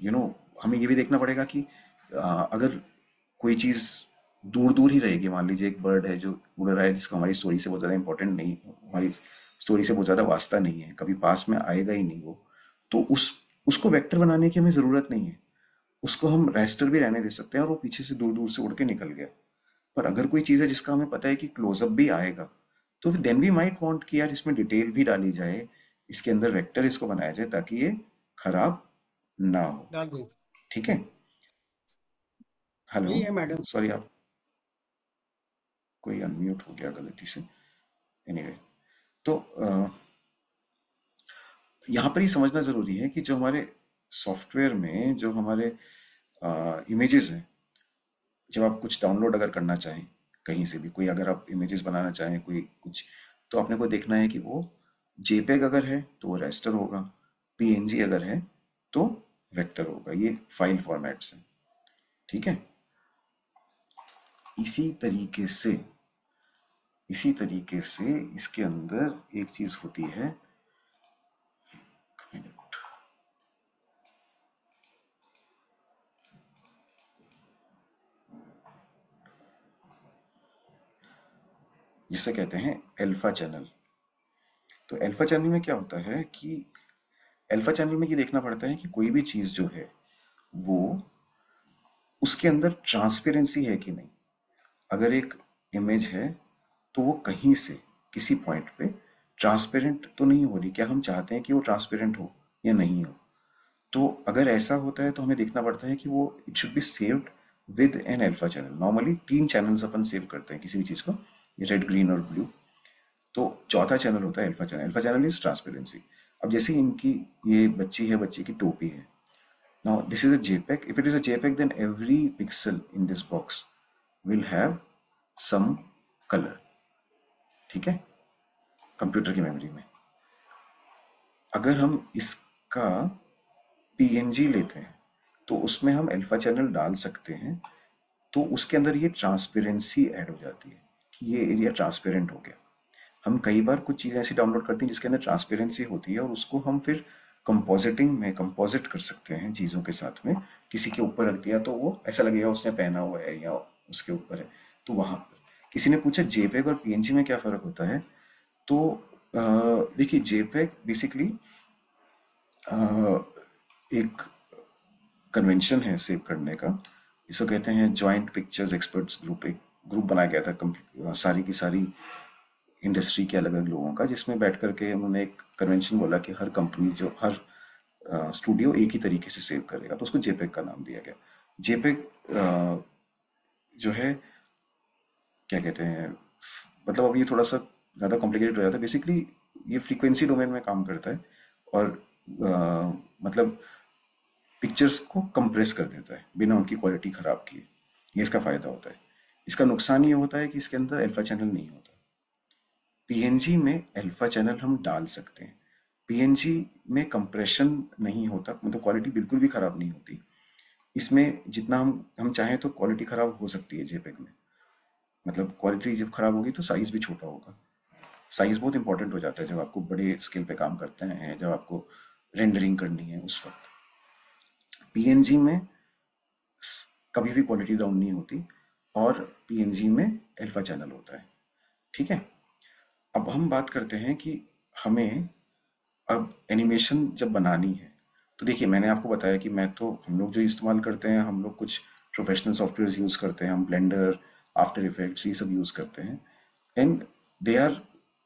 यू नो हमें ये भी देखना पड़ेगा कि अगर कोई चीज़ दूर दूर ही रहेगी, मान लीजिए एक बर्ड है जो उड़ रहा है, जिसका हमारी स्टोरी से बहुत ज़्यादा इंपॉर्टेंट नहीं हमारी स्टोरी से बहुत ज़्यादा वास्ता नहीं है, कभी पास में आएगा ही नहीं वो तो उस, उसको वेक्टर बनाने की हमें ज़रूरत नहीं है। उसको हम रेस्टर भी रहने दे सकते हैं और वो पीछे से दूर दूर से उड़ के निकल गया। पर अगर कोई चीज़ है जिसका हमें पता है कि क्लोजअप भी आएगा तो देन वी माइट वॉन्ट कि यार इसमें डिटेल भी डाली जाए, इसके अंदर वेक्टर इसको बनाया जाए ताकि ये खराब ना हो ठीक है? Hello madam. सॉरी आप कोई अनम्यूट हो गया गलती से। एनीवे anyway, तो आ, यहाँ पर ही समझना ज़रूरी है कि जो हमारे सॉफ्टवेयर में जो हमारे इमेजेस हैं जब आप कुछ डाउनलोड अगर करना चाहें कहीं से भी कोई अगर आप इमेजेस बनाना चाहें कोई कुछ तो आपने को देखना है कि वो जेपेग अगर है तो वो रेस्टर होगा। पीएनजी अगर है तो वेक्टर होगा, ये फ़ाइल फॉर्मेट से ठीक है? इसी तरीके से, इसी तरीके से इसके अंदर एक चीज़ होती है। जिसे कहते हैं एल्फा चैनल तो एल्फा चैनल में क्या होता है कि अल्फ़ा चैनल में ये देखना पड़ता है कि कोई भी चीज़ जो है, वो उसके अंदर ट्रांसपेरेंसी है कि नहीं। अगर एक इमेज है तो वो कहीं से, किसी पॉइंट पे ट्रांसपेरेंट तो नहीं हो रही। क्या हम चाहते हैं कि वो ट्रांसपेरेंट हो या नहीं हो? तो अगर ऐसा होता है तो हमें देखना पड़ता है कि वो it should be saved with an alpha channel normally तीन चैनल्स अपन सेव करते हैं किसी भी चीज़ को रेड ग्रीन और ब्लू तो चौथा चैनल होता है alpha channel alpha channel is transparency अब जैसे इनकी ये बच्ची है, बच्ची की टोपी है। Now this is a JPEG. If it is a JPEG, then every pixel in this box will have some color. ठीक है? कंप्यूटर की मेमोरी में। अगर हम इसका पीएनजी लेते हैं तो उसमें हम अल्फ़ा चैनल डाल सकते हैं तो उसके अंदर ये ट्रांसपेरेंसी ऐड हो जाती है कि ये एरिया ट्रांसपेरेंट हो गया। हम कई बार कुछ चीज़ें ऐसी डाउनलोड करते हैं जिसके अंदर ट्रांसपेरेंसी होती है और उसको हम फिर कंपोजिटिंग में कंपोजिट कर सकते हैं चीज़ों के साथ में। किसी के ऊपर रख दिया तो वो ऐसा लगेगा उसने पहना हुआ है या उसके ऊपर है तो वहाँ पर। किसी ने पूछा जेपेग और पीएनजी में क्या फ़र्क होता है? तो देखिए जेपेग बेसिकली एक कन्वेंशन है सेव करने का। इसको कहते हैं जॉइंट पिक्चर्स एक्सपर्ट्स ग्रुप एक ग्रुप बनाया गया था सारी की सारी इंडस्ट्री के अलग अलग लोगों का जिसमें बैठ करके उन्होंने एक कन्वेंशन बोला कि हर कंपनी जो हर स्टूडियो एक ही तरीके से सेव करेगा। तो उसको जेपेक का नाम दिया गया। जेपेक जो है क्या कहते हैं मतलब अब ये थोड़ा सा ज़्यादा कॉम्प्लिकेटेड हो जाता है। बेसिकली ये फ्रीक्वेंसी डोमेन में काम करता है और आ, मतलब पिक्चर्स को कंप्रेस कर देता है बिना उनकी क्वालिटी ख़राब किए। ये इसका फ़ायदा होता है। इसका नुकसान ये होता है कि इसके अंदर अल्फ़ा चैनल नहीं होता। पीएनजी में अल्फ़ा चैनल हम डाल सकते हैं। पीएनजी में कंप्रेशन नहीं होता मतलब क्वालिटी बिल्कुल भी ख़राब नहीं होती। इसमें जितना हम हम चाहें तो क्वालिटी ख़राब हो सकती है जेपेक में। मतलब क्वालिटी जब ख़राब होगी तो साइज़ भी छोटा होगा। साइज़ बहुत इंपॉर्टेंट हो जाता है जब आपको बड़े स्केल पे काम करते हैं, जब आपको रेंडरिंग करनी है उस वक्त। पीएनजी में कभी भी क्वालिटी डाउन नहीं होती और पीएनजी में अल्फ़ा चैनल होता है। ठीक है? अब हम बात करते हैं कि हमें अब एनिमेशन जब बनानी है तो देखिए मैंने आपको बताया कि मैं तो हम लोग जो इस्तेमाल करते हैं हम लोग कुछ प्रोफेशनल सॉफ्टवेयर यूज़ करते हैं हम ब्लेंडर आफ्टर इफेक्ट्स ये सब यूज़ करते हैं एंड दे आर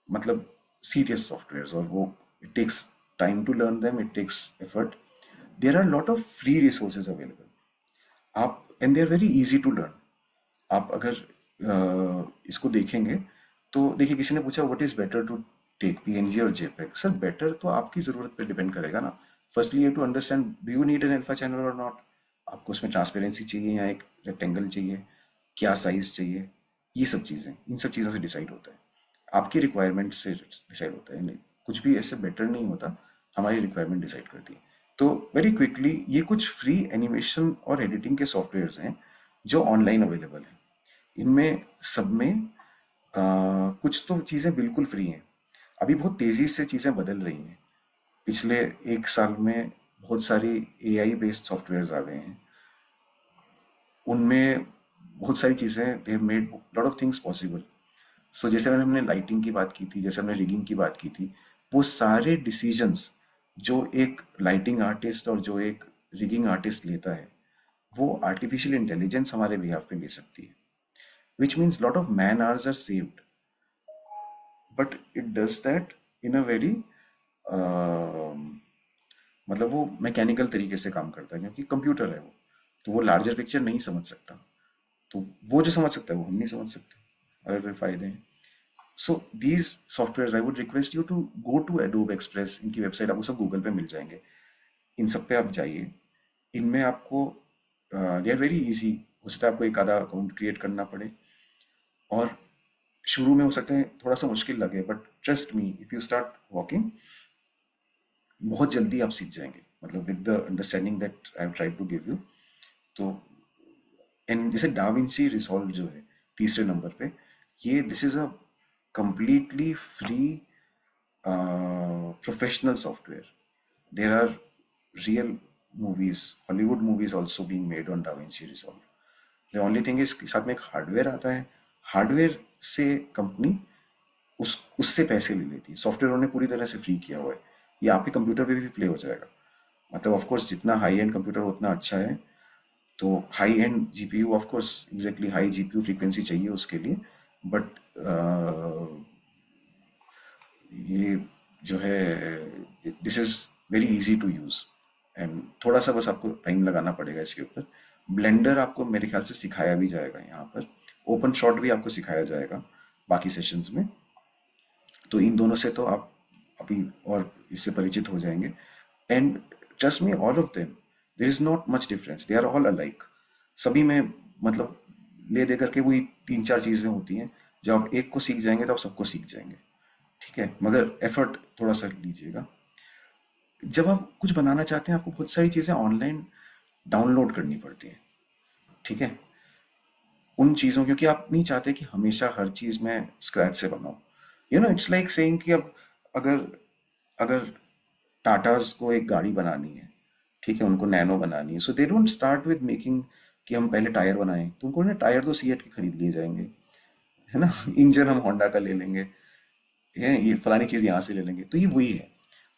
मतलब सीरियस सॉफ्टवेयर और वो it takes time to learn them it takes effort there are lot of free resources available आप and they are very easy to learn आप अगर uh, इसको देखेंगे तो देखिए, किसी ने पूछा what is better to take PNG और जेपेक सर बेटर तो आपकी ज़रूरत पे डिपेंड करेगा ना। Firstly you to understand do you need an alpha channel और नॉट आपको उसमें ट्रांसपेरेंसी चाहिए या एक रेक्टेंगल चाहिए? क्या साइज़ चाहिए? ये सब चीज़ें, इन सब चीज़ों से डिसाइड होता है। आपकी रिक्वायरमेंट से डिसाइड होता है, नहीं, कुछ भी ऐसे बेटर नहीं होता, हमारी रिक्वायरमेंट डिसाइड करती है। तो वेरी क्विकली ये कुछ फ्री एनिमेशन और एडिटिंग के सॉफ्टवेयर्स हैं, जो ऑनलाइन अवेलेबल हैं। इनमें सब में कुछ तो चीज़ें बिल्कुल फ्री हैं। अभी बहुत तेज़ी से चीज़ें बदल रही हैं। पिछले एक साल में बहुत सारी ए आई बेस्ड सॉफ्टवेयर आ गए हैं। उनमें बहुत सारी चीज़ें they made lot of things possible so जैसे मैंने हमने लाइटिंग की बात की थी, जैसे हमने रिगिंग की बात की थी, वो सारे डिसीजंस जो एक लाइटिंग आर्टिस्ट और जो एक रिगिंग आर्टिस्ट लेता है, वो आर्टिफिशियल इंटेलिजेंस हमारे बिहाफ पे ले सकती है। Which means lot of man hours are saved. But it does that in a very uh, मतलब वो मैकेनिकल तरीके से काम करता है क्योंकि कंप्यूटर है वो। तो वो लार्जर पिक्चर नहीं समझ सकता। तो वो जो समझ सकता है वो हम नहीं समझ सकते अगर कोई फ़ायदे हैं। So these software I would request you to go to Adobe Express इनकी वेबसाइट आपको सब गूगल पे मिल जाएँगे। इन सब पे आप जाइए। इनमें आपको दे आर वेरी ईजी है आपको एक आधा अकाउंट क्रिएट करना पड़े। और शुरू में हो सकते हैं थोड़ा सा मुश्किल लगे but trust me if you start walking बहुत जल्दी आप सीख जाएँगे। मतलब with the understanding that I try to give you तो एंड जैसे डाविंसी रिसॉल्व जो है तीसरे नंबर पे, ये this is a completely free professional software there are real movies Hollywood movies also being made on DaVinci Resolve the only thing is साथ में एक हार्डवेयर आता है हार्डवेयर से कंपनी उस, उससे पैसे ले लेती है। सॉफ्टवेयर उन्होंने पूरी तरह से फ्री किया हुआ है। ये आपके कंप्यूटर पे भी प्ले हो जाएगा। मतलब ऑफ़ कोर्स जितना हाई एंड कंप्यूटर उतना अच्छा है। तो high end GPU of course exactly high GPU frequency चाहिए उसके लिए। बट ये जो है this is very easy to use and थोड़ा सा बस आपको टाइम लगाना पड़ेगा इसके ऊपर। ब्लेंडर आपको मेरे ख्याल से सिखाया भी जाएगा यहाँ पर। ओपन शॉट भी आपको सिखाया जाएगा बाकी सेशंस में। तो इन दोनों से तो आप अभी और इससे परिचित हो जाएँगे। And trust me all of them there is not much difference they are all alike सभी में मतलब ले दे करके वही तीन चार चीज़ें होती हैं। जब आप एक को सीख जाएँगे तो आप सबको सीख जाएँगे। ठीक है? मगर एफर्ट थोड़ा सा लीजिएगा। जब आप कुछ बनाना चाहते हैं, आपको बहुत सारी चीज़ें ऑनलाइन डाउनलोड करनी पड़ती हैं। ठीक है? उन चीज़ों, क्योंकि आप नहीं चाहते कि हमेशा हर चीज़ में स्क्रैच से बनाओ you know it's like saying कि अब अगर अगर टाटाज को एक गाड़ी बनानी है, ठीक है, उनको नैनो बनानी है so they don't start with making कि हम पहले टायर बनाएँ। तो उनको ना टायर तो सी के खरीद लिए जाएँगे, है ना? इंजन हम होंडा का ले लेंगे ये ये फलानी चीज़ यहाँ से ले लेंगे। तो ये वही है।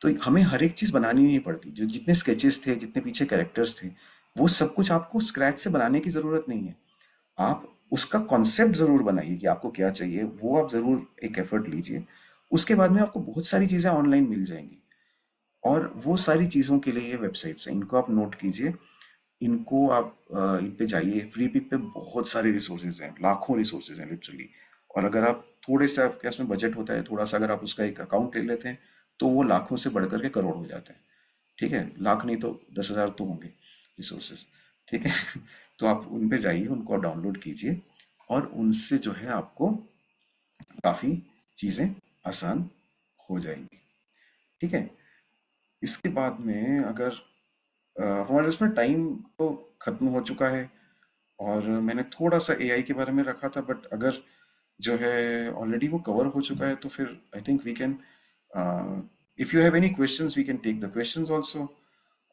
तो हमें हर एक चीज़ बनानी नहीं पड़ती। जो जितने स्केचेस थे, जितने पीछे कैरेक्टर्स थे, वो सब कुछ आपको स्क्रैच से बनाने की ज़रूरत नहीं है। आप उसका कॉन्सेप्ट ज़रूर बनाइए कि आपको क्या चाहिए, वो आप ज़रूर एक एफर्ट लीजिए। उसके बाद में आपको बहुत सारी चीज़ें ऑनलाइन मिल जाएँगी। और वो सारी चीज़ों के लिए ये वेबसाइट्स हैं, इनको आप नोट कीजिए। इनको आप इन पे जाइए। फ्री पिक पे बहुत सारे रिसोर्सेज हैं, लाखों रिसोर्सेज हैं लिटरली और अगर आप थोड़े से आपके उसमें बजट होता है, थोड़ा सा अगर आप उसका एक अकाउंट ले लेते हैं तो वो लाखों से बढ़ करके करोड़ हो जाते हैं। ठीक है? लाख नहीं तो दस हज़ार तो होंगे रिसोर्सेज ठीक है? तो आप उन पे जाइए, उनको डाउनलोड कीजिए और उनसे जो है आपको काफ़ी चीज़ें आसान हो जाएँगी। ठीक है? इसके बाद में अगर हमारे उसमें टाइम तो ख़त्म हो चुका है और मैंने थोड़ा सा एआई के बारे में रखा था बट अगर जो है ऑलरेडी वो कवर हो चुका है तो फिर I think we can if you have any questions we can take the questions also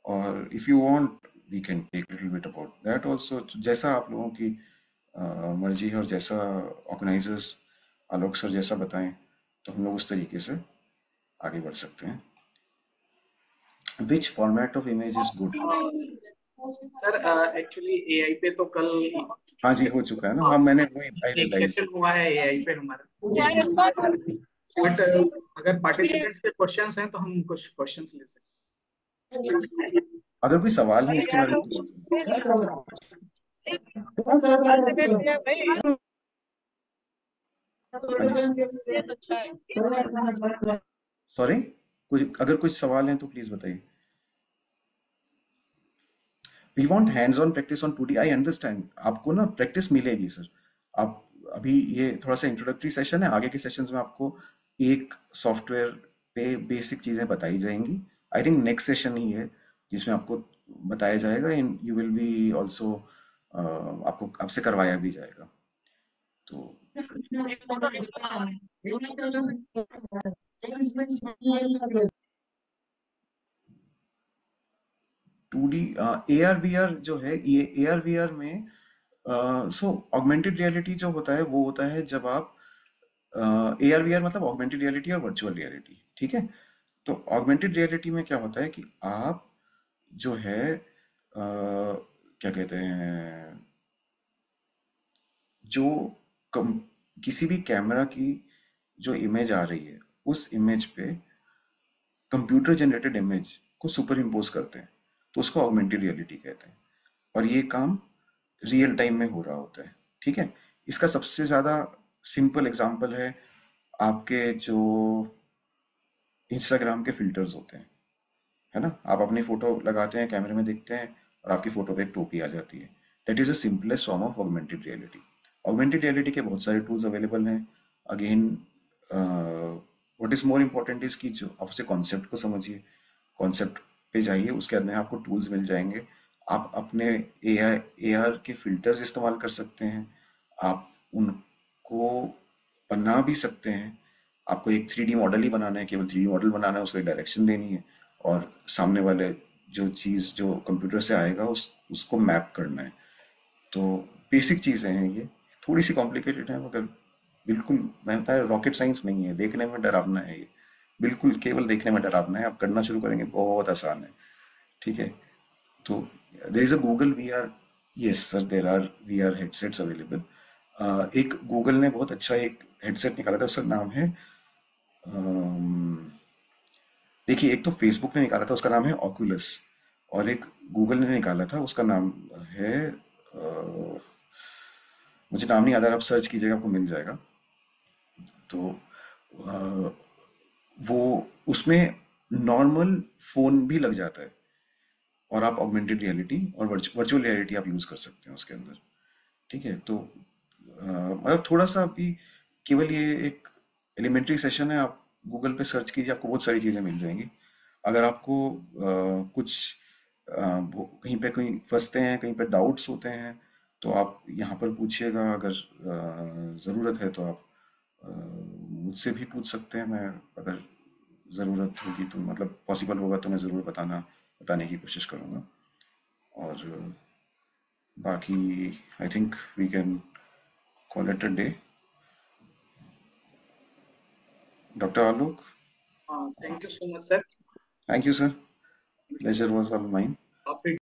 और if you want we can take little bit about that also जैसा आप लोगों की uh, मर्ज़ी है और जैसा ऑर्गेनाइजर्स आलोक सर जैसा बताएँ तो हम लोग उस तरीके से आगे बढ़ सकते हैं। Which format of image is good? Sir actually AI पे तो कल हाँ जी हो चुका है ना? हाँ मैंने वही सेशन हुआ है एआई पे हमारा। बट अगर पार्टिसिपेंट्स के क्वेश्चंस हैं तो हम कुछ क्वेश्चंस ले सकते हैं। अगर कोई सवाल है इसके बारे में सॉरी कुछ अगर कुछ सवाल हैं तो प्लीज़ बताइए। We want hands on practice on two D I understand आपको ना प्रैक्टिस मिलेगी सर आप अभी ये थोड़ा सा इंट्रोडक्टरी सेशन है आगे के सेशंस में आपको एक सॉफ्टवेयर पे बेसिक चीज़ें बताई जाएँगी। आई थिंक नेक्स्ट सेशन ही है। जिसमें आपको बताया जाएगा and you will be also आपको, आपसे करवाया भी जाएगा। तो two D A R V R जो है, ये ए आर वी आर में सो ऑगमेंटेड रियलिटी जो होता है, वो होता है जब आप ए आर वी आर मतलब ऑगमेंटेड रियलिटी और वर्चुअल रियलिटी ठीक है? तो ऑगमेंटेड रियलिटी में क्या होता है कि आप जो है uh, क्या कहते हैं जो कम, किसी भी कैमरा की जो इमेज आ रही है उस इमेज पे कंप्यूटर जनरेटेड इमेज को सुपर इम्पोज करते हैं तो उसको ऑगमेंटेड रियलिटी कहते हैं। और ये काम रियल टाइम में हो रहा होता है ठीक है? इसका सबसे ज़्यादा सिंपल एग्जांपल है आपके जो इंस्टाग्राम के फिल्टर्स होते हैं। है ना? आप अपनी फ़ोटो लगाते हैं कैमरे में देखते हैं और आपकी फ़ोटो पे एक टोपी आ जाती है। That is a simplest form of augmented reality augmented reality के बहुत सारे टूल्स अवेलेबल हैं। Again what is more important is कि जो आप उसे कॉन्सेप्ट को समझिए। कॉन्सेप्ट पे जाइए, उसके अंदर आपको टूल्स मिल जाएँगे। आप अपने ए आई ए आर के फिल्टर्स इस्तेमाल कर सकते हैं। आप उनको बना भी सकते हैं। आपको एक थ्री डी मॉडल ही बनाना है, केवल थ्री डी मॉडल बनाना है, उसको डायरेक्शन देनी है। और सामने वाले जो चीज़ जो कंप्यूटर से आएगा, उस, उसको मैप करना है। तो बेसिक चीज़ें हैं ये। थोड़ी सी कॉम्प्लिकेटेड है, मगर बिल्कुल, मैंने बताया, रॉकेट साइंस नहीं है। देखने में डरावना है ये। बिल्कुल, केवल देखने में डरावना है। आप करना शुरू करेंगे, बहुत आसान है। ठीक है? तो there is a Google we are yes sir there are we are headsets available एक गूगल ने बहुत अच्छा एक हेडसेट निकाला था, उसका नाम है देखिए एक तो फेसबुक ने निकाला था उसका नाम है ऑक्यूलस और एक गूगल ने निकाला था उसका नाम है अ, मुझे नाम नहीं याद आ आप सर्च कीजिएगा आपको मिल जाएगा। तो अ, वो उसमें नॉर्मल फ़ोन भी लग जाता है और आप ऑगमेंटेड रियलिटी और वर्चुअल रियलिटी आप यूज़ कर सकते हैं उसके अंदर ठीक है? तो मतलब थोड़ा सा अभी केवल ये एक एलिमेंट्री सेशन है आप गूगल पे सर्च कीजिए आपको बहुत सारी चीज़ें मिल जाएँगी। अगर आपको अ, कुछ अ, वो- कहीं पे कहीं फंसते हैं कहीं पे डाउट्स होते हैं तो आप यहाँ पर पूछिएगा। अगर ज़रूरत है तो आप मुझसे भी पूछ सकते हैं। मैं अगर ज़रूरत होगी तो मतलब पॉसिबल होगा तो मैं ज़रूर बताना बताने की कोशिश करूँगा। और बाकी I think we can call it a day. Dr. Alok? Uh, thank you so much, sir. Thank you, sir. Pleasure was all mine.